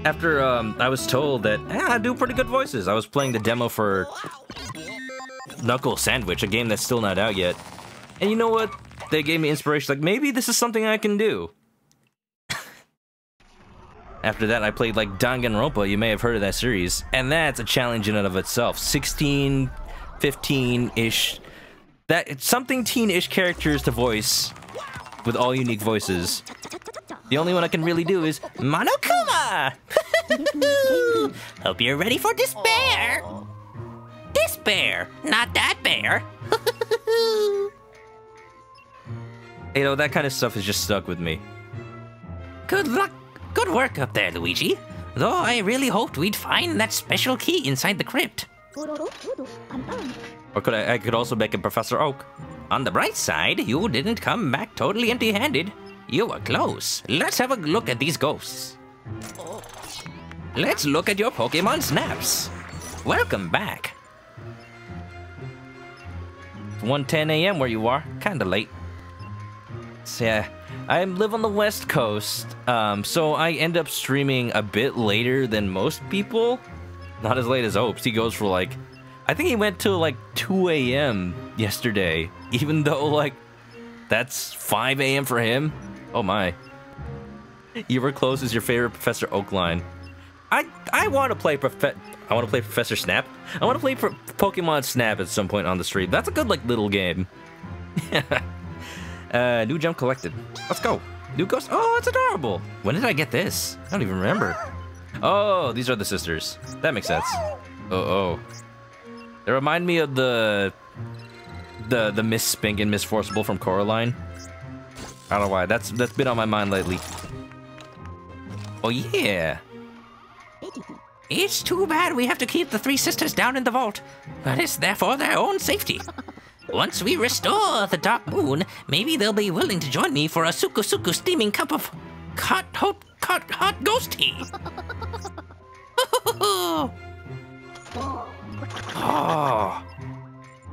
After, um, I was told that, yeah, I do pretty good voices. I was playing the demo for Knuckle Sandwich, a game that's still not out yet. And you know what? They gave me inspiration, like, maybe this is something I can do. After that, I played, like, Danganronpa, you may have heard of that series. And that's a challenge in and of itself. 16, 15-ish... That, it's something teen-ish characters to voice with all unique voices. The only one I can really do is Monokuma! Hope you're ready for despair. Despair, not that bear. You know, that kind of stuff is just stuck with me. Good luck. Good work up there, Luigi. Though I really hoped we'd find that special key inside the crypt. Or could I, I could also make a Professor Oak. On the bright side, you didn't come back totally empty handed. You were close. Let's have a look at these ghosts. Let's look at your Pokemon snaps. Welcome back. 1:10 a.m. where you are. Kinda late. Yeah, I live on the West Coast, um, so I end up streaming a bit later than most people. Not as late as Opes. He goes for like, I think he went to like 2 a.m. yesterday, even though like that's 5 a.m. for him. Oh my. You were close as your favorite Professor Oak line. I I want to play Profe- I want to play Professor Snap. I want to play Pro- Pokemon Snap at some point on the stream. That's a good like little game. uh, new gem collected. Let's go. New ghost. Oh, it's adorable. When did I get this? I don't even remember. Oh, these are the sisters. That makes sense. Oh oh. They remind me of the the the Miss Spink and Miss Forcible from Coraline. I don't know why. That's that's been on my mind lately. Oh yeah. It's too bad we have to keep the three sisters down in the vault, but it's there for their own safety. Once we restore the Dark Moon, maybe they'll be willing to join me for a suku suku steaming cup of hot, hot, hot, hot ghost tea. Oh.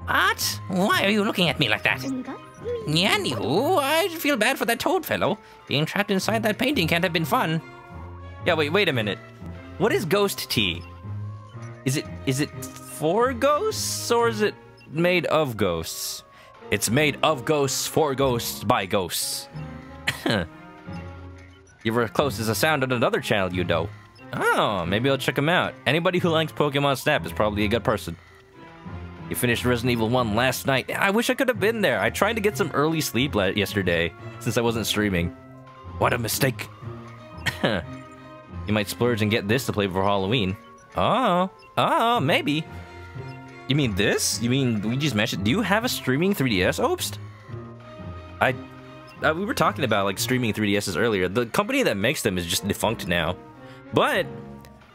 What? Why are you looking at me like that? Anywho, I feel bad for that toad fellow. Being trapped inside that painting can't have been fun. Yeah, wait, wait a minute. What is ghost tea? Is it is it for ghosts or is it made of ghosts? It's made of ghosts for ghosts by ghosts. you were close as a sound on another channel you know. Oh, maybe I'll check him out. Anybody who likes Pokemon Snap is probably a good person. You finished Resident Evil 1 last night. I wish I could have been there. I tried to get some early sleep yesterday since I wasn't streaming. What a mistake. you might splurge and get this to play for Halloween. Oh, oh, maybe. You mean this? You mean Luigi's Mansion? Do you have a streaming 3DS, Obst? I, uh, we were talking about like streaming 3DSs earlier. The company that makes them is just defunct now. But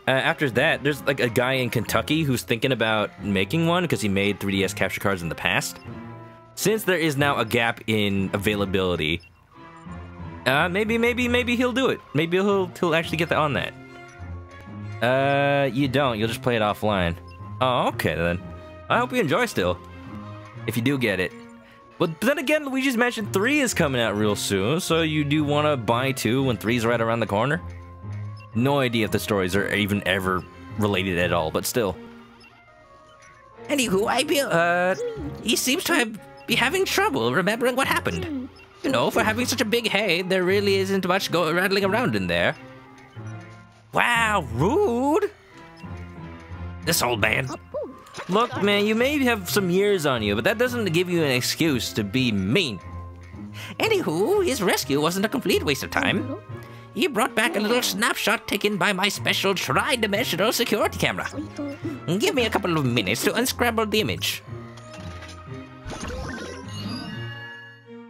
uh, after that, there's like a guy in Kentucky who's thinking about making one because he made 3DS capture cards in the past. Since there is now a gap in availability, uh, maybe, maybe, maybe he'll do it. Maybe he'll he'll actually get on that. Uh, you don't. You'll just play it offline. Oh, okay then. I hope you enjoy still. If you do get it. But then again, Luigi's Mansion 3 is coming out real soon, so you do want to buy 2 when 3's right around the corner? No idea if the stories are even ever related at all, but still. Anywho, I feel, uh, he seems to have, be having trouble remembering what happened. You know, for having such a big head, there really isn't much go rattling around in there. Wow, rude! This old man. Look, man, you may have some years on you, but that doesn't give you an excuse to be mean. Anywho, his rescue wasn't a complete waste of time. He brought back a little snapshot taken by my special tri-dimensional security camera. Give me a couple of minutes to unscramble the image.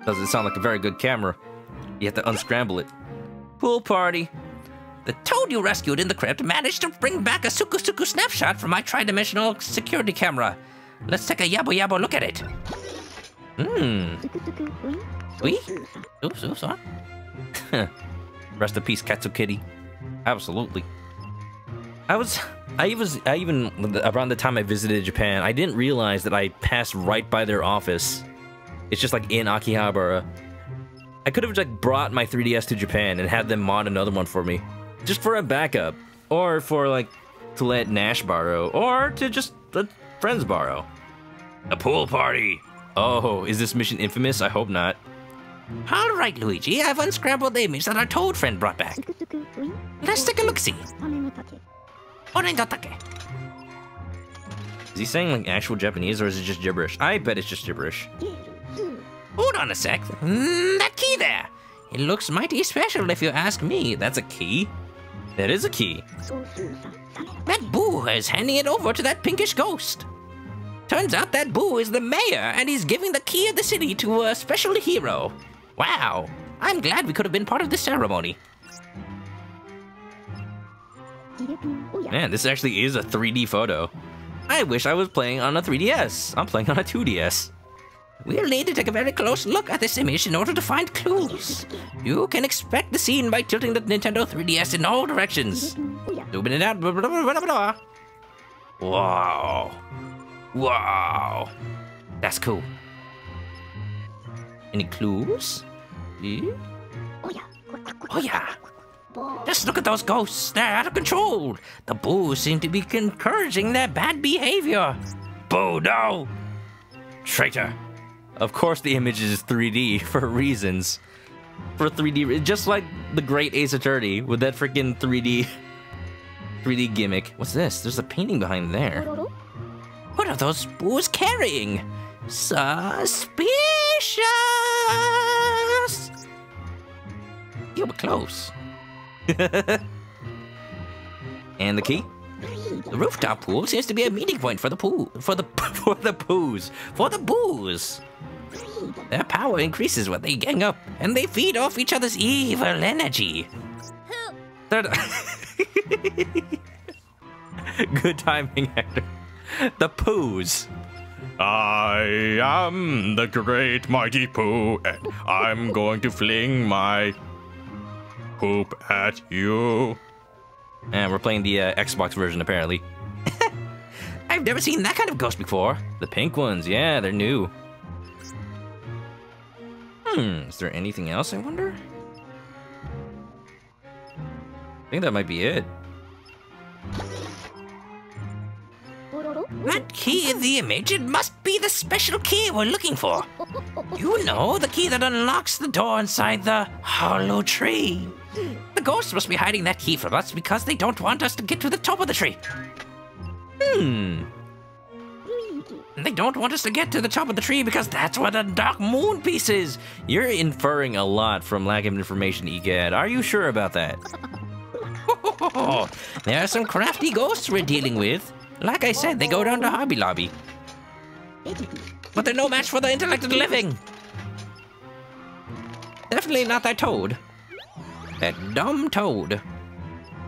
Doesn't sound like a very good camera. You have to unscramble it. Pool party. The toad you rescued in the crypt managed to bring back a Suku Suku snapshot from my tri-dimensional security camera. Let's take a yabo yabo look at it. Hmm. Oui? Oops, oops, what? Rest in peace, Katsukity. Absolutely. I was, I was, I even around the time I visited Japan, I didn't realize that I passed right by their office. It's just like in Akihabara. I could have like brought my 3DS to Japan and had them mod another one for me, just for a backup, or for like to let Nash borrow, or to just let friends borrow. A pool party. Oh, is this mission infamous? I hope not. All right, Luigi, I've unscrambled the image that our toad friend brought back. Let's take a look-see. Is he saying like actual Japanese or is it just gibberish? I bet it's just gibberish. Hold on a sec. Mm, that key there. It looks mighty special if you ask me. That's a key? That is a key. That boo is handing it over to that pinkish ghost. Turns out that boo is the mayor and he's giving the key of the city to a special hero. Wow. I'm glad we could have been part of this ceremony. Man, this actually is a 3D photo. I wish I was playing on a 3DS. I'm playing on a 2DS. We'll need to take a very close look at this image in order to find clues. You can expect the scene by tilting the Nintendo 3DS in all directions. Zooming it out. Blah, blah, blah, blah, blah. Wow. Wow. That's cool. Any clues? Yeah. Oh yeah. Just look at those ghosts. They're out of control. The boos seem to be encouraging their bad behavior. Boo, no! Traitor. Of course, the image is 3D for reasons. For 3D, just like the Great Ace Attorney with that freaking 3D, 3D gimmick. What's this? There's a painting behind there. What are those boos carrying? Suspicious! You were close. And the key? The rooftop pool seems to be a meeting point for the pool, for the For the poos. for the boos. Their power increases when they gang up, and they feed off each other's evil energy. Good timing, Hector. The poos. I am the great mighty Pooh, and I'm going to fling my poop at you. And we're playing the uh, Xbox version, apparently. I've never seen that kind of ghost before. The pink ones, yeah, they're new. Hmm, is there anything else, I wonder? I think that might be it. That key in the image, it must be the special key we're looking for. You know, the key that unlocks the door inside the hollow tree. The ghosts must be hiding that key from us because they don't want us to get to the top of the tree. Hmm. And they don't want us to get to the top of the tree because that's where the dark moon piece is. You're inferring a lot from lack of information, Egad. Are you sure about that? Oh, there are some crafty ghosts we're dealing with. Like I said, they go down to Hobby Lobby. But they're no match for the intellect of the living. Definitely not that toad. That dumb toad.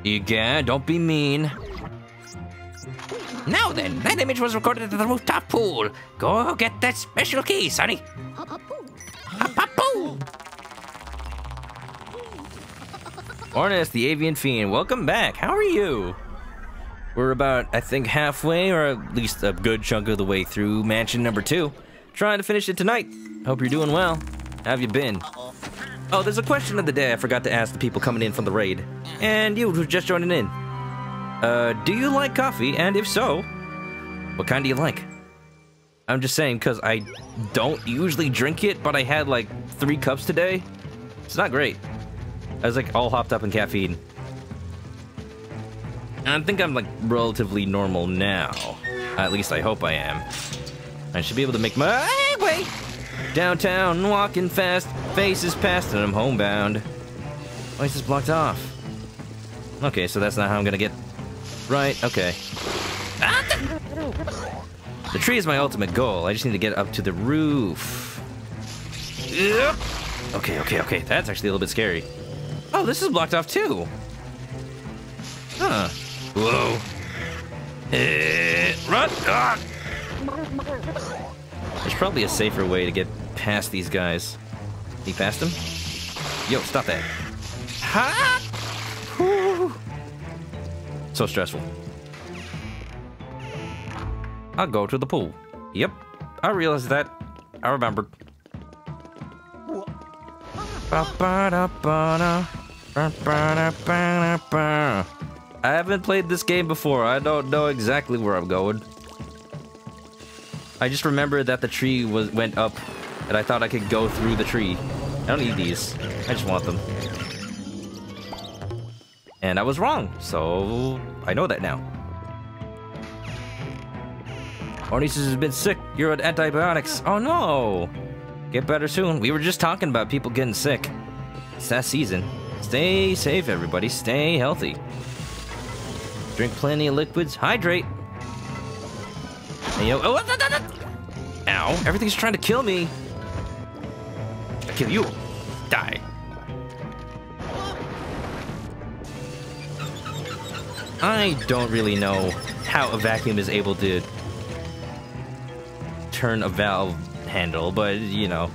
Egad, don't be mean. Now then, that image was recorded at the rooftop pool. Go get that special key, Sonny. Ornus, the avian fiend, welcome back. How are you? We're about, I think, halfway, or at least a good chunk of the way through mansion number two. Trying to finish it tonight. Hope you're doing well. How have you been? Oh, there's a question of the day I forgot to ask the people coming in from the raid. And you who's just joining in. Uh, do you like coffee? And if so, what kind do you like? I'm just saying, because I don't usually drink it, but I had like three cups today. It's not great. I was like all hopped up in caffeine. And I think I'm like relatively normal now. At least I hope I am. I should be able to make my way downtown, walking fast, faces past, and I'm homebound. Why is this blocked off? Okay, so that's not how I'm gonna get. Right, okay. The tree is my ultimate goal. I just need to get up to the roof. Okay, okay, okay. That's actually a little bit scary. Oh, this is blocked off too. Huh. Whoa. Eh, run! Ah! There's probably a safer way to get past these guys. Sneak past them? Yo, stop that. Ha! So stressful. I'll go to the pool. Yep, I realized that. I remembered. I haven't played this game before. I don't know exactly where I'm going. I just remember that the tree was went up, and I thought I could go through the tree. I don't need these. I just want them. And I was wrong, so I know that now. Ornisus has been sick. You're on antibiotics. Oh no! Get better soon. We were just talking about people getting sick. It's that season. Stay safe, everybody. Stay healthy. Drink plenty of liquids. Hydrate. Hey, yo. Oh. Ow. Everything's trying to kill me. I kill you. Die. I don't really know how a vacuum is able to turn a valve handle, but you know.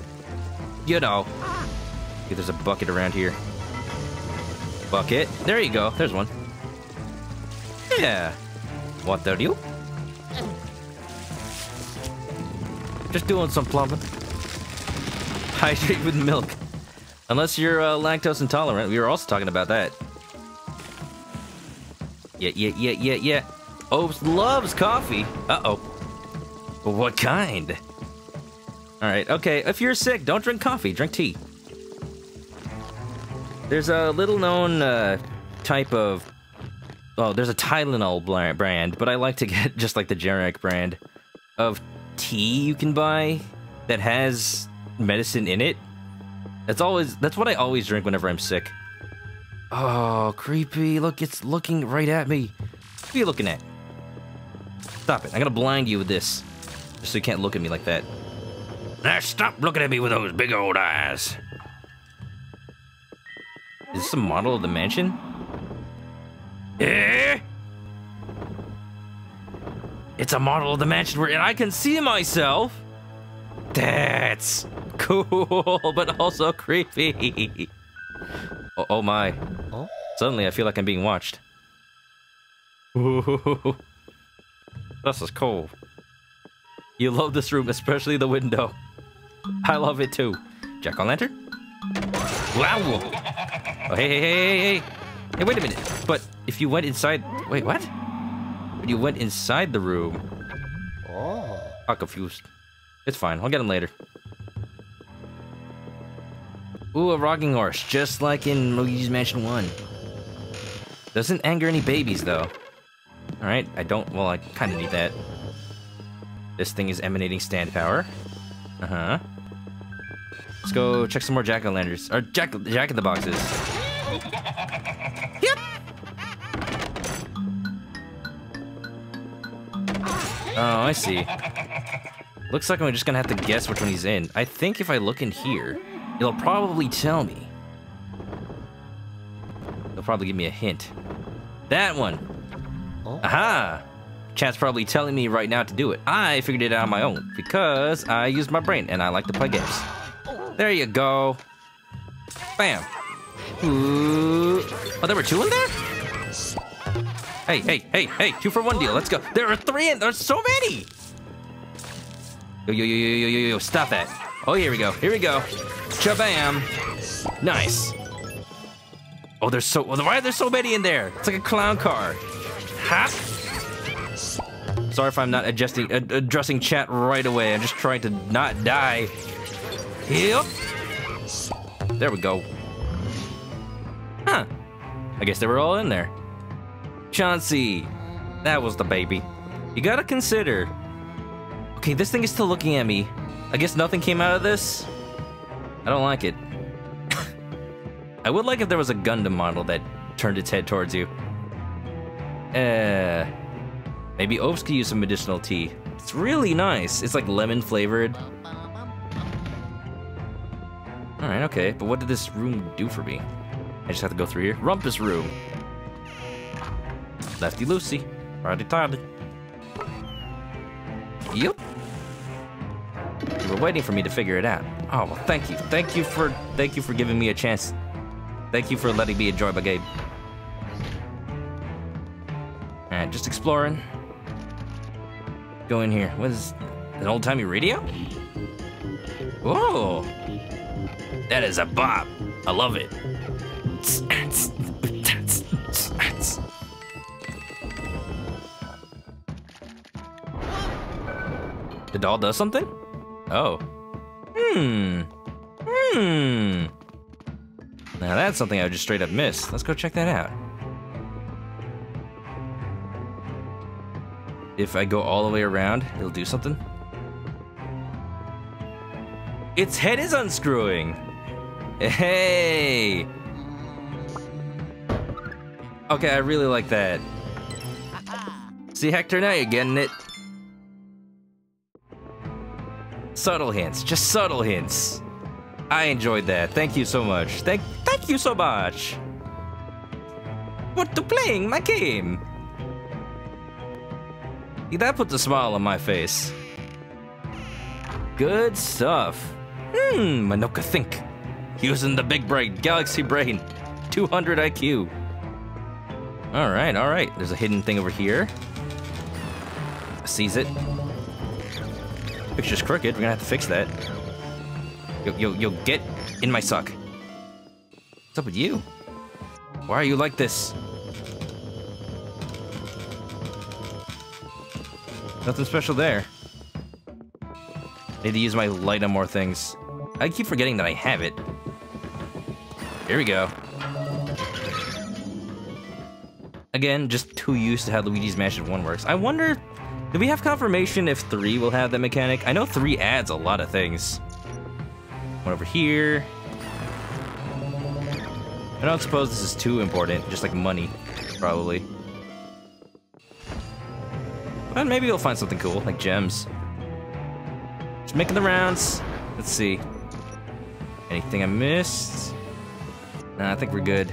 You know. Okay, there's a bucket around here. Bucket. There you go. There's one. Yeah. What are you? Just doing some plumbing. Hydrate with milk. Unless you're uh, lactose intolerant. We were also talking about that. Yeah, yeah, yeah, yeah, yeah. Opes loves coffee. Uh-oh. What kind? All right, okay. If you're sick, don't drink coffee. Drink tea. There's a little-known uh, type of... Oh, there's a Tylenol brand, but I like to get just like the generic brand of tea you can buy that has medicine in it. That's always... That's what I always drink whenever I'm sick. Oh, creepy. Look, it's looking right at me. What are you looking at? Stop it. I'm gonna blind you with this. Just so you can't look at me like that. Now stop looking at me with those big old eyes. Is this a model of the mansion? Eh? It's a model of the mansion where and I can see myself. That's cool, but also creepy. Oh, oh my. Oh. Suddenly I feel like I'm being watched. Ooh. This is cool. You love this room, especially the window. I love it too. Jack o' lantern? Wow! Oh, hey, hey, hey, hey, hey! Hey, wait a minute. But if you went inside. Wait, what? But you went inside the room. Oh. I'm confused. It's fine. I'll get him later. Ooh, a rocking horse, just like in Luigi's Mansion 1. Doesn't anger any babies, though. Alright, I don't... Well, I kind of need that. This thing is emanating stand power. Uh-huh. Let's go check some more jack-o'-lanterns. Or jack, jack in the boxes. Yep. Oh, I see. Looks like I'm just gonna have to guess which one he's in. I think if I look in here, it'll probably tell me. It'll probably give me a hint. That one. Oh. Aha! Chat's probably telling me right now to do it. I figured it out on my own because I use my brain and I like to play games. There you go. Bam. Ooh. Oh, there were two in there? Hey, hey, hey, hey, two for one deal. Let's go. There are three in there's so many. Yo, yo, yo, yo, yo, yo, yo, stop that. Oh, here we go. Here we go. Chabam. Nice. Oh, there's so, why are there so many in there? It's like a clown car. Ha! Sorry if I'm not adjusting, ad- addressing chat right away. I'm just trying to not die. Yep. There we go. Huh. I guess they were all in there. Chauncey. That was the baby. You gotta consider. Okay, this thing is still looking at me. I guess nothing came out of this? I don't like it. I would like if there was a Gundam model that turned its head towards you. Uh, maybe Opes could use some medicinal tea. It's really nice. It's like lemon flavored. Alright, okay. But what did this room do for me? I just have to go through here. Rumpus room. Lefty loosey. Righty tighty. Yep. You were waiting for me to figure it out. Oh well thank you. Thank you for thank you for giving me a chance. Thank you for letting me enjoy my game. Alright, just exploring. Go in here. What is an old timey radio? Whoa! That is a bop. I love it. The doll does something? Oh. Hmm. Hmm. Now that's something I would just straight up miss. Let's go check that out. If I go all the way around, it'll do something. Its head is unscrewing. Hey. Okay, I really like that. See, Hector, now you're getting it. Subtle hints, just subtle hints. I enjoyed that. Thank you so much. Thank, thank you so much. What to playing my game? That puts a smile on my face. Good stuff. Hmm, Manoka Think. Using the big brain, Galaxy Brain. 200 IQ. Alright, alright. There's a hidden thing over here. Sees it. Picture's crooked. We're gonna have to fix that. Yo, yo, yo, get in my suck. What's up with you? Why are you like this? Nothing special there. I Need to use my light on more things. I keep forgetting that I have it. Here we go. Again, just too used to how Luigi's Mansion 1 works. I wonder, do we have confirmation if 3 will have that mechanic? I know 3 adds a lot of things. One over here. I don't suppose this is too important, just like money, probably. But maybe we'll find something cool, like gems. Just making the rounds. Let's see. Anything I missed? Nah, I think we're good.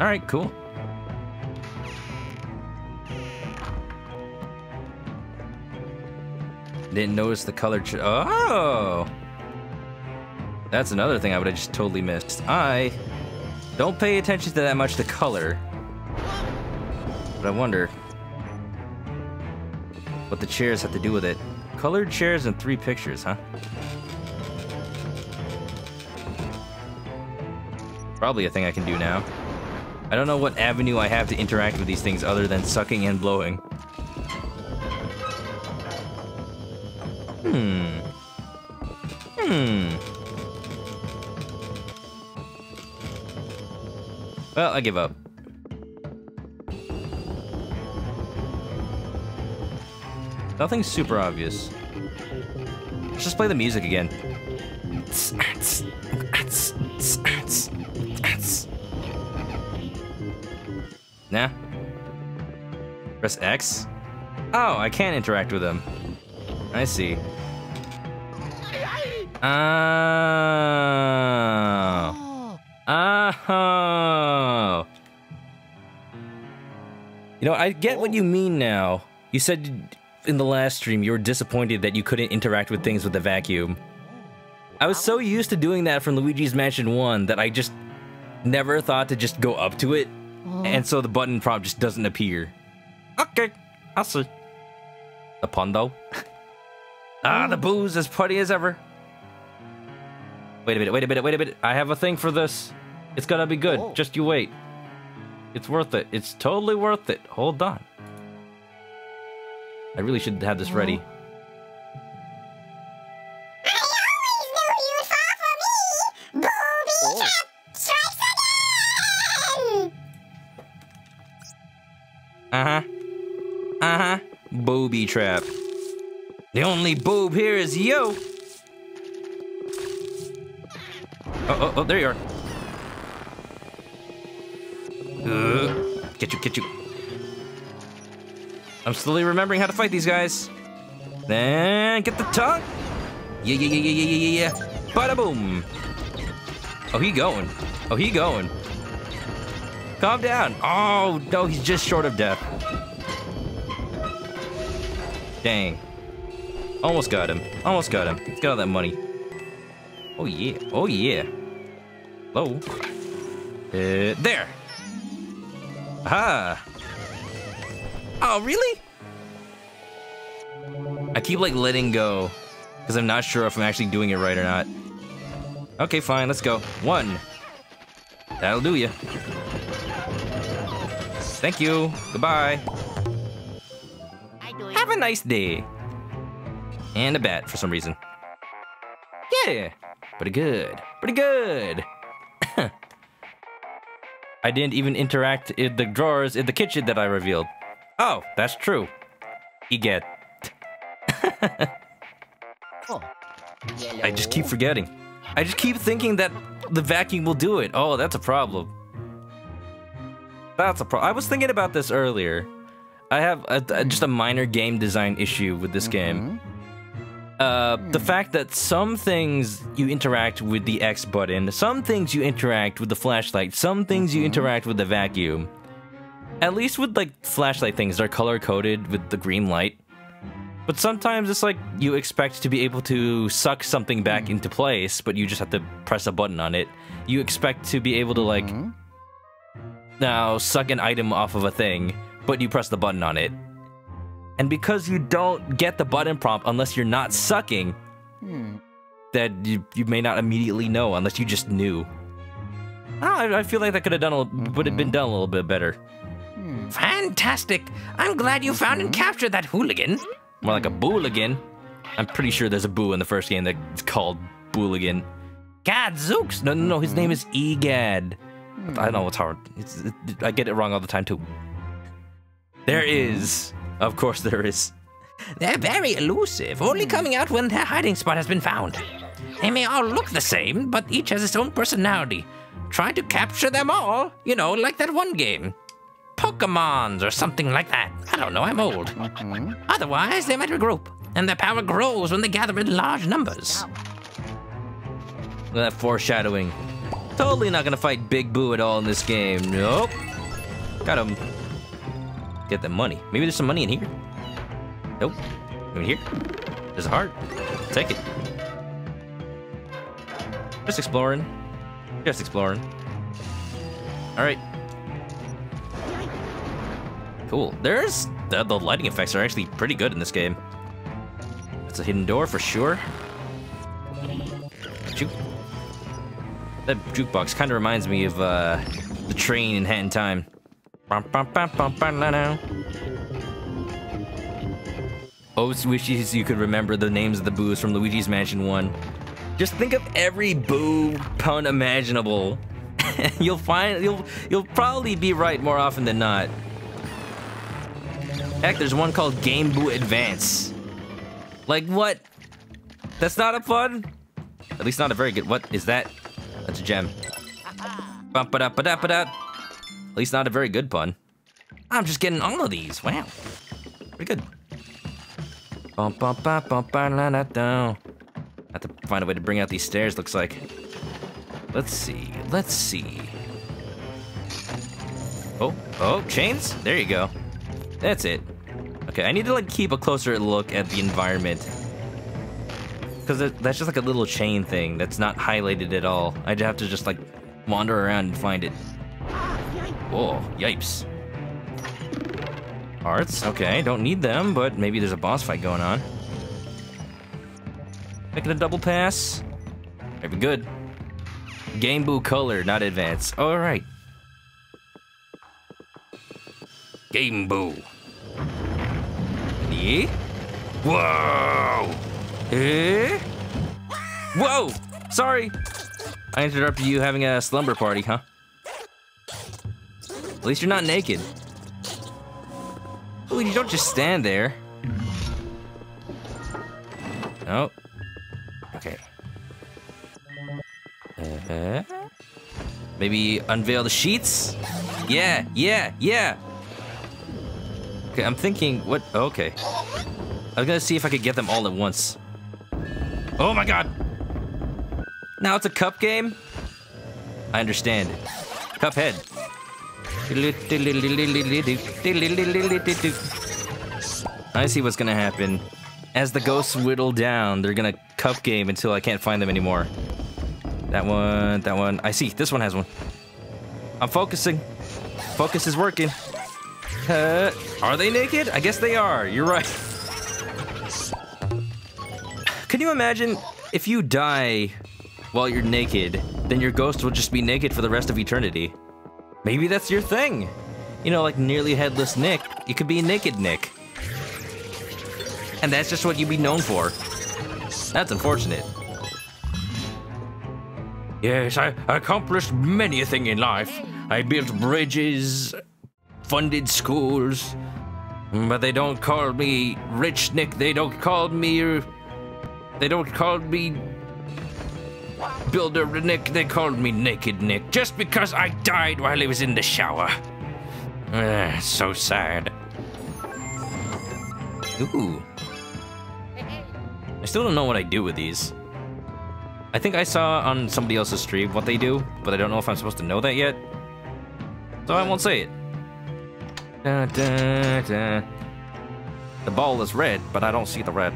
Alright, cool. Didn't notice the color Oh! That's another thing I would have just totally missed. I don't pay attention to that much the color. But I wonder what the chairs have to do with it. Colored chairs and three pictures, huh? Probably a thing I can do now. I don't know what avenue I have to interact with these things other than sucking and blowing. Hmm. Hmm. Well, I give up. Nothing's super obvious. Let's just play the music again. Nah. Press X? Oh, I can't interact with them. I see. Oh. Oh. You know, I get what you mean now. You said in the last stream you were disappointed that you couldn't interact with things with the vacuum. I was so used to doing that from Luigi's Mansion 1 that I just never thought to just go up to it, and so the button prompt just doesn't appear. Okay, I'll see. The Pondo. ah, the booze as putty as ever. Wait a minute, wait a minute, wait a minute. I have a thing for this. It's gonna be good. Just you wait. It's worth it. It's totally worth it. Hold on. I really should have this ready. Uh-huh. Uh-huh. Booby trap. The only boob here is you. Oh, oh, oh, there you are. Uh, get you, get you. I'm slowly remembering how to fight these guys. Then get the tongue. Yeah, yeah, yeah, yeah, yeah, yeah, yeah. Bada boom. Oh, he going. Oh, he going. Calm down. Oh, no, he's just short of death. Dang. Almost got him. Almost got him. Let's get all that money. Oh, yeah. Oh, yeah. Low. Uh, there. Aha. Oh, really? I keep, like, letting go. Because I'm not sure if I'm actually doing it right or not. Okay, fine. Let's go. One. That'll do ya. Thank you. Goodbye. Have a nice day. And a bat for some reason. Yeah. Pretty good. Pretty good. I didn't even interact in the drawers in the kitchen that I revealed. Oh, that's true. Egad. I just keep forgetting. I just keep thinking that the vacuum will do it. Oh, that's a problem. That's a problem. I was thinking about this earlier. I have a, a- just a minor game design issue with this game. Mm-hmm. Uh, the hmm. fact that some things you interact with the X button, some things you interact with the flashlight, some things you mm-hmm. interact with the vacuum. At least with like flashlight things, they're color coded with the green light. But sometimes it's like you expect to be able to suck something back mm. into place, but you just have to press a button on it. You expect to be able to like mm-hmm. now suck an item off of a thing, but you press the button on it. And because you don't get the button prompt unless you're not sucking, that you, you may not immediately know unless you just knew. I, I feel like that could have done a, would have been done a little bit better. Fantastic. I'm glad you found and captured that hooligan. More like a booligan. I'm pretty sure there's a boo in the first game that's called Booligan. Gadzooks! No, no, no, his name is Egad. I know it's hard. It's, it, I get it wrong all the time too. There is, of course, there is. They're very elusive, only hmm. coming out when their hiding spot has been found. They may all look the same, but each has its own personality. Try to capture them all, you know, like that one game. Pokemons or something like that. I don't know, I'm old. Mm-hmm. Otherwise, they might regroup, and their power grows when they gather in large numbers. Look at that foreshadowing. Totally not gonna fight Big Boo at all in this game. Nope. Got him. Get the money. Maybe there's some money in here. Nope. In here. There's a heart. Take it. Just exploring. Just exploring. All right. Cool. There's the, the lighting effects are actually pretty good in this game. That's a hidden door for sure. Shoot. That jukebox kind of reminds me of uh, the train in in Time. Always wishes you could remember the names of the boos from Luigi's Mansion 1. Just think of every boo pun imaginable. you'll find you'll you'll probably be right more often than not. Heck, there's one called Game Boo Advance. Like what? That's not a pun? At least not a very good. What is that? That's a gem. Bump it up, up, up. At least not a very good pun. I'm just getting all of these. Wow. Pretty good. Down. Have to find a way to bring out these stairs, looks like. Let's see. Let's see. Oh, oh, chains? There you go. That's it. Okay, I need to like keep a closer look at the environment. Because that's just like a little chain thing that's not highlighted at all. I'd have to just like wander around and find it. Whoa, yipes. Hearts, okay, don't need them, but maybe there's a boss fight going on. Making a double pass. Maybe good. Game Boo Color, not Advance. Alright. Game Boo. Yeah? Whoa! Eh? Whoa! Sorry! I interrupted you having a slumber party, huh? At least you're not naked. Luigi, don't just stand there. Oh. Okay. Uh, -huh. maybe unveil the sheets? Yeah, yeah, yeah! Okay, I'm thinking, what? Okay. I was gonna see if I could get them all at once. Oh my god! Now it's a cup game? I understand. Cuphead. I see what's gonna happen. As the ghosts whittle down, they're gonna cup game until I can't find them anymore. That one, that one. I see, this one has one. I'm focusing. Focus is working. Uh, are they naked? I guess they are. You're right. Can you imagine if you die while you're naked, then your ghost will just be naked for the rest of eternity? Maybe that's your thing. You know, like nearly headless Nick, you could be naked Nick. And that's just what you'd be known for. That's unfortunate. Yes, I accomplished many a thing in life. I built bridges, funded schools, but they don't call me Rich Nick. They don't call me. They don't call me Builder Nick. They called me Naked Nick just because I died while he was in the shower. Ah, so sad. Ooh. I still don't know what I do with these. I think I saw on somebody else's stream what they do, but I don't know if I'm supposed to know that yet. So I won't say it. Da, da, da. The ball is red, but I don't see the red.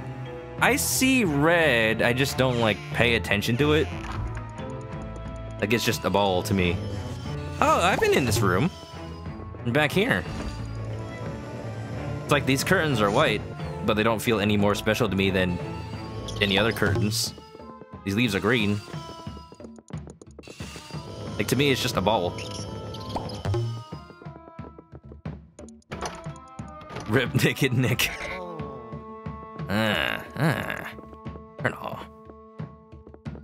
I see red, I just don't like pay attention to it. Like it's just a ball to me. Oh, I've been in this room. I'm back here. It's like these curtains are white, but they don't feel any more special to me than any other curtains. These leaves are green. Like, to me, it's just a ball. Rip Naked Nick. Ah, ah.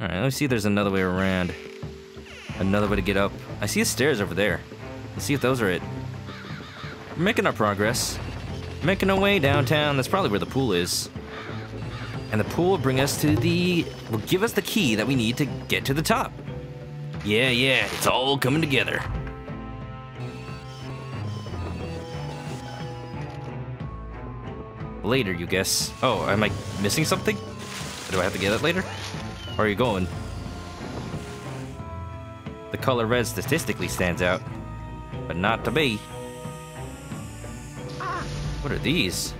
Alright, let me see if there's another way around. Another way to get up. I see the stairs over there. Let's see if those are it. We're making our progress. Making our way downtown. That's probably where the pool is. And the pool will bring us to the... will give us the key that we need to get to the top. Yeah, yeah, it's all coming together. Later, you guess. Oh, am I missing something? Do I have to get it later? Where are you going? The color red statistically stands out, but not to me. What are these?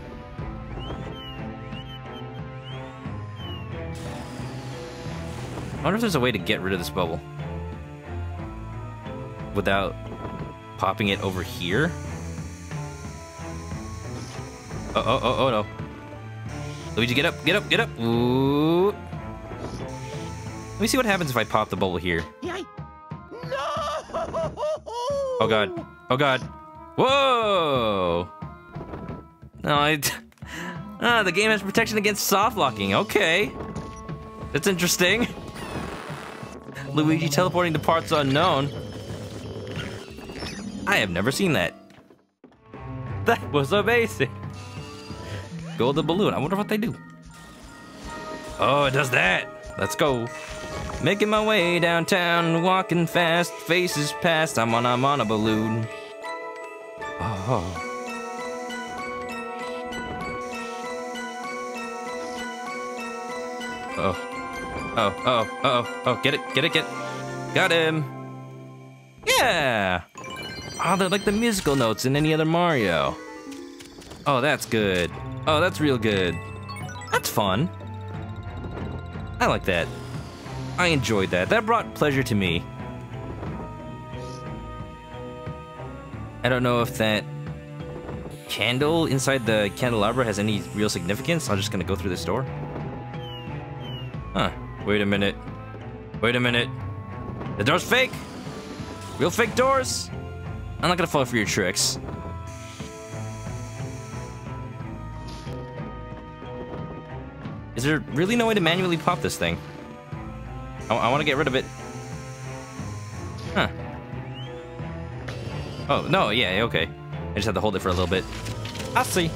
I wonder if there's a way to get rid of this bubble without popping it over here. Oh, oh, oh, oh no. Luigi, get up, get up, get up. Ooh. Let me see what happens if I pop the bubble here. No! Oh god. Oh god. Whoa! No, I... Ah, the game has protection against soft locking. Okay. That's interesting. Luigi teleporting to parts unknown. I have never seen that. That was amazing. Golden balloon. I wonder what they do. Oh, it does that. Let's go. Making my way downtown, walking fast, faces past. I'm on, I'm on a balloon. Oh. Oh. Oh, oh, oh, oh, get it, get it, get it. Got him. Yeah. Ah, oh, they're like the musical notes in any other Mario. Oh, that's good. Oh, that's real good. That's fun. I like that. I enjoyed that. That brought pleasure to me. I don't know if that candle inside the candelabra has any real significance. I'm just gonna go through this door. Huh. Wait a minute. Wait a minute. The door's fake! Real fake doors! I'm not gonna fall for your tricks. Is there really no way to manually pop this thing? I, I want to get rid of it. Huh. Oh, no, yeah, okay. I just have to hold it for a little bit. I'll see.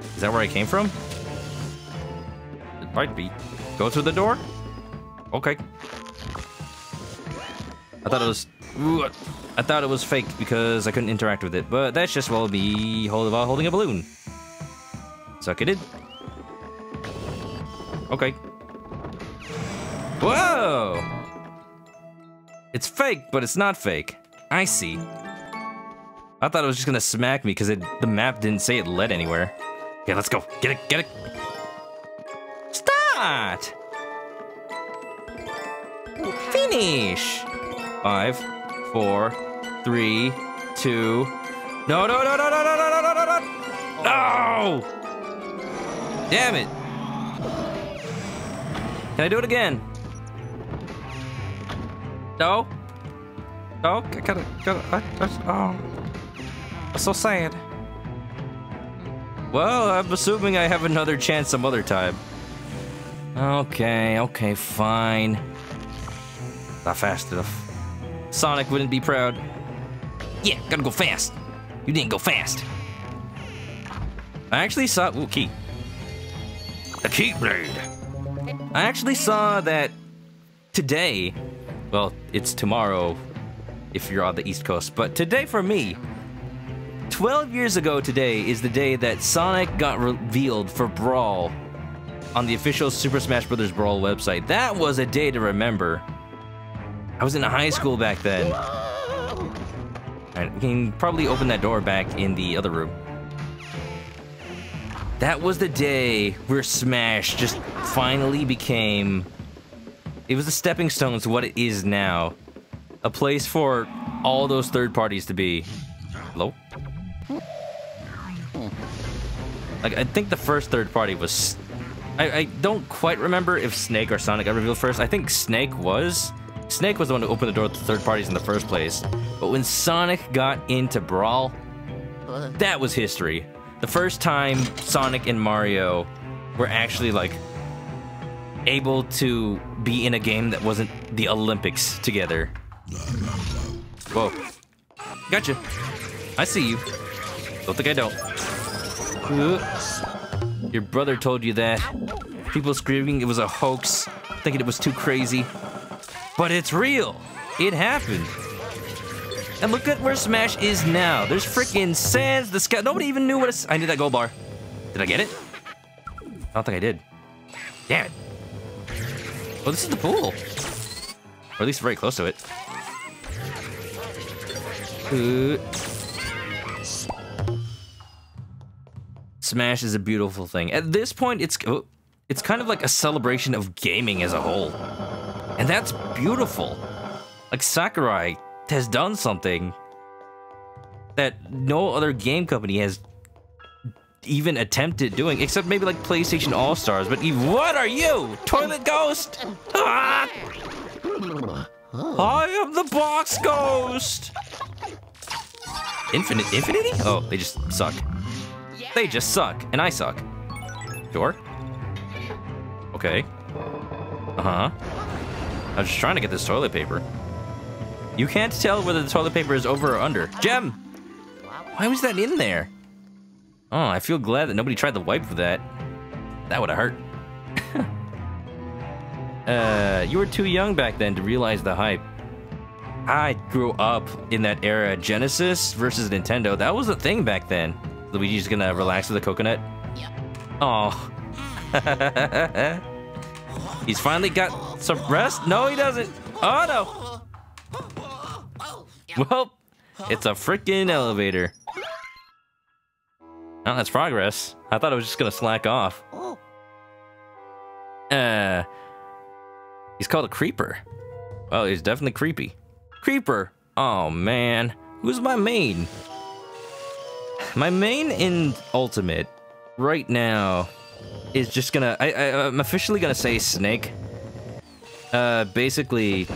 Is that where I came from? It might be. Go through the door? Okay. I thought it was... Ooh, I thought it was fake because I couldn't interact with it, but that's just while me hold, while holding a balloon. Suck it in. Okay. Whoa! It's fake, but it's not fake. I see. I thought it was just gonna smack me because the map didn't say it led anywhere. Okay, let's go. Get it, get it. Start! Finish! Five, four, three, two. No, no, no, no, no, no, no, no, no, no, no! No! Damn it! Can I do it again? No? No? I gotta, gotta, I, I, oh. That's so sad. Well, I'm assuming I have another chance some other time. Okay, okay, fine. Not fast enough. Sonic wouldn't be proud. Yeah, gotta go fast. You didn't go fast. I actually saw. Ooh, key. A keyblade. I actually saw that today. Well, it's tomorrow if you're on the East Coast, but today for me, 12 years ago today is the day that Sonic got revealed for Brawl on the official Super Smash Bros. Brawl website. That was a day to remember. I was in high school back then. I can probably open that door back in the other room. That was the day where Smash just finally became... It was a stepping stone to what it is now. A place for all those third parties to be. Hello? Like, I think the first third party was... I, I don't quite remember if Snake or Sonic got revealed first. I think Snake was. Snake was the one who opened the door to third parties in the first place. But when Sonic got into Brawl, that was history. The first time Sonic and Mario were actually, like, able to be in a game that wasn't the Olympics together. Whoa. Gotcha. I see you. Don't think I don't. Uh, Your brother told you that. People screaming it was a hoax, thinking it was too crazy. But it's real. It happened. And look at where Smash is now. There's freaking Sans, the sky. Nobody even knew what I need that gold bar. Did I get it? I don't think I did. Damn it. Oh, this is the pool. Or at least very close to it. Uh, Smash is a beautiful thing. At this point, it's oh, it's kind of like a celebration of gaming as a whole. And that's beautiful. Like Sakurai has done something that no other game company has even attempted doing, except maybe like PlayStation All Stars. But what are you, Toilet Ghost? Ah! I am the Box Ghost. Infinite Infinity? Oh, they just suck. They just suck, and I suck. Sure. Okay. Uh huh. I was just trying to get this toilet paper. You can't tell whether the toilet paper is over or under. Gem! Why was that in there? Oh, I feel glad that nobody tried to wipe for that. That would have hurt. uh, you were too young back then to realize the hype. I grew up in that era. Genesis versus Nintendo. That was a thing back then. Luigi's gonna relax with a coconut. Yep. Oh. He's finally got some rest. No, he doesn't. Oh no. Well, it's a freaking elevator. Oh, that's progress. I thought I was just gonna slack off. Uh, he's called a creeper. Well, he's definitely creepy. Creeper. Oh man, who's my main? My main in Ultimate right now is just gonna. I, I I'm officially gonna say Snake. Uh, basically,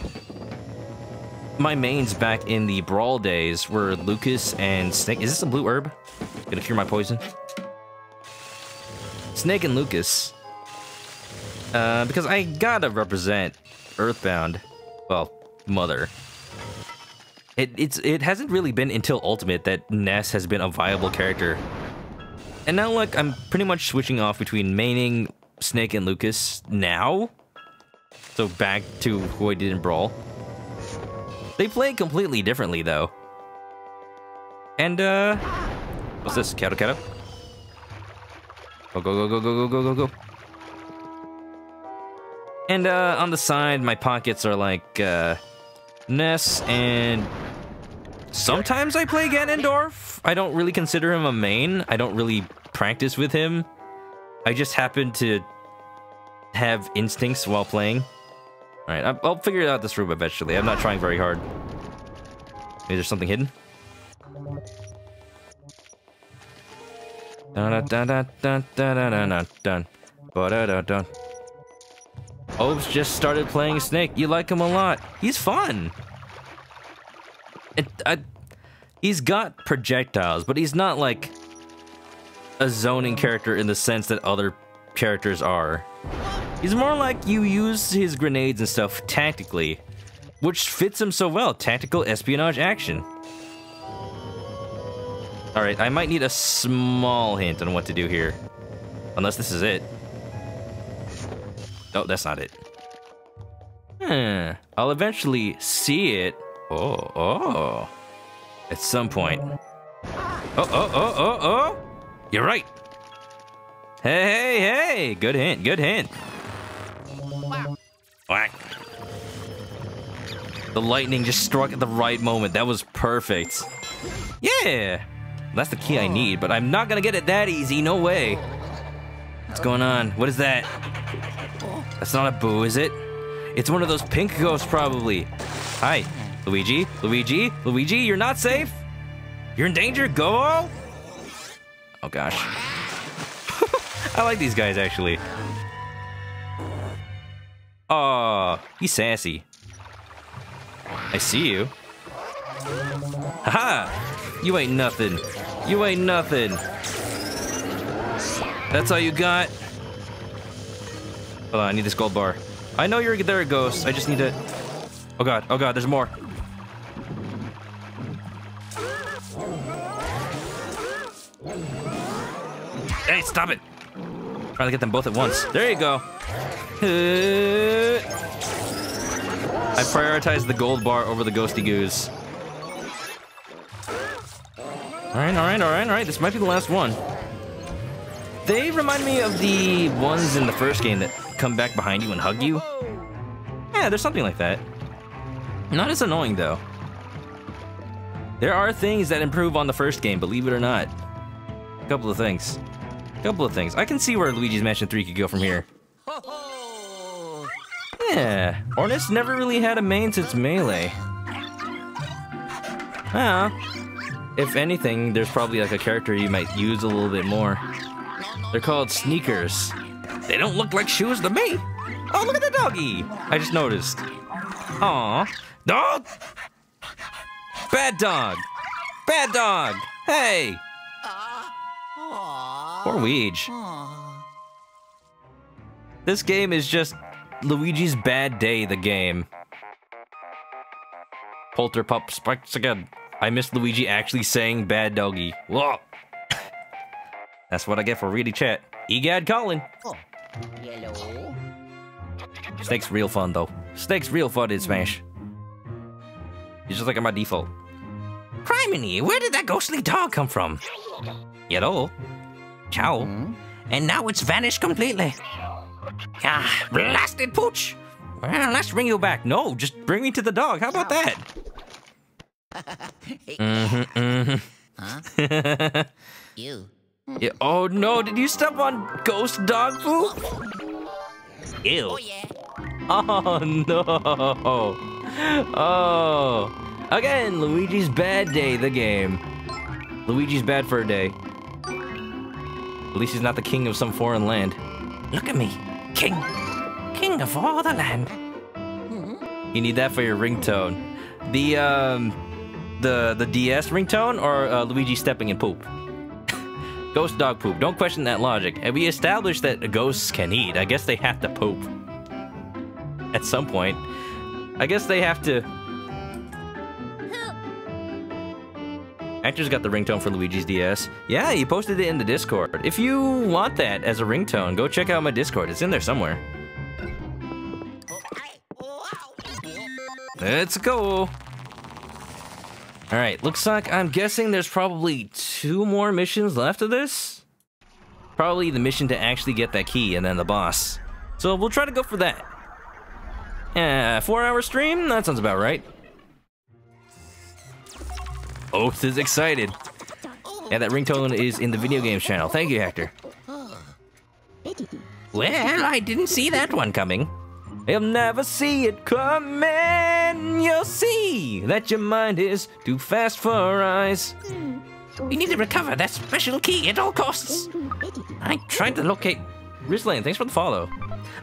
my mains back in the Brawl days were Lucas and Snake. Is this a blue herb? Gonna cure my poison. Snake and Lucas. Uh, because I gotta represent Earthbound. Well, Mother. It it's it hasn't really been until Ultimate that Ness has been a viable character. And now look, I'm pretty much switching off between maining Snake and Lucas now. So back to who I did in Brawl. They play completely differently though. And uh what's this? Kato Kato? Go go go go go go go go go. And uh on the side my pockets are like uh Ness and sometimes I play Ganondorf. I don't really consider him a main. I don't really practice with him. I just happen to have instincts while playing. Alright, I'll- figure out this room eventually. I'm not trying very hard. Maybe there's something hidden? Dun dun dun dun dun dun dun dun dun dun dun. Just started playing Snake. You like him a lot. He's fun. It, I, he's got projectiles, but he's not like a zoning character in the sense that other characters are. He's more like you use his grenades and stuff tactically, which fits him so well. Tactical espionage action. Alright, I might need a small hint on what to do here. Unless this is it. Oh, that's not it. Hmm. I'll eventually see it. Oh, oh. At some point. Oh, oh, oh, oh, oh. You're right. Hey, hey, hey. Good hint, good hint. Whack. The lightning just struck at the right moment. That was perfect. Yeah. That's the key I need, but I'm not gonna get it that easy. No way. What's going on? What is that? That's not a boo, is it? It's one of those pink ghosts, probably. Hi, Luigi. Luigi. Luigi, you're not safe. You're in danger. Go. Oh gosh. I like these guys actually. Oh, he's sassy. I see you. Haha! You ain't nothing. You ain't nothing. That's all you got? Hold on, I need this gold bar. I know you're there, Ghost. I just need to... Oh god, oh god, there's more. Hey, stop it! Trying to get them both at once. There you go. I prioritize the gold bar over the ghosty goose. Alright, alright, alright, alright. This might be the last one. They remind me of the ones in the first game that come back behind you and hug you. Yeah, there's something like that. Not as annoying, though. There are things that improve on the first game, believe it or not. A couple of things. Couple of things. I can see where Luigi's Mansion 3 could go from here. Yeah, Ornus never really had a main since Melee. Well, if anything, there's probably like a character you might use a little bit more. They're called sneakers. They don't look like shoes to me. Oh, look at the doggy. I just noticed. Aw. Dog! Bad dog. Bad dog. Hey. Poor Weege. This game is just Luigi's bad day, the game. Polterpup spikes again. I miss Luigi actually saying bad doggy. Whoa. That's what I get for reading chat. Egad Colin. Yellow. Snake's real fun though. Snake's real fun in Smash. He's just like my default. Criminy, where did that ghostly dog come from? Yellow. Ciao. And now it's vanished completely. Ah, blasted pooch! Well, let's bring you back. No, just bring me to the dog. How about that? mm-hmm, mm-hmm. You. Yeah, oh no, did you step on ghost dog poop? Ew. Oh yeah. Oh no. Oh. Again, Luigi's bad day, the game. Luigi's bad for a day. At least he's not the king of some foreign land. Look at me, king. King of all the land. You need that for your ringtone. The um, the the DS ringtone or uh, Luigi stepping in poop. Ghost dog poop. Don't question that logic. And we established that ghosts can eat. I guess they have to poop. At some point. I guess they have to. Actors got the ringtone for Luigi's DS. Yeah, he posted it in the Discord. If you want that as a ringtone, go check out my Discord. It's in there somewhere. Let's go. All right, looks like I'm guessing there's probably two more missions left of this. Probably the mission to actually get that key and then the boss. So we'll try to go for that. Uh, yeah, four hour stream? That sounds about right. Oath is excited. Yeah, that ringtone is in the video games channel. Thank you, Hector. Well, I didn't see that one coming. You'll never see it coming. You'll see that your mind is too fast for our eyes. We need to recover that special key at all costs. I tried to locate. Rizlane, thanks for the follow.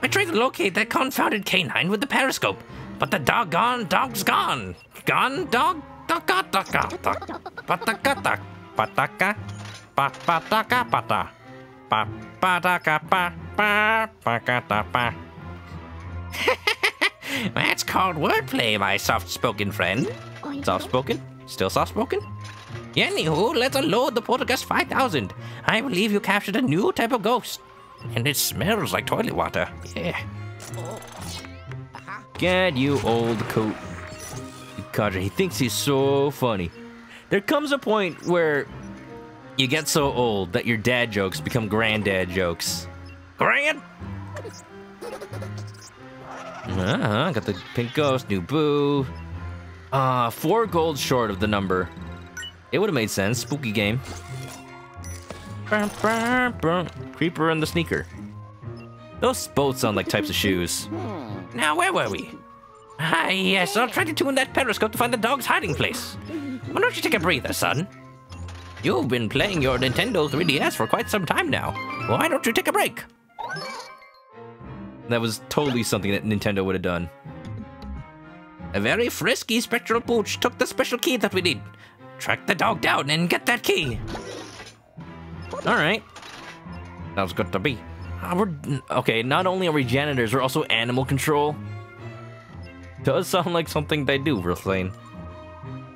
I tried to locate that confounded canine with the periscope, but the doggone dog's gone. Gone, dog? That's called wordplay, my soft-spoken friend. Soft spoken? Still soft spoken? Anywho, let's unload the Poltergust 5000. I believe you captured a new type of ghost. And it smells like toilet water. Yeah. Gad, you old coat. Kadra, he thinks he's so funny. There comes a point where you get so old that your dad jokes become granddad jokes. Grand? Uh-huh, got the pink ghost, new boo. Uh, four gold short of the number. It would have made sense. Spooky game. Brum, brum, brum. Creeper and the sneaker. Those both sound like types of shoes. Now, where were we? Ah, yes, I'll try to tune that periscope to find the dog's hiding place. Why don't you take a breather, son? You've been playing your Nintendo 3DS for quite some time now. Why don't you take a break? That was totally something that Nintendo would have done. A very frisky spectral pooch took the special key that we need. Track the dog down and get that key. All right. That was good to be. We're, okay, not only are we janitors, we're also animal control. Does sound like something they do, Verlaine.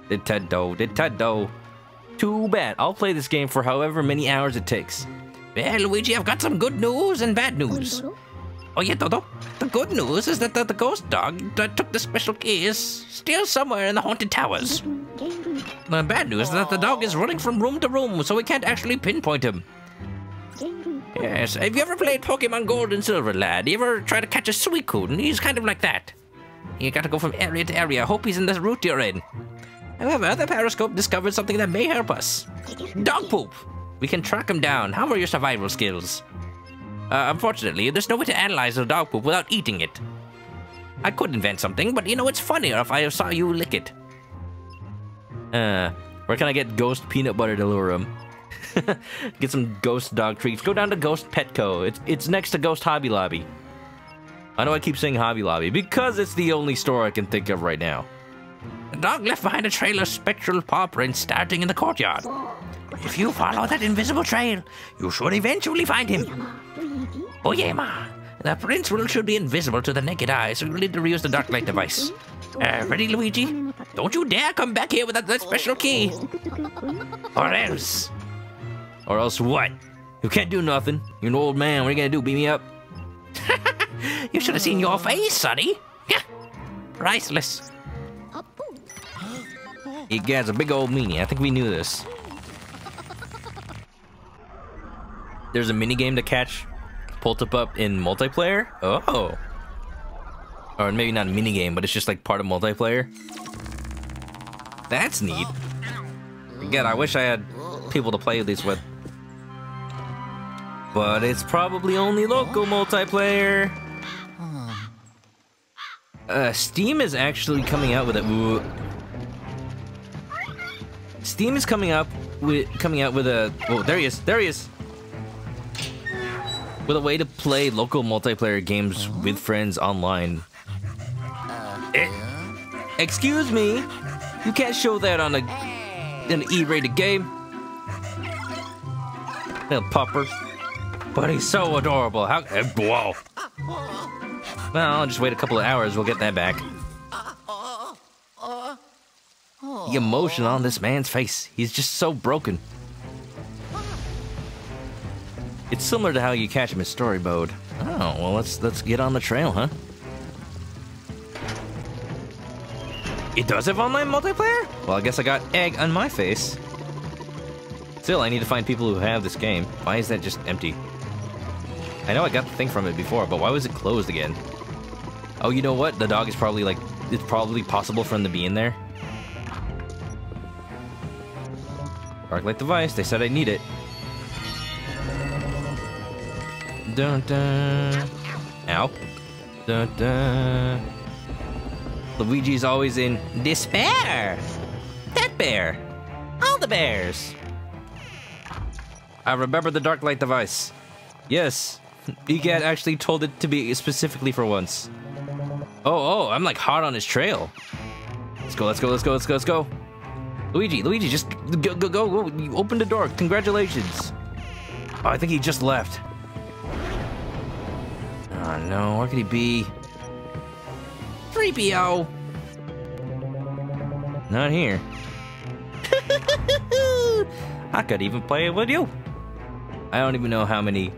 Nintendo, Nintendo. Too bad. I'll play this game for however many hours it takes. Well, Luigi, I've got some good news and bad news. Oh, yeah, Dodo. The good news is that the, the ghost dog that took the special key is still somewhere in the haunted towers. The bad news is that the dog is running from room to room, so we can't actually pinpoint him. Yes, have you ever played Pokemon Gold and Silver, lad? You ever try to catch a Suicune? He's kind of like that. You gotta go from area to area. Hope he's in this route you're in. However, the Periscope discovered something that may help us. Dog poop! We can track him down. How are your survival skills? Uh, unfortunately, there's no way to analyze the dog poop without eating it. I could invent something, but you know, it's funnier if I saw you lick it. Uh, where can I get ghost peanut butter to lure him? get some ghost dog treats. Go down to Ghost Petco. It's it's next to Ghost Hobby Lobby. I know I keep saying Hobby Lobby because it's the only store I can think of right now. The dog left behind a trail of spectral paw prints starting in the courtyard. If you follow that invisible trail, you should eventually find him. Oh. The prints will should be invisible to the naked eye, so you'll need to reuse the dark light device. Uh, ready, Luigi? Don't you dare come back here without that special key. Or else. Or else what? You can't do nothing. You're an old man. What are you gonna do? Beat me up? You should have seen your face, Sonny. Yeah. Priceless. You guy's a big old meanie. I think we knew this. There's a mini game to catch Polterpup in multiplayer. Oh. Or maybe not a mini game, but it's just like part of multiplayer. That's neat. Again, I wish I had people to play these with. But it's probably only local multiplayer. Uh, Steam is actually coming out with it. Steam is coming up with coming out with a. Oh, there he is. There he is. With a way to play local multiplayer games with friends online. Eh, excuse me, you can't show that on a an E-rated game. Little pupper, but he's so adorable. How? eh, Whoa. Well, I'll just wait a couple of hours. We'll get that back. The emotion on this man's face. He's just so broken. It's similar to how you catch him in story mode. Oh, well let's let's get on the trail, huh? It does have online multiplayer? Well, I guess I got egg on my face. Still, I need to find people who have this game. Why is that just empty? I know I got the thing from it before, but why was it closed again? Oh, you know what? The dog is probably like, it's probably possible for him to be in there. Dark light device, they said I need it. Dun dun. Ow. Dun dun. Luigi's always in despair. That bear. All the bears. I remember the dark light device. Yes, EGAD actually told it to be specifically for once. Oh, oh, I'm like hot on his trail. Let's go, let's go, let's go, let's go, let's go. Luigi, Luigi, just go, go, go, go. You opened the door. Congratulations. Oh, I think he just left. Oh no, where could he be? 3PO. Not here. I could even play it with you. I don't even know how many.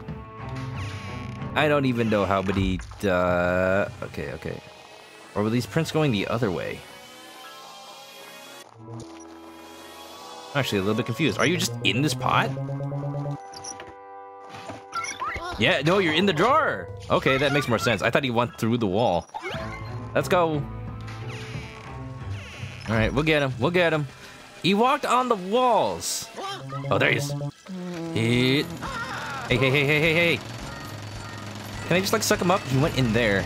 I don't even know how many. Uh, okay, okay. Or were these prints going the other way? I'm actually a little bit confused. Are you just in this pot? Yeah, no, you're in the drawer. Okay, that makes more sense. I thought he went through the wall. Let's go. All right, we'll get him. We'll get him. He walked on the walls. Oh, there he is. Hey, hey, hey, hey, hey, hey. Can I just like suck him up? He went in there.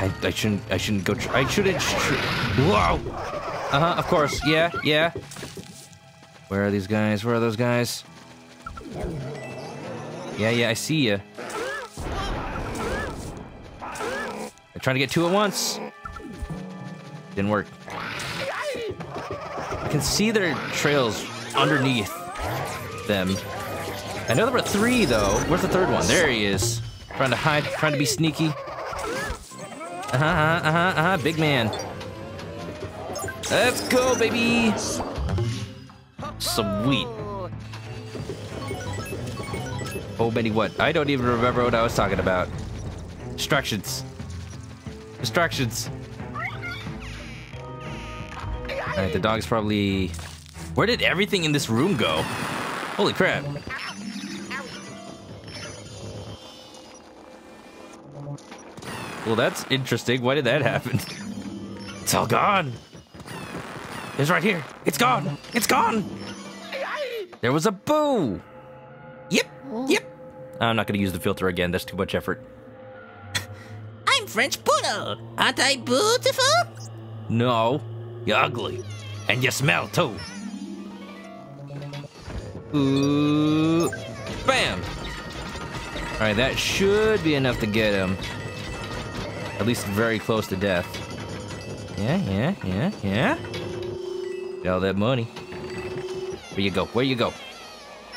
I, I shouldn't. I shouldn't go. I shouldn't. Sh Whoa. Uh huh. Of course. Yeah. Yeah. Where are these guys? Where are those guys? Yeah, yeah, I see you. They're trying to get two at once. Didn't work. I can see their trails underneath them. I know there were three though. Where's the third one? There he is. Trying to hide, trying to be sneaky. Uh huh, uh huh, uh huh. Big man. Let's go, baby. Sweet. Oh, Benny, what? I don't even remember what I was talking about. Distractions. Distractions. Alright, the dog's probably... Where did everything in this room go? Holy crap. Well, that's interesting. Why did that happen? It's all gone. It's right here. It's gone. It's gone. There was a boo. Yep. Yep. I'm not going to use the filter again. That's too much effort. I'm French Poodle. Aren't I beautiful? No. You're ugly. And you smell too. Ooh. Bam. All right, that should be enough to get him. At least very close to death. Yeah, yeah, yeah, yeah. Get all that money. Where you go? Where you go?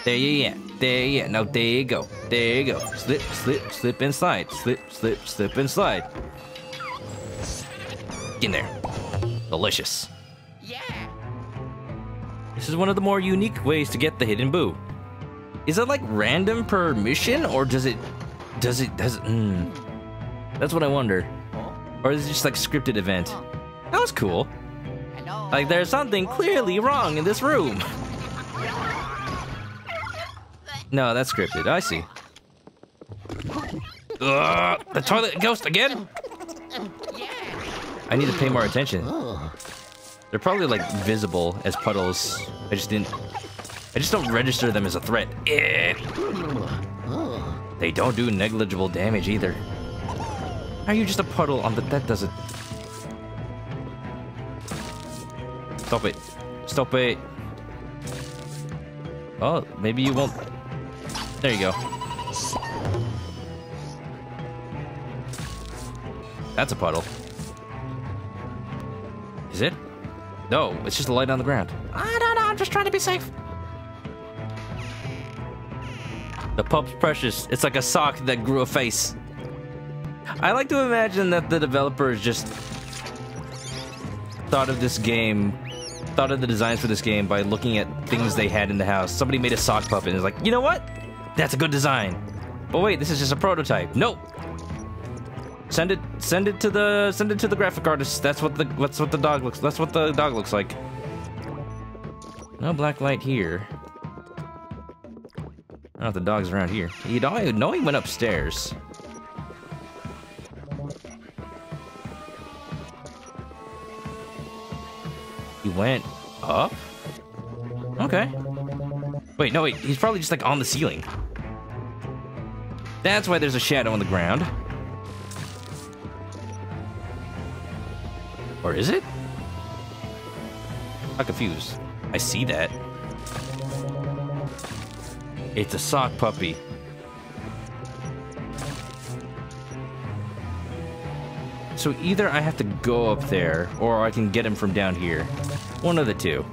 There you yeah. There you yeah. Now there you go. There you go. Slip, slip, slip and slide. Slip, slip, slip and slide. Get in there. Delicious. Yeah. This is one of the more unique ways to get the hidden boo. Is it like random per mission, or does it, does it, does it? Hmm. That's what I wonder. Or is it just like scripted event? That was cool. Like there's something clearly wrong in this room. No, that's scripted. I see. Ugh, the toilet ghost again? I need to pay more attention. They're probably like visible as puddles. I just didn't. I just don't register them as a threat. Eh. They don't do negligible damage either. Are you just a puddle on the? That doesn't. Stop it! Stop it! Oh, maybe you won't. There you go. That's a puddle. Is it? No, it's just a light on the ground. I don't know. I'm just trying to be safe. The pup's precious. It's like a sock that grew a face. I like to imagine that the developers just thought of this game, thought of the designs for this game by looking at things they had in the house. Somebody made a sock puppet and is like, you know what? That's a good design. But wait, this is just a prototype. Nope. Send it, send it to the, send it to the graphic artist. That's what the, that's what the dog looks. That's what the dog looks like. No black light here. I don't know if the dog's around here. You know, I know he went upstairs. He went up? Okay. Wait, no, wait. He's probably just like on the ceiling. That's why there's a shadow on the ground. Or is it? I'm confused. I see that. It's a sock puppy. So either I have to go up there, or I can get him from down here. One of the two.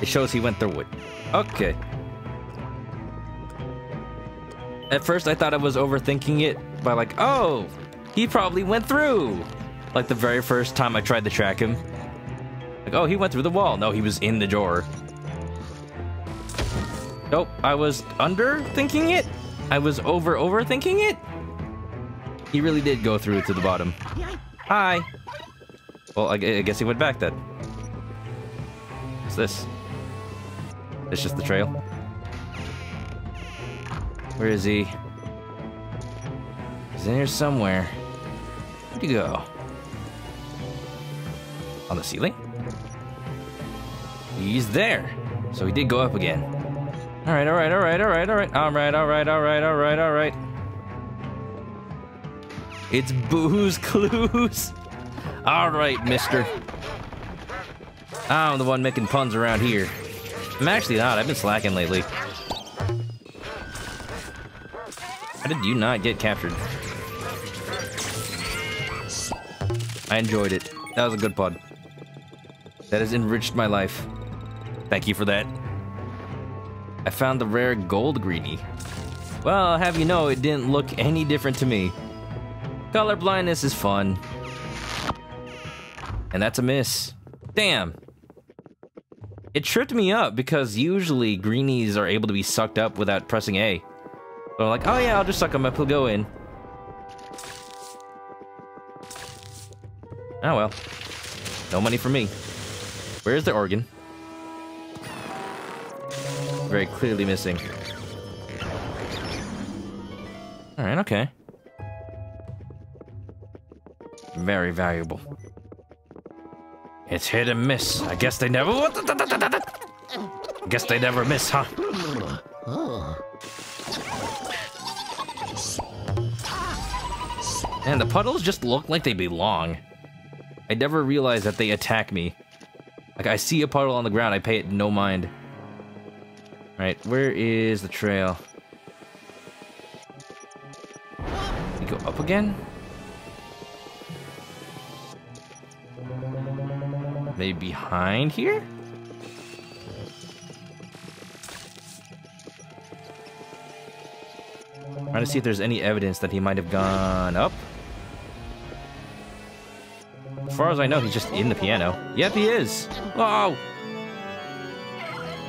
It shows he went through it. Okay. At first I thought I was overthinking it by like, oh, he probably went through. Like the very first time I tried to track him. Like, oh, he went through the wall. No, he was in the door. Nope, I was underthinking it. I was over overthinking it. He really did go through to the bottom. Hi. Well, I, I guess he went back then. What's this? It's just the trail. Where is he? He's in here somewhere. Where'd he go? On the ceiling? He's there. So he did go up again. All right, all right, all right, all right, all right, all right, all right, all right, all right, all right. It's Boo's Clues. All right, mister. I'm the one making puns around here. I'm actually not. I've been slacking lately. How did you not get captured? I enjoyed it. That was a good pod. That has enriched my life. Thank you for that. I found the rare gold greenie. Well, have you know, it didn't look any different to me. Color blindness is fun. And that's a miss. Damn. It tripped me up because usually greenies are able to be sucked up without pressing A. So I'm like, oh yeah, I'll just suck them up, he'll go in. Oh well. No money for me. Where's the organ? Very clearly missing. Alright, okay. Very valuable. It's hit and miss. I guess they never. Guess they never miss, huh? And the puddles just look like they belong. I never realized that they attack me. Like, I see a puddle on the ground, I pay it no mind. Right, where is the trail? We go up again? Maybe behind here? Trying to see if there's any evidence that he might have gone up. As far as I know, he's just in the piano. Yep, he is. Oh!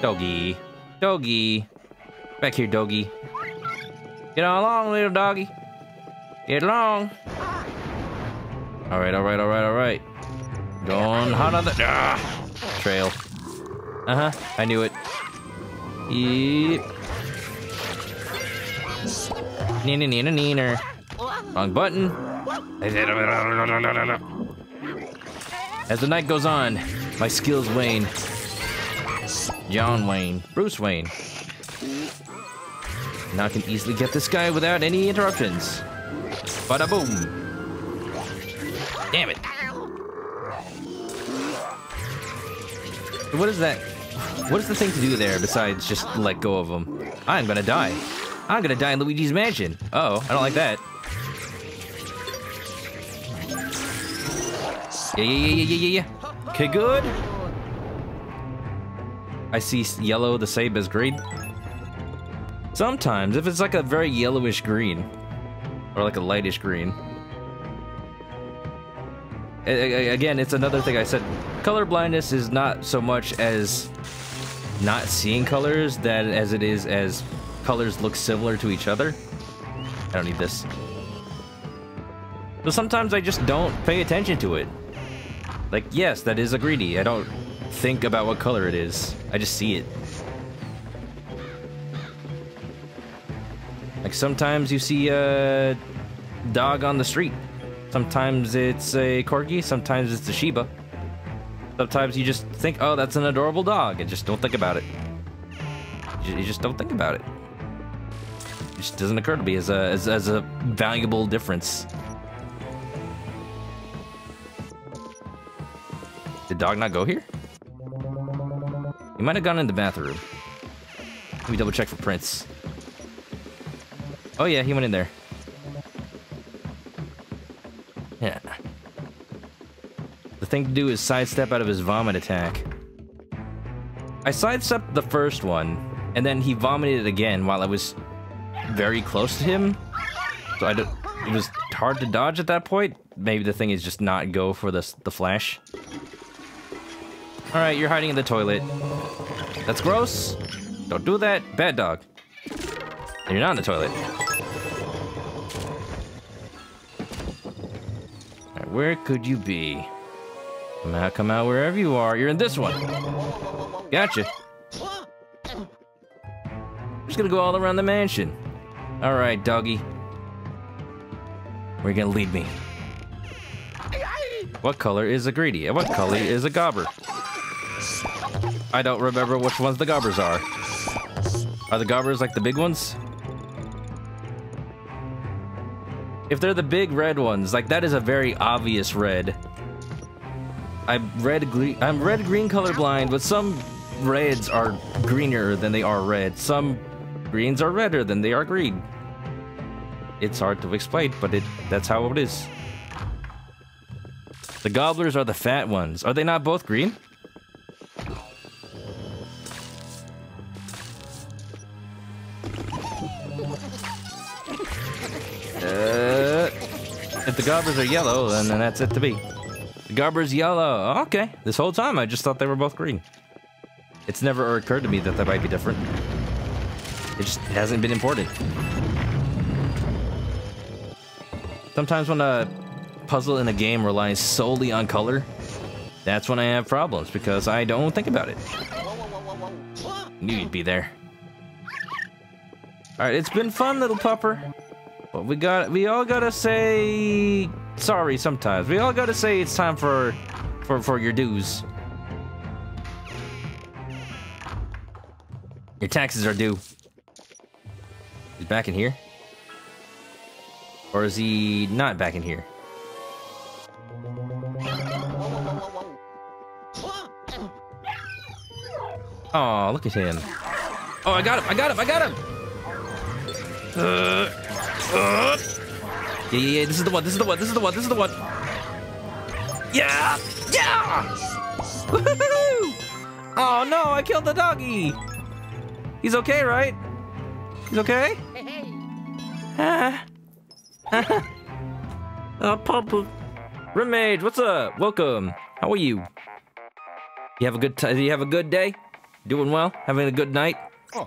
Doggy. Doggy. Back here, doggy. Get on along, little doggy. Get along. Alright, alright, alright, alright. Going hot on the ah, trail. Uh huh. I knew it. Yep. Neener, neener, neener. Wrong button. As the night goes on, my skills wane. John Wayne, Bruce Wayne. Now I can easily get this guy without any interruptions. Bada boom. Damn it. What is that? What is the thing to do there besides just let go of him? I'm gonna die. I'm gonna die in Luigi's mansion. Uh oh, I don't like that. Yeah, yeah, yeah, yeah, yeah, yeah. Okay, good. I see yellow the same as green. Sometimes, if it's like a very yellowish green, or like a lightish green. Again, it's another thing I said. Color blindness is not so much as not seeing colors that as it is as colors look similar to each other. I don't need this. So sometimes I just don't pay attention to it. Like, yes, that is a greedy. I don't think about what color it is. I just see it. Like sometimes you see a dog on the street. Sometimes it's a corgi, sometimes it's a Shiba. Sometimes you just think, oh, that's an adorable dog, and just don't think about it. You just don't think about it. It just doesn't occur to me as a, as, as a valuable difference. Did dog not go here? He might have gone in the bathroom. Let me double check for prints. Oh yeah, he went in there. Yeah. The thing to do is sidestep out of his vomit attack. I sidestepped the first one, and then he vomited again while I was very close to him. So I don't, it was hard to dodge at that point. Maybe the thing is just not go for the, the flash. Alright, you're hiding in the toilet. That's gross. Don't do that. Bad dog. And you're not in the toilet. Right, where could you be? Come out, come out wherever you are. You're in this one. Gotcha. Just gonna go all around the mansion. Alright, doggy. Where you gonna lead me? What color is a greedy? What color is a gobber? I don't remember which ones the gobbers are. Are the gobbers like the big ones? If they're the big red ones, like that is a very obvious red. I'm red green I'm red green colorblind, but some reds are greener than they are red. Some greens are redder than they are green. It's hard to explain, but it that's how it is. The gobblers are the fat ones. Are they not both green? Uh, if the gobblers are yellow, then, then that's it to be. The gobber's yellow. Okay. This whole time, I just thought they were both green. It's never occurred to me that they might be different. It just hasn't been imported. Sometimes when a puzzle in a game relies solely on color, that's when I have problems because I don't think about it. Knew you'd be there. All right, it's been fun, little pupper. But we got we all gotta say sorry sometimes. We all gotta say it's time for for for your dues. Your taxes are due. He's back in here? Or is he not back in here? Oh, look at him. Oh, I got him, I got him, I got him! Uh, uh. Yeah, yeah, yeah, this is the one, this is the one, this is the one, this is the one. Yeah! Yeah! Woohoo! Oh no, I killed the doggy! He's okay, right? He's okay? Ah. oh, Papa. Remage, what's up? Welcome. How are you? You have a good time? You have a good day? Doing well? Having a good night?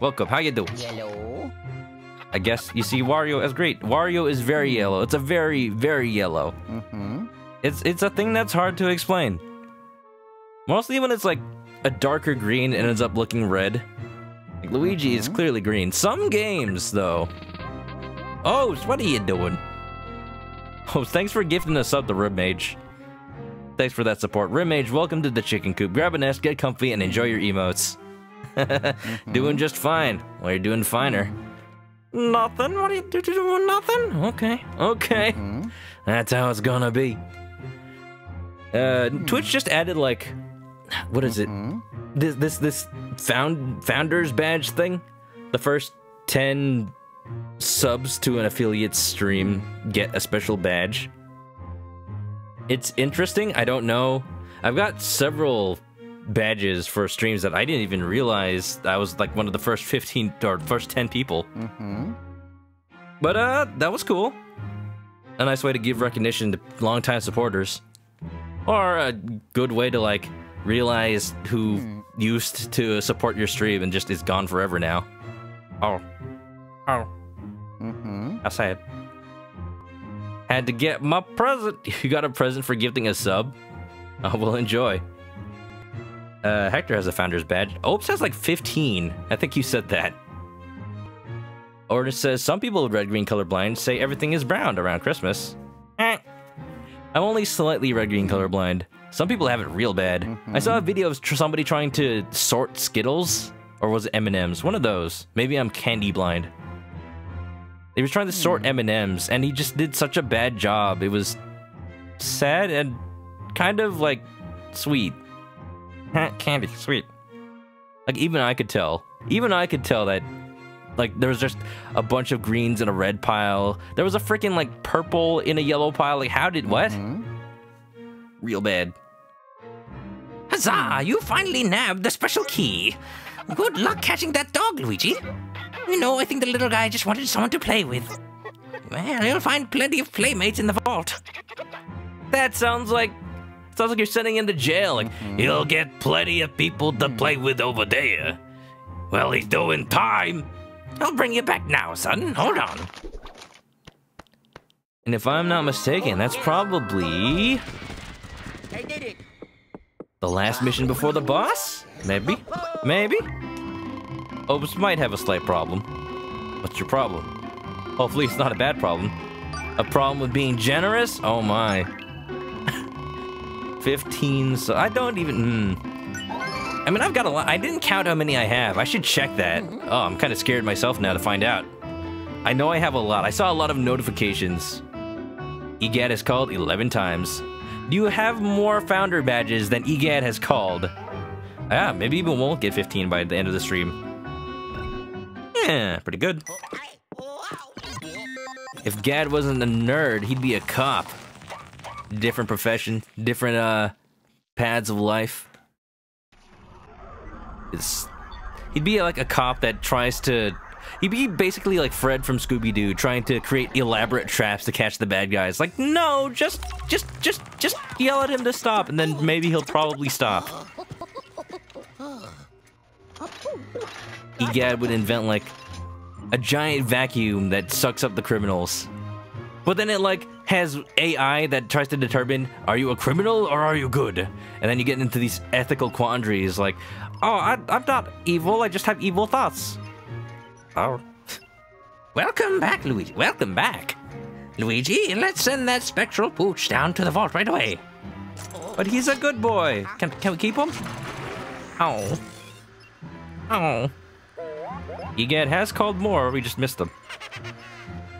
Welcome. How you doing? Yellow. I guess you see Wario as great. Wario is very hmm. yellow. It's a very, very yellow. Mm-hmm. It's it's a thing that's hard to explain. Mostly when it's like a darker green and ends up looking red. Like Luigi is mm-hmm. clearly green. Some games though. Oh, what are you doing? Oh, thanks for gifting us up the Rib Mage. Thanks for that support. Rib Mage, welcome to the chicken coop. Grab a nest, get comfy, and enjoy your emotes. Doing mm-hmm. just fine. Well, you're doing finer. Nothing? What are you do- do- doing? Nothing? Okay. Okay. That's how it's gonna be. Uh, Twitch just added like, what is it? This this this found founders badge thing. The first ten subs to an affiliate stream get a special badge. It's interesting. I don't know. I've got several badges for streams that I didn't even realize I was like one of the first 15 or first 10 people. Mm-hmm. But uh, that was cool. A nice way to give recognition to longtime supporters, or a good way to like realize who used to support your stream and just is gone forever now. Oh, oh, Mm-hmm. how sad. Had to get my present. You got a present for gifting a sub. I will enjoy. Uh, Hector has a founder's badge. Opes has like 15. I think you said that. Or it says some people with red green colorblind say everything is brown around Christmas. Eh. I'm only slightly red green colorblind. Some people have it real bad. I saw a video of tr- somebody trying to sort Skittles, or was it M&Ms? One of those. Maybe I'm candy blind. He was trying to sort M&Ms, and he just did such a bad job. It was sad and kind of like sweet. Candy, sweet. Like even I could tell. Even I could tell that like there was just a bunch of greens in a red pile. There was a freaking like purple in a yellow pile. Like how did what? Mm-hmm. Real bad. Huzzah! You finally nabbed the special key. Good luck catching that dog, Luigi. You know, I think the little guy just wanted someone to play with. Well, you'll find plenty of playmates in the vault. That sounds like sounds like you're sending him to jail. Like mm-hmm. You'll get plenty of people to mm-hmm. play with over there. Well, he's doing time. I'll bring you back now, son. Hold on. and if I'm not mistaken, that's probably I did it. the last mission before the boss? Maybe? Maybe? Opus might have a slight problem. What's your problem? Hopefully it's not a bad problem. A problem with being generous? Oh my. 15, so I don't even... Hmm. I mean, I've got a lot. I didn't count how many I have. I should check that. Oh, I'm kind of scared myself now to find out. I know I have a lot. I saw a lot of notifications. EGAD is called 11 times. Do you have more founder badges than EGAD has called. Ah, maybe we won't get 15 by the end of the stream. Yeah, pretty good. EGAD wasn't a nerd, he'd be a cop. Different profession, different uh paths of life. It's, he'd be like a cop that tries to He'd be basically like Fred from Scooby Doo, trying to create elaborate traps to catch the bad guys. Like, no, just, just, just, just yell at him to stop, and then maybe he'll probably stop. Egad would invent like a giant vacuum that sucks up the criminals. But then it like has AI that tries to determine are you a criminal or are you good? And then you get into these ethical quandaries like, oh, I, I'm not evil, I just have evil thoughts. Oh. Welcome back, Luigi. Welcome back. Luigi, let's send that spectral pooch down to the vault right away. But he's a good boy. Can, can we keep him? Oh. Oh. Egad has called more, we just missed him.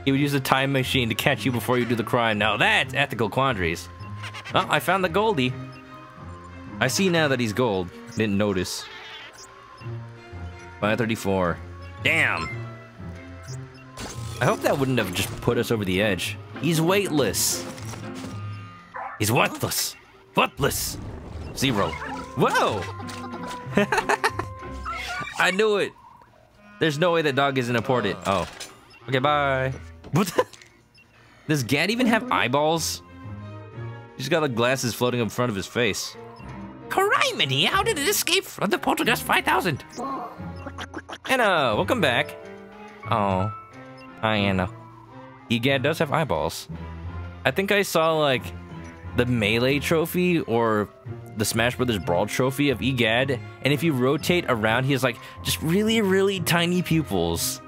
He would use a time machine to catch you before you do the crime. Now that's ethical quandaries. Oh, I found the Goldie. I see now that he's gold. Didn't notice. 534. Damn. I hope that wouldn't have just put us over the edge. He's weightless. He's worthless. Worthless. Zero. Whoa! I knew it. There's no way that dog isn't important. Oh. Okay, bye. What the? Does Gad even have eyeballs? He's got like glasses floating in front of his face. Criminy, how did it escape from the Poltergust 5000? Anna, welcome back. Oh. Hi, Anna. Egad does have eyeballs. I think I saw like the Melee trophy or the Smash Brothers Brawl trophy of Egad, and if you rotate around, he has like just really, really tiny pupils.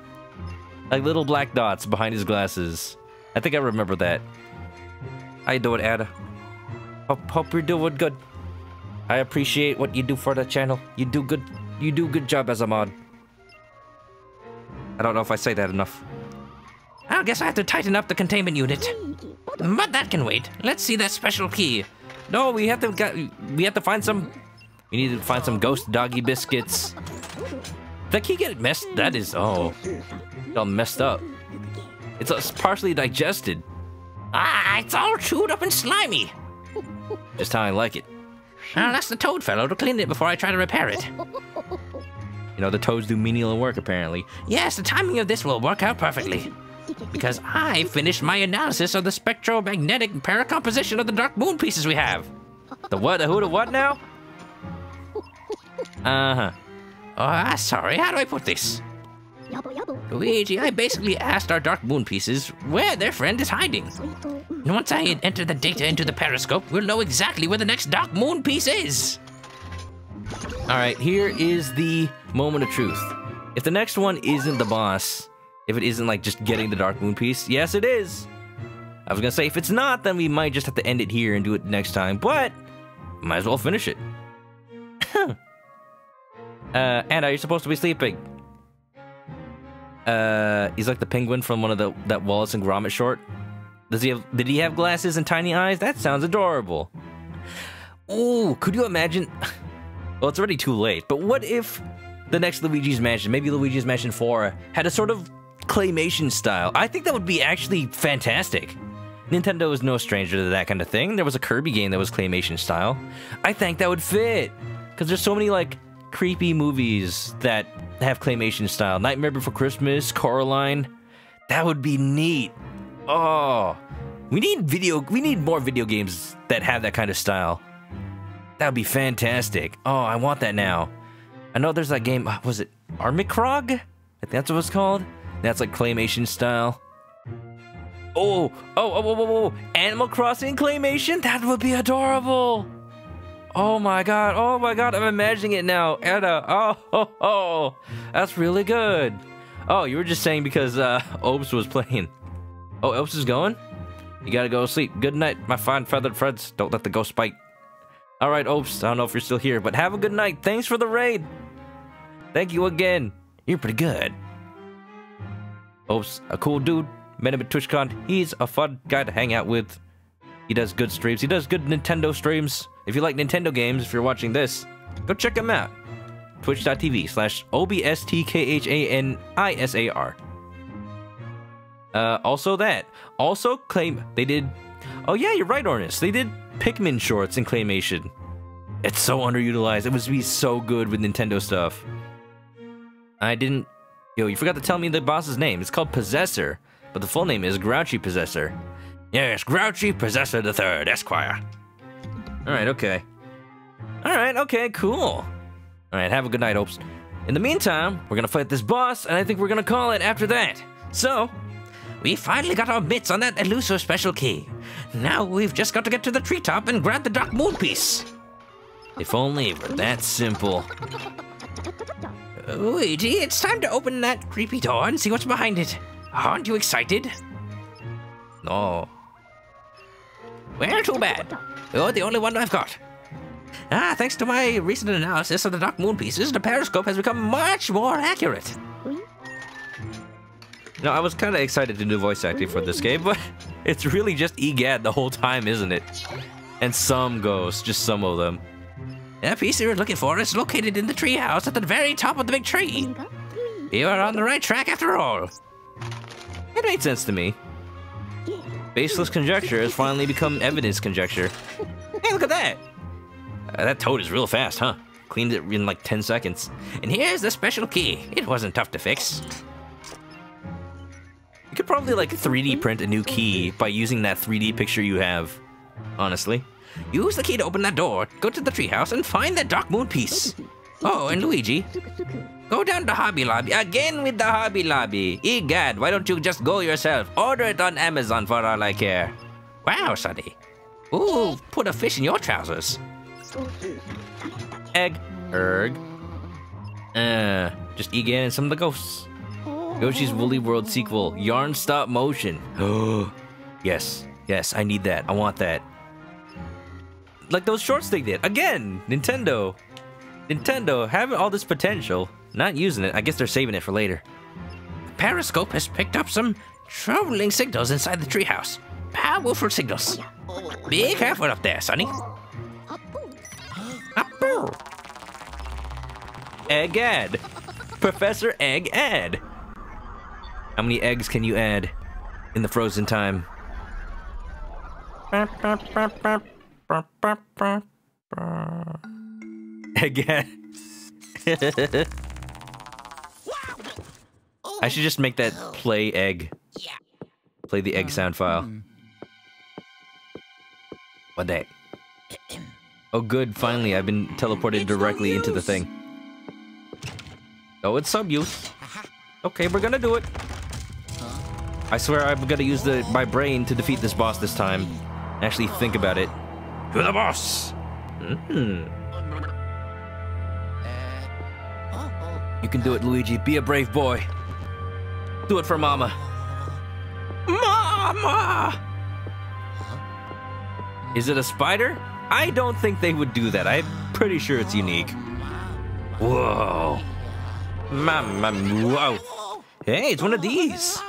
Like little black dots behind his glasses. I think I remember that. How you doing, Ada? Hope, hope you're doing good. I appreciate what you do for the channel. You do good. You do good job as a mod. I don't know if I say that enough. I guess I have to tighten up the containment unit. But that can wait. Let's see that special key. No, we have to get. We have to find some. We need to find some ghost doggy biscuits. That key get messed. That is oh, all messed up. It's, it's partially digested. Ah, it's all chewed up and slimy. Just how I like it. I'll ask the toad fellow to clean it before I try to repair it. You know, the toads do menial work apparently. Yes, the timing of this will work out perfectly. Because I finished my analysis of the spectromagnetic paracomposition of the dark moon pieces we have. The what? The who? The what now? Uh huh. Oh, ah, sorry, how do I put this? Luigi, I basically asked our dark moon pieces where their friend is hiding. And once I enter the data into the periscope, we'll know exactly where the next dark moon piece is. All right, here is the moment of truth. If the next one isn't the boss, if it isn't like just getting the Dark Moon piece, yes, it is. I was gonna say if it's not, then we might just have to end it here and do it next time, but might as well finish it. uh, Anna, you're supposed to be sleeping. Uh, he's like the penguin from one of the that Wallace and Gromit short. Does he have? Did he have glasses and tiny eyes? That sounds adorable. Oh, could you imagine? Well, it's already too late. But what if the next Luigi's Mansion, maybe Luigi's Mansion 4, had a sort of claymation style? I think that would be actually fantastic. Nintendo is no stranger to that kind of thing. There was a Kirby game that was claymation style. I think that would fit. Because there's so many, like, creepy movies that have claymation style. Nightmare Before Christmas, Coraline. That would be neat. Oh. We need video, we need more video games that have that kind of style. That would be fantastic. Oh, I want that now. I know there's that game, uh, was it Armikrog? I think that's what it's called. That's like claymation style. Oh, oh, oh, oh, oh, oh, Animal Crossing claymation? That would be adorable. Oh my god, oh my god, I'm imagining it now. Anna, oh, oh, oh, that's really good. Oh, you were just saying because uh, Opes was playing. Oh, Opes is going? You gotta go sleep. Good night, my fine feathered friends. Don't let the ghost bite. All right, Opes, I don't know if you're still here, but have a good night. Thanks for the raid. Thank you again. You're pretty good. Opes, a cool dude. Met him at TwitchCon. He's a fun guy to hang out with. He does good streams. He does good Nintendo streams. If you like Nintendo games, if you're watching this, go check them out. Twitch.tv slash O-B-S-T-K-H-A-N-I-S-A-R. Uh, also that. Also claim they did. Oh yeah, you're right, Ornis. They did Pikmin shorts in claymation. It's so underutilized. It would be so good with Nintendo stuff. I didn't. Yo, you forgot to tell me the boss's name. It's called Possessor, but the full name is Grouchy Possessor. Yes, Grouchy Possessor the Third, Esquire. All right, okay. All right, okay, cool. All right, have a good night, Hopes. In the meantime, we're gonna fight this boss, and I think we're gonna call it after that. So, We finally got our mitts on that elusive special key. Now we've just got to get to the treetop and grab the Dark Moon piece. if only it were that simple. Luigi, it's time to open that creepy door and see what's behind it. Aren't you excited? No. Well, too bad. You're the only one I've got. Ah, thanks to my recent analysis of the Dark Moon pieces, the periscope has become much more accurate. No, I was kind of excited to do voice acting for this game, but it's really just EGAD the whole time, isn't it? And some ghosts, just some of them. The piece you're looking for is located in the treehouse at the very top of the big tree. You are on the right track after all. It made sense to me. Baseless conjecture has finally become evidence conjecture. Hey, look at that! Uh, that toad is real fast, huh? Cleaned it in like 10 seconds. And here's the special key. It wasn't tough to fix. You could probably like 3D print a new key by using that 3D picture you have. Honestly. Use the key to open that door, go to the treehouse, and find that Dark Moon piece. Oh, and Luigi, go down to Hobby Lobby again with the Hobby Lobby. Egad, why don't you just go yourself? Order it on Amazon for all I care. Wow, Sonny. Ooh, put a fish in your trousers. Egg. Erg. Uh, just Egan and some of the ghosts. Yoshi's Woolly World sequel, Yarn Stop Motion. Oh, yes, yes, I need that. I want that. Like those shorts they did. Again, Nintendo. Nintendo having all this potential, not using it. I guess they're saving it for later. The Periscope has picked up some troubling signals inside the treehouse. Powerful signals. Oh, Be careful up there, Sonny. Apple. Egg Ed. Professor Egg Ed. How many eggs can you add in the frozen time? Again. I should just make that oh. play egg. Yeah. Play the egg uh, sound file. Hmm. What that? Oh good, finally I've been teleported directly into the thing. Oh, it's sub use. Okay, we're gonna do it. I swear I'm gonna use the my brain to defeat this boss this time. Actually think about it. To the boss! Hmm. You can do it, Luigi. Be a brave boy. Do it for Mama. Mama! Is it a spider? I don't think they would do that. I'm pretty sure it's unique. Whoa. Mama, whoa. Hey, it's one of these.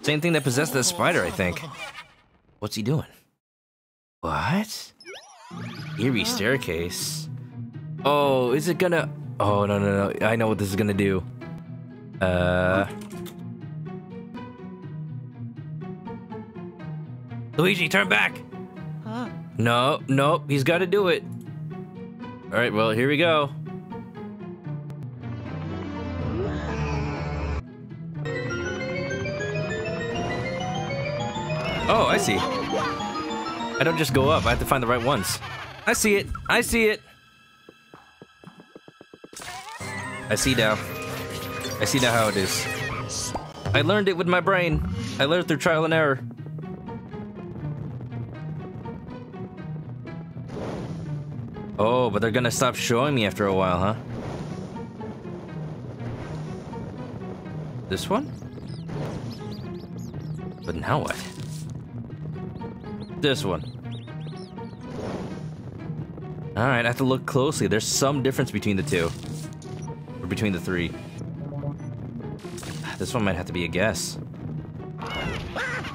Same thing that possessed the spider, I think. What's he doing? What? Eerie staircase. Oh, is it gonna... Oh, no, no, no. I know what this is gonna do. Uh... Luigi, turn back! No, no, he's gotta do it. Alright, well, here we go. Oh, I see. I don't just go up, I have to find the right ones. I see it, I see it. I see now. I see now how it is. I learned it with my brain. I learned through trial and error. Oh, but they're gonna stop showing me after a while, huh? This one? But now what? This one. Alright, I have to look closely. There's some difference between the two. Or between the three. This one might have to be a guess.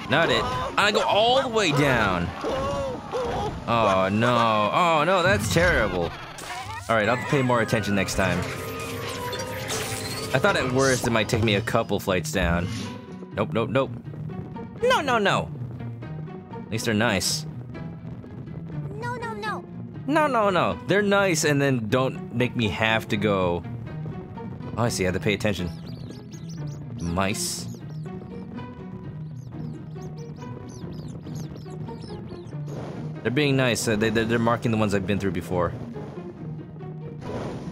Not it. I go all the way down. Oh no. Oh no, that's terrible. Alright, I'll have to pay more attention next time. I thought at worst it might take me a couple flights down. Nope, nope, nope. No, no, no. At least they're nice. No, no, no. No, no, no. They're nice and then don't make me have to go. Oh, I see. I have to pay attention. Mice. They're being nice. Uh, they, they're, they're marking the ones I've been through before.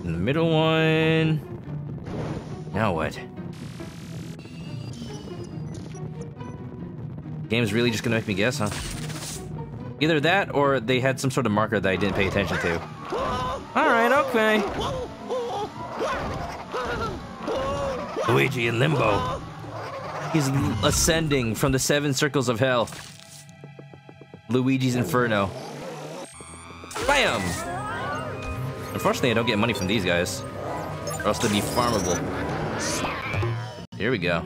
And the middle one. Now what? Game's really just gonna make me guess, huh? Either that or they had some sort of marker that I didn't pay attention to. Alright, okay. Luigi in limbo. He's ascending from the seven circles of hell. Luigi's Inferno. Bam! Unfortunately, I don't get money from these guys. Or else they'd be farmable. Here we go.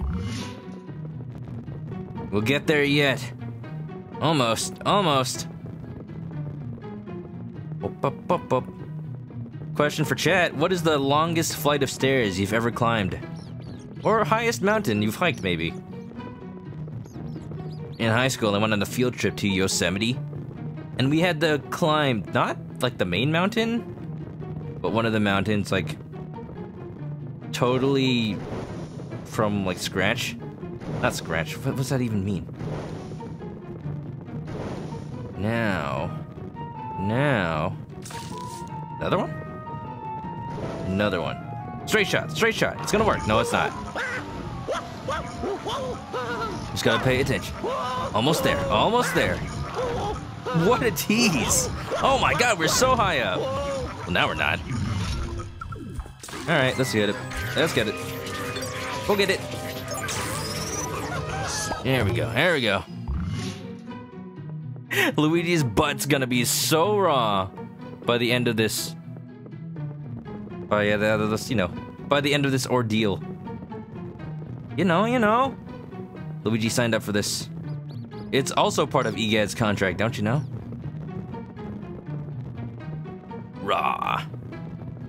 We'll get there yet. Almost, almost. Up, up, up, up. Question for chat What is the longest flight of stairs you've ever climbed? Or highest mountain you've hiked, maybe? In high school, I went on a field trip to Yosemite, and we had to climb not like the main mountain, but one of the mountains, like totally from like scratch. Not scratch. What does that even mean? Now, now, another one, another one. Straight shot, straight shot. It's gonna work. No, it's not. Just gotta pay attention. Almost there, almost there. What a tease! Oh my god, we're so high up. Well, now we're not. All right, let's get it. Let's get it. Go get it. There we go. There we go. Luigi's butt's gonna be so raw by the end of this. By the end of this, you know, by the end of this ordeal. You know, you know. Luigi signed up for this. It's also part of EGAD's contract, don't you know? Raw.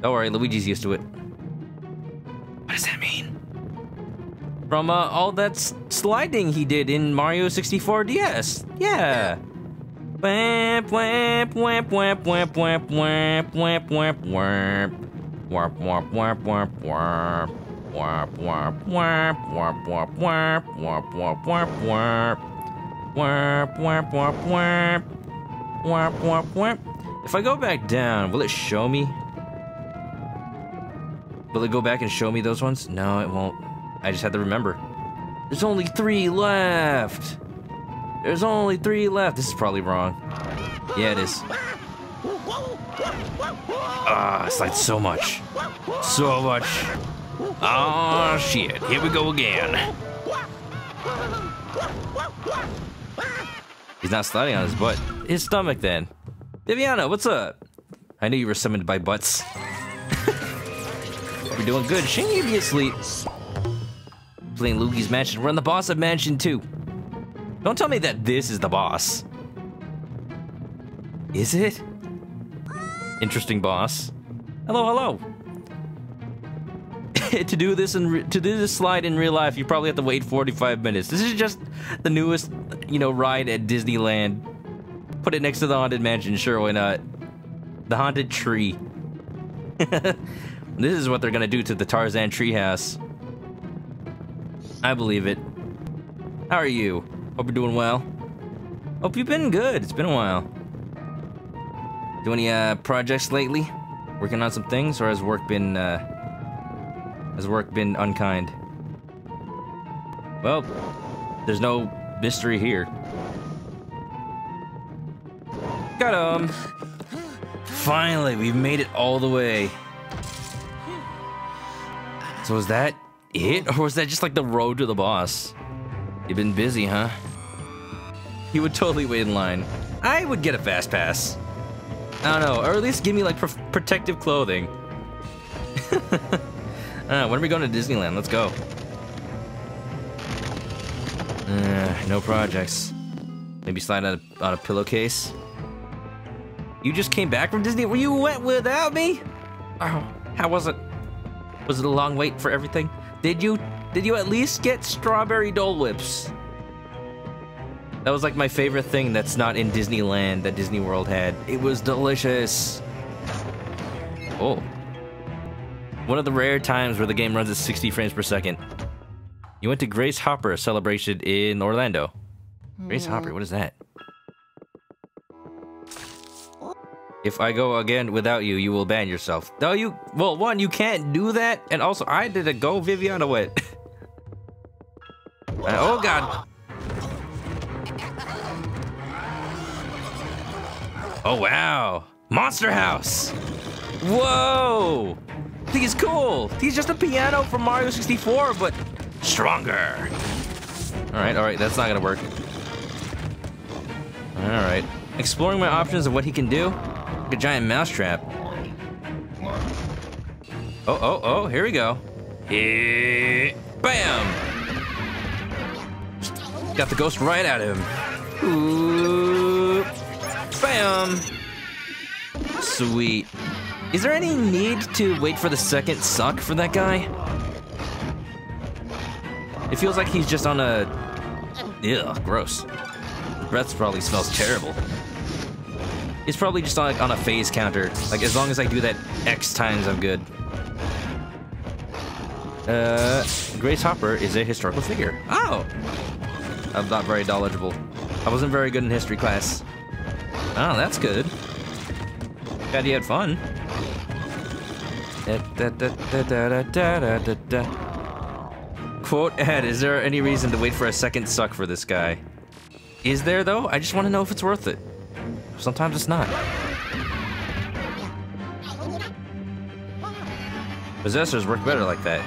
Don't worry, Luigi's used to it. What does that mean? From uh, all that sliding he did in Mario 64 DS. Yeah. Wamp, wamp, wamp, wamp, wamp, wamp, wamp, wamp, wamp, wamp. Warp, warp, warp, warp. Warp, warp, warp, warp, warp, warp, warp, warp, warp, warp. Warp, warp, warp, warp. Warp, warp, warp. If I go back down, will it show me? Will it go back and show me those ones? No, it won't. I just had to remember. There's only three left. There's only three left. This is probably wrong. Yeah, it is. Ah, it's like so much. So much. Oh, shit. Here we go again. He's not sliding on his butt. His stomach, then. Viviana, what's up? I knew you were summoned by butts. We're doing good. Shouldn't you be asleep? Playing Luigi's Mansion. We're on the boss of Mansion 2. Don't tell me that this is the boss. Is it? Interesting boss. Hello, hello. to do this in to do this slide in real life, you probably have to wait 45 minutes. This is just the newest, you know, ride at Disneyland. Put it next to the haunted mansion. Sure, why not? The haunted tree. this is what they're gonna do to the Tarzan treehouse. I believe it. How are you? Hope you're doing well. Hope you've been good. It's been a while. Do any uh, projects lately? Working on some things, or has work been uh, has work been unkind? Well, there's no mystery here. Got him. Finally, we've made it all the way. So is that it, or was that just like the road to the boss? You've been busy, huh? He would totally wait in line. I would get a fast pass. I don't know, or at least give me like pr- protective clothing. uh, when are we going to Disneyland? Let's go. Uh, no projects. Maybe slide out a, out a pillowcase. You just came back from Disney? You went without me? Oh, how was it? Was it a long wait for everything? Did you did you at least get strawberry Dole Whips? That was like my favorite thing that's not in Disneyland that Disney World had. It was delicious. Oh. One of the rare times where the game runs at 60 frames per second. You went to Grace Hopper celebration in Orlando. Grace Hopper, what is that? If I go again without you, you will ban yourself. No, you. Well, one, you can't do that, and also, I did a go. Viviana went. Uh, oh God. Oh wow, Monster House. Whoa, he's cool. He's just a piano from Mario 64, but stronger. All right, all right, that's not gonna work. All right, exploring my options of what he can do. Like a giant mousetrap. Oh, oh, oh, here we go. Eh, Bam! Got the ghost right at him. Ooh, bam! Sweet. Is there any need to wait for the second suck for that guy? It feels like he's just on a... Ew, gross. Breath probably smells terrible. He's probably just on, like, on a phase counter. Like, as long as I do that X times, I'm good. Uh, Grace Hopper is a historical figure. Oh! I'm not very knowledgeable. I wasn't very good in history class. Oh, that's good. Glad you had fun. Quote Ed, is there any reason to wait for a second suck for this guy? Is there though? I just want to know if it's worth it. Sometimes it's not. Possessors work better like that.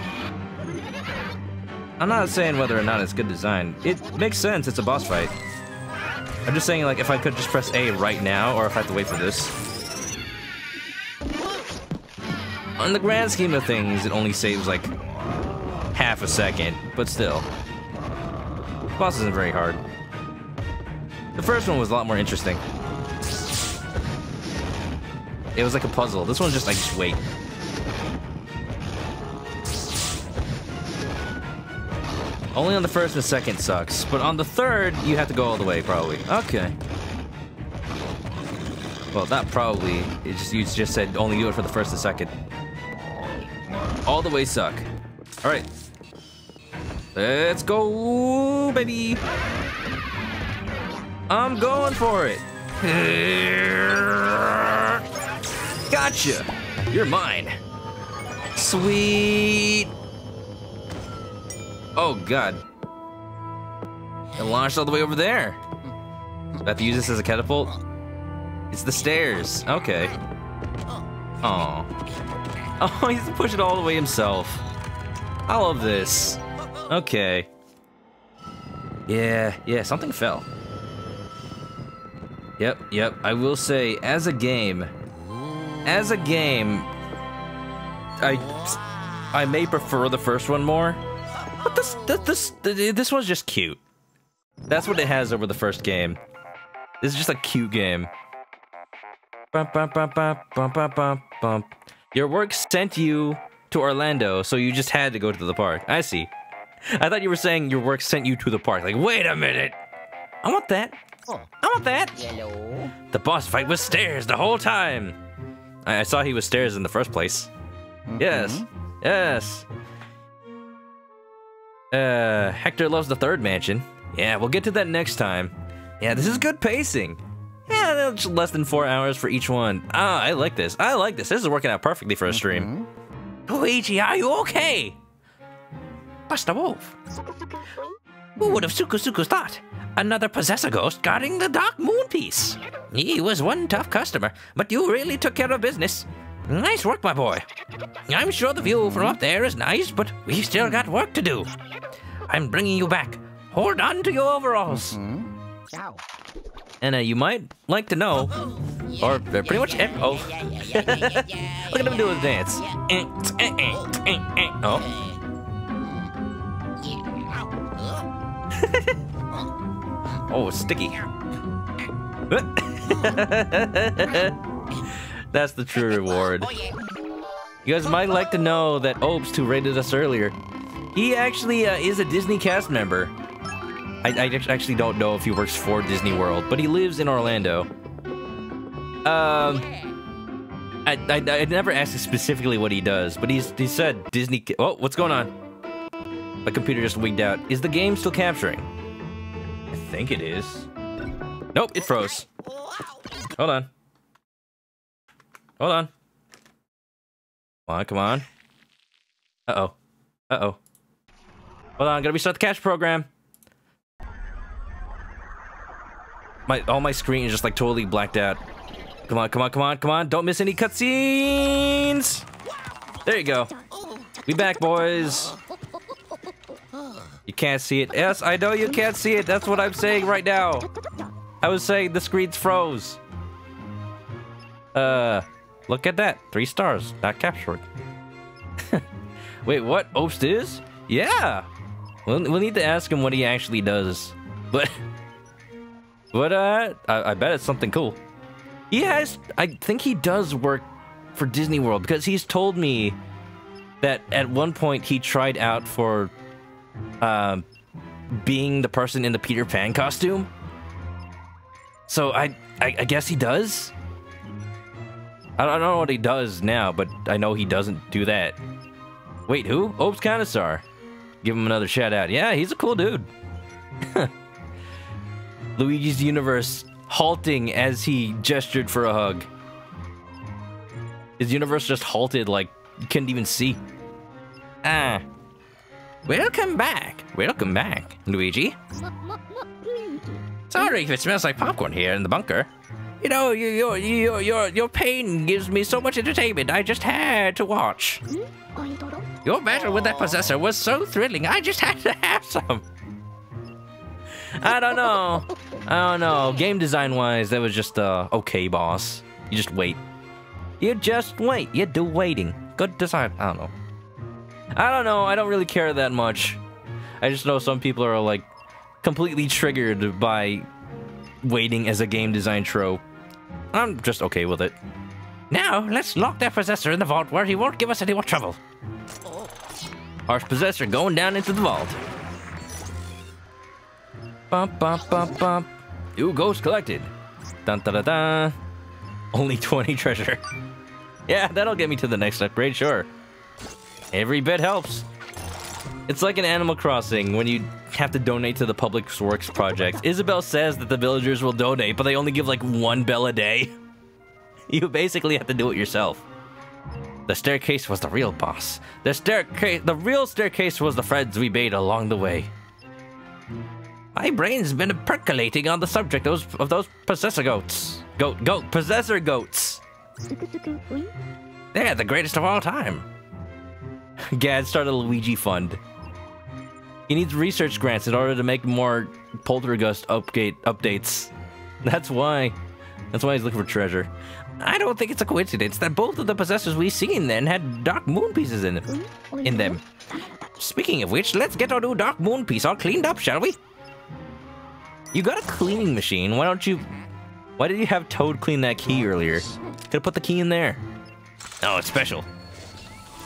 I'm not saying whether or not it's good design. It makes sense, it's a boss fight. I'm just saying, like, if I could just press A right now, or if I have to wait for this. On the grand scheme of things, it only saves, like, half a second, but still. The boss isn't very hard. The first one was a lot more interesting. It was like a puzzle. This one's just like, just wait. Only on the first and second sucks, but on the third, you have to go all the way, probably. Okay. Well, that probably. It just you just said only do it for the first and second. All the way suck. All right. Let's go, baby. I'm going for it. Gotcha. You're mine. Sweet. Oh, God. It launched all the way over there. Have to use this as a catapult? It's the stairs. Okay. Oh. Oh, he's pushing it all the way himself. I love this. Okay. Yeah, yeah, something fell. Yep, yep. I will say, as a game, as a game, I, I may prefer the first one more. But this, this, this, this one's just cute. That's what it has over the first game. This is just a cute game. Bum, bum, bum, bum, bum, bum, bum, bum. Your work sent you to Orlando, so you just had to go to the park. I see. I thought you were saying your work sent you to the park. Like, wait a minute. I want that. I want that. Hello. The boss fight was stairs the whole time. I, I saw he was stairs in the first place. Yes. Yes. Uh, Hector loves the third mansion. Yeah, we'll get to that next time. Yeah, this is good pacing. Yeah, it's less than four hours for each one. Ah, I like this. I like this. This is working out perfectly for a stream. Luigi, are you okay? Buster Wolf. Who would have Sukusuku's thought? Another possessor ghost guarding the Dark Moon piece. He was one tough customer, but you really took care of business. Nice work, my boy. I'm sure the view from up there is nice, but we've still got work to do. I'm bringing you back. Hold on to your overalls. Ciao. And uh, you might like to know, or uh, pretty much oh, look at him do his dance. Eh, eh, eh, eh, eh. Oh, oh, sticky. That's the true reward. You guys might like to know that Obst, who rated us earlier, he actually uh, is a Disney cast member. I, I actually don't know if he works for Disney World, but he lives in Orlando. Um, I, I, I never asked specifically what he does, but he's he said Disney. Oh, what's going on? My computer just wigged out. Is the game still capturing? I think it is. Nope, it froze. Hold on. Hold on. Come on, come on. Uh-oh. Uh-oh. Hold on, gotta restart the cache program. My all my screen is just like totally blacked out. Come on, come on, come on, come on. Don't miss any cutscenes. There you go. We back, boys. You can't see it. Yes, I know you can't see it. That's what I'm saying right now. I was saying the screen's froze. Uh, look at that. Three stars. Not captured. Wait, what? Obst is? Yeah. We'll, we'll need to ask him what he actually does. But, but uh, I, I bet it's something cool. He has, I think he does work for Disney World because he's told me that at one point he tried out for um, being the person in the Peter Pan costume. So I, I, I guess he does. I don't know what he does now, but I know he doesn't do that. Wait, who? Obst Commissar. Give him another shout out. Yeah, he's a cool dude. Luigi's universe halting as he gestured for a hug. His universe just halted like you couldn't even see. Ah. Welcome back. Welcome back, Luigi. Sorry if it smells like popcorn here in the bunker. You know, you- your your your your pain gives me so much entertainment. I just had to watch. Your battle with that possessor was so thrilling. I just had to have some. I don't know. I don't know. Game design wise, that was just uh okay, boss. You just wait. You just wait. You do waiting. Good design. I don't know. I don't know. I don't really care that much. I just know some people are like completely triggered by waiting as a game design trope. I'm just okay with it. Now, let's lock that possessor in the vault where he won't give us any more trouble. Harsh possessor going down into the vault. Bump, bump, bump, bump. New ghost collected. Dun da da da. Only 20 treasure. Yeah, that'll get me to the next upgrade, sure. Every bit helps. It's like an Animal Crossing when you have to donate to the Public Works project. Isabelle says that the villagers will donate, but they only give like one bell a day. You basically have to do it yourself. The staircase was the real boss. The staircase, the real staircase was the friends we made along the way. My brain's been percolating on the subject of those, of those possessor goats. Goat, goat, possessor goats. They're the greatest of all time. Gad started a Luigi fund. He needs research grants in order to make more poltergust update updates. That's why. That's why he's looking for treasure. I don't think it's a coincidence that both of the possessors we've seen then had dark moon pieces in them. In them. Speaking of which, let's get our new dark moon piece all cleaned up, shall we? You got a cleaning machine. Why don't you? Why did you have Toad clean that key earlier? Could have put the key in there. Oh, it's special.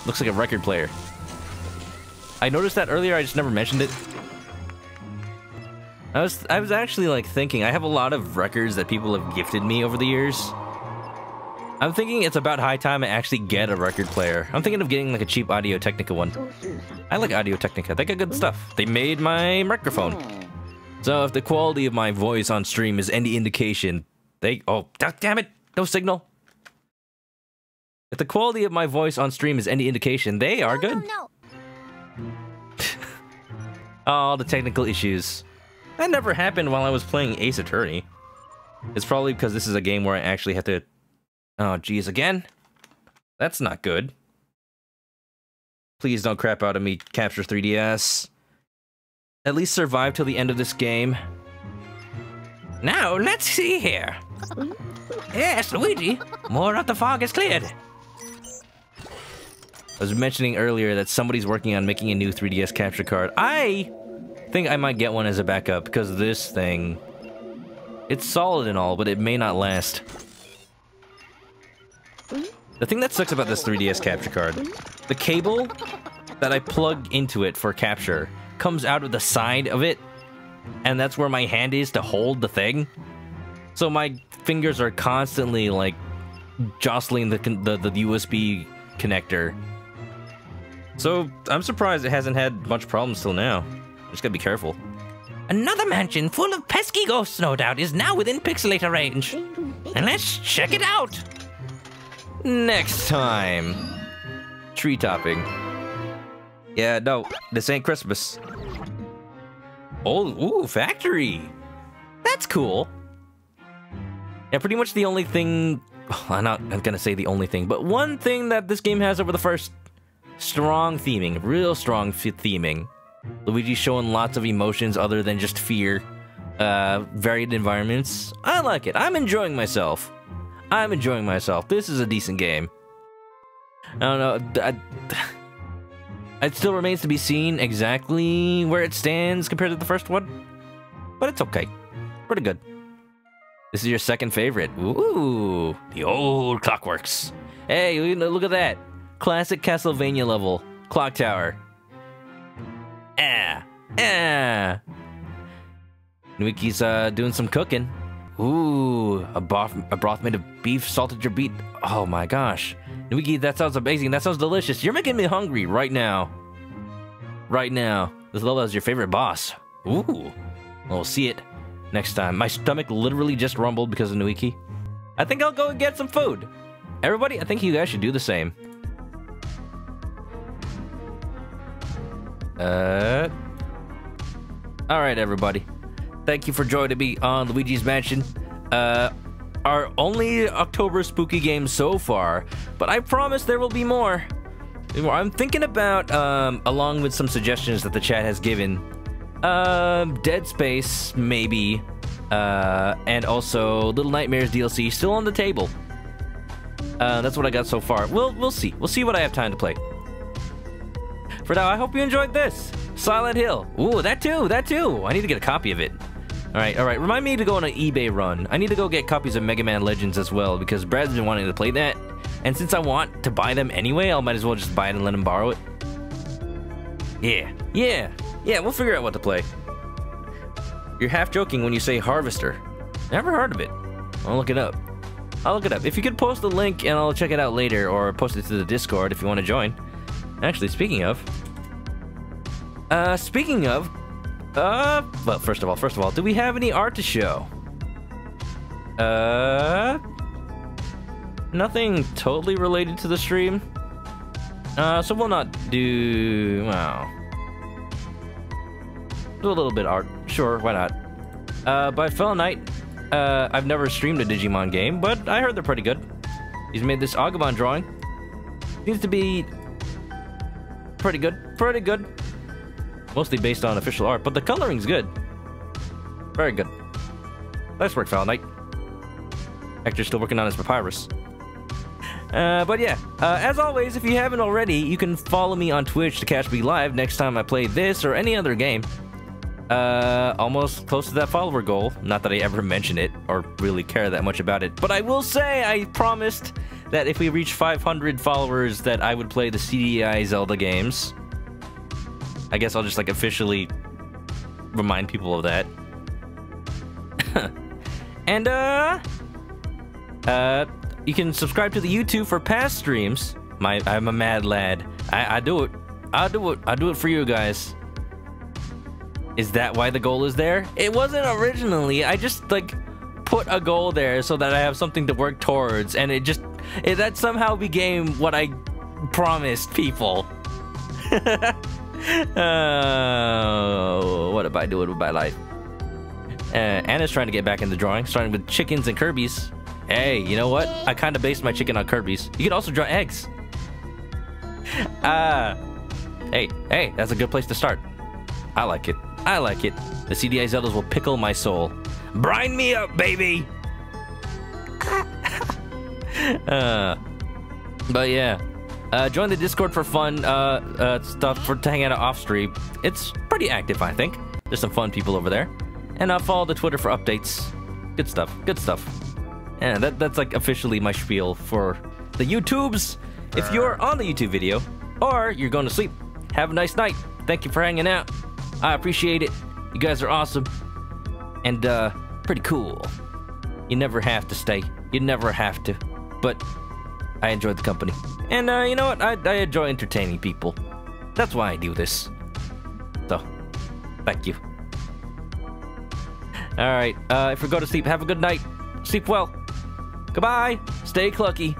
Looks like a record player. I noticed that earlier. I just never mentioned it. I was I was actually like thinking. I have a lot of records that people have gifted me over the years. I'm thinking it's about high time I actually get a record player. I'm thinking of getting like a cheap Audio Technica one. I like Audio Technica. They got good stuff. They made my microphone. So if the quality of my voice on stream is any indication, they oh damn it, no signal. If the quality of my voice on stream is any indication, they are good. No, no. Oh, the technical issues. That never happened while I was playing Ace Attorney. It's probably because this is a game where I actually have to. Oh, geez, again? That's not good. Please don't crap out of me, Capture 3DS. At least survive till the end of this game. Now, let's see here. Yes, Luigi, more of the fog is cleared. I was mentioning earlier that somebody's working on making a new 3DS capture card. I think I might get one as a backup because this thing It's solid and all, but it may not last. The thing that sucks about this 3DS capture card, the cable that I plug into it for capture comes out of the side of it, and that's where my hand is to hold the thing. So my fingers are constantly like jostling the the, the USB connector. So I'm surprised it hasn't had much problems till now. Just gotta be careful. Another mansion full of pesky ghosts, no doubt, is now within pixelator range. And let's check it out. Next time. Tree topping. Yeah, no, this ain't Christmas. Oh, ooh, factory. That's cool. Yeah, pretty much the only thing. I'm not I'm gonna say the only thing, but one thing that this game has over the first strong theming, real strong theming. Luigi's showing lots of emotions other than just fear. Uh, varied environments. I like it. I'm enjoying myself. I'm enjoying myself. This is a decent game. I don't know. I, it still remains to be seen exactly where it stands compared to the first one, but it's okay. Pretty good. This is your second favorite. Ooh, the old clockworks. Hey, look at that. Classic Castlevania level. Clock tower. Ah, ah. Nuiki's uh, doing some cooking. Ooh, a broth, a broth made of beef, salted your beet. Oh my gosh. Nuiki, that sounds amazing. That sounds delicious. You're making me hungry right now. Right now. This level is your favorite boss. Ooh. We'll see it next time. My stomach literally just rumbled because of Nuiki. I think I'll go and get some food. Everybody, I think you guys should do the same. Uh. All right, everybody. Thank you for joining me on Luigi's Mansion. Uh, our only October spooky game so far, but I promise there will be more. I'm thinking about, um, along with some suggestions that the chat has given, um, Dead Space, maybe, uh, and also Little Nightmares DLC still on the table. Uh, that's what I got so far. We'll we'll see. We'll see what I have time to play. For now, I hope you enjoyed this. Silent Hill. Ooh, that too, that too. I need to get a copy of it. All right, all right. Remind me to go on an eBay run. I need to go get copies of Mega Man Legends as well because Brad's been wanting to play that. And since I want to buy them anyway, I might as well just buy it and let him borrow it. Yeah, yeah, yeah. We'll figure out what to play. You're half joking when you say Harvester. Never heard of it. I'll look it up. I'll look it up. If you could post the link and I'll check it out later, or post it to the Discord if you want to join. Actually, speaking of, uh, speaking of, uh, well, first of all, first of all, do we have any art to show? Uh, nothing totally related to the stream. Uh, so we'll not do, well, do a little bit art. Sure, why not? Uh, by Fellow Knight, uh, I've never streamed a Digimon game, but I heard they're pretty good. He's made this Agumon drawing. Seems to be pretty good, pretty good. Mostly based on official art, but the coloring's good. Very good. Nice work, Foul Knight. Hector's still working on his papyrus. Uh, but yeah, uh, as always, if you haven't already, you can follow me on Twitch to catch me live next time I play this or any other game. Uh, almost close to that follower goal. Not that I ever mention it or really care that much about it, but I will say I promised that if we reach 500 followers that I would play the CDI Zelda games. I guess I'll just like officially remind people of that. and uh uh you can subscribe to the YouTube for past streams. My I'm a mad lad. I, I do it. I do it. I do it for you guys. Is that why the goal is there? It wasn't originally. I just like put a goal there so that I have something to work towards, and it just it, that somehow became what I promised people. uh, what am I doing with my life? Uh, Anna's trying to get back in the drawing, starting with chickens and Kirby's. Hey, you know what? I kind of based my chicken on Kirby's. You could also draw eggs. Ah. Uh, hey, hey, that's a good place to start. I like it. I like it. The CDI Zeldas will pickle my soul. Brine me up, baby! uh, but yeah. Uh, join the Discord for fun uh, uh, stuff for to hang out off stream. It's pretty active, I think. There's some fun people over there. And uh, follow the Twitter for updates. Good stuff. Good stuff. And that that's like officially my spiel for the YouTubes. If you're on the YouTube video or you're going to sleep, have a nice night. Thank you for hanging out. I appreciate it. You guys are awesome and uh pretty cool. You never have to stay. You never have to. But I enjoyed the company. And uh you know what? I I enjoy entertaining people. That's why I do this. So, thank you. All right. Uh, if we go to sleep, have a good night. Sleep well. Goodbye. Stay clucky.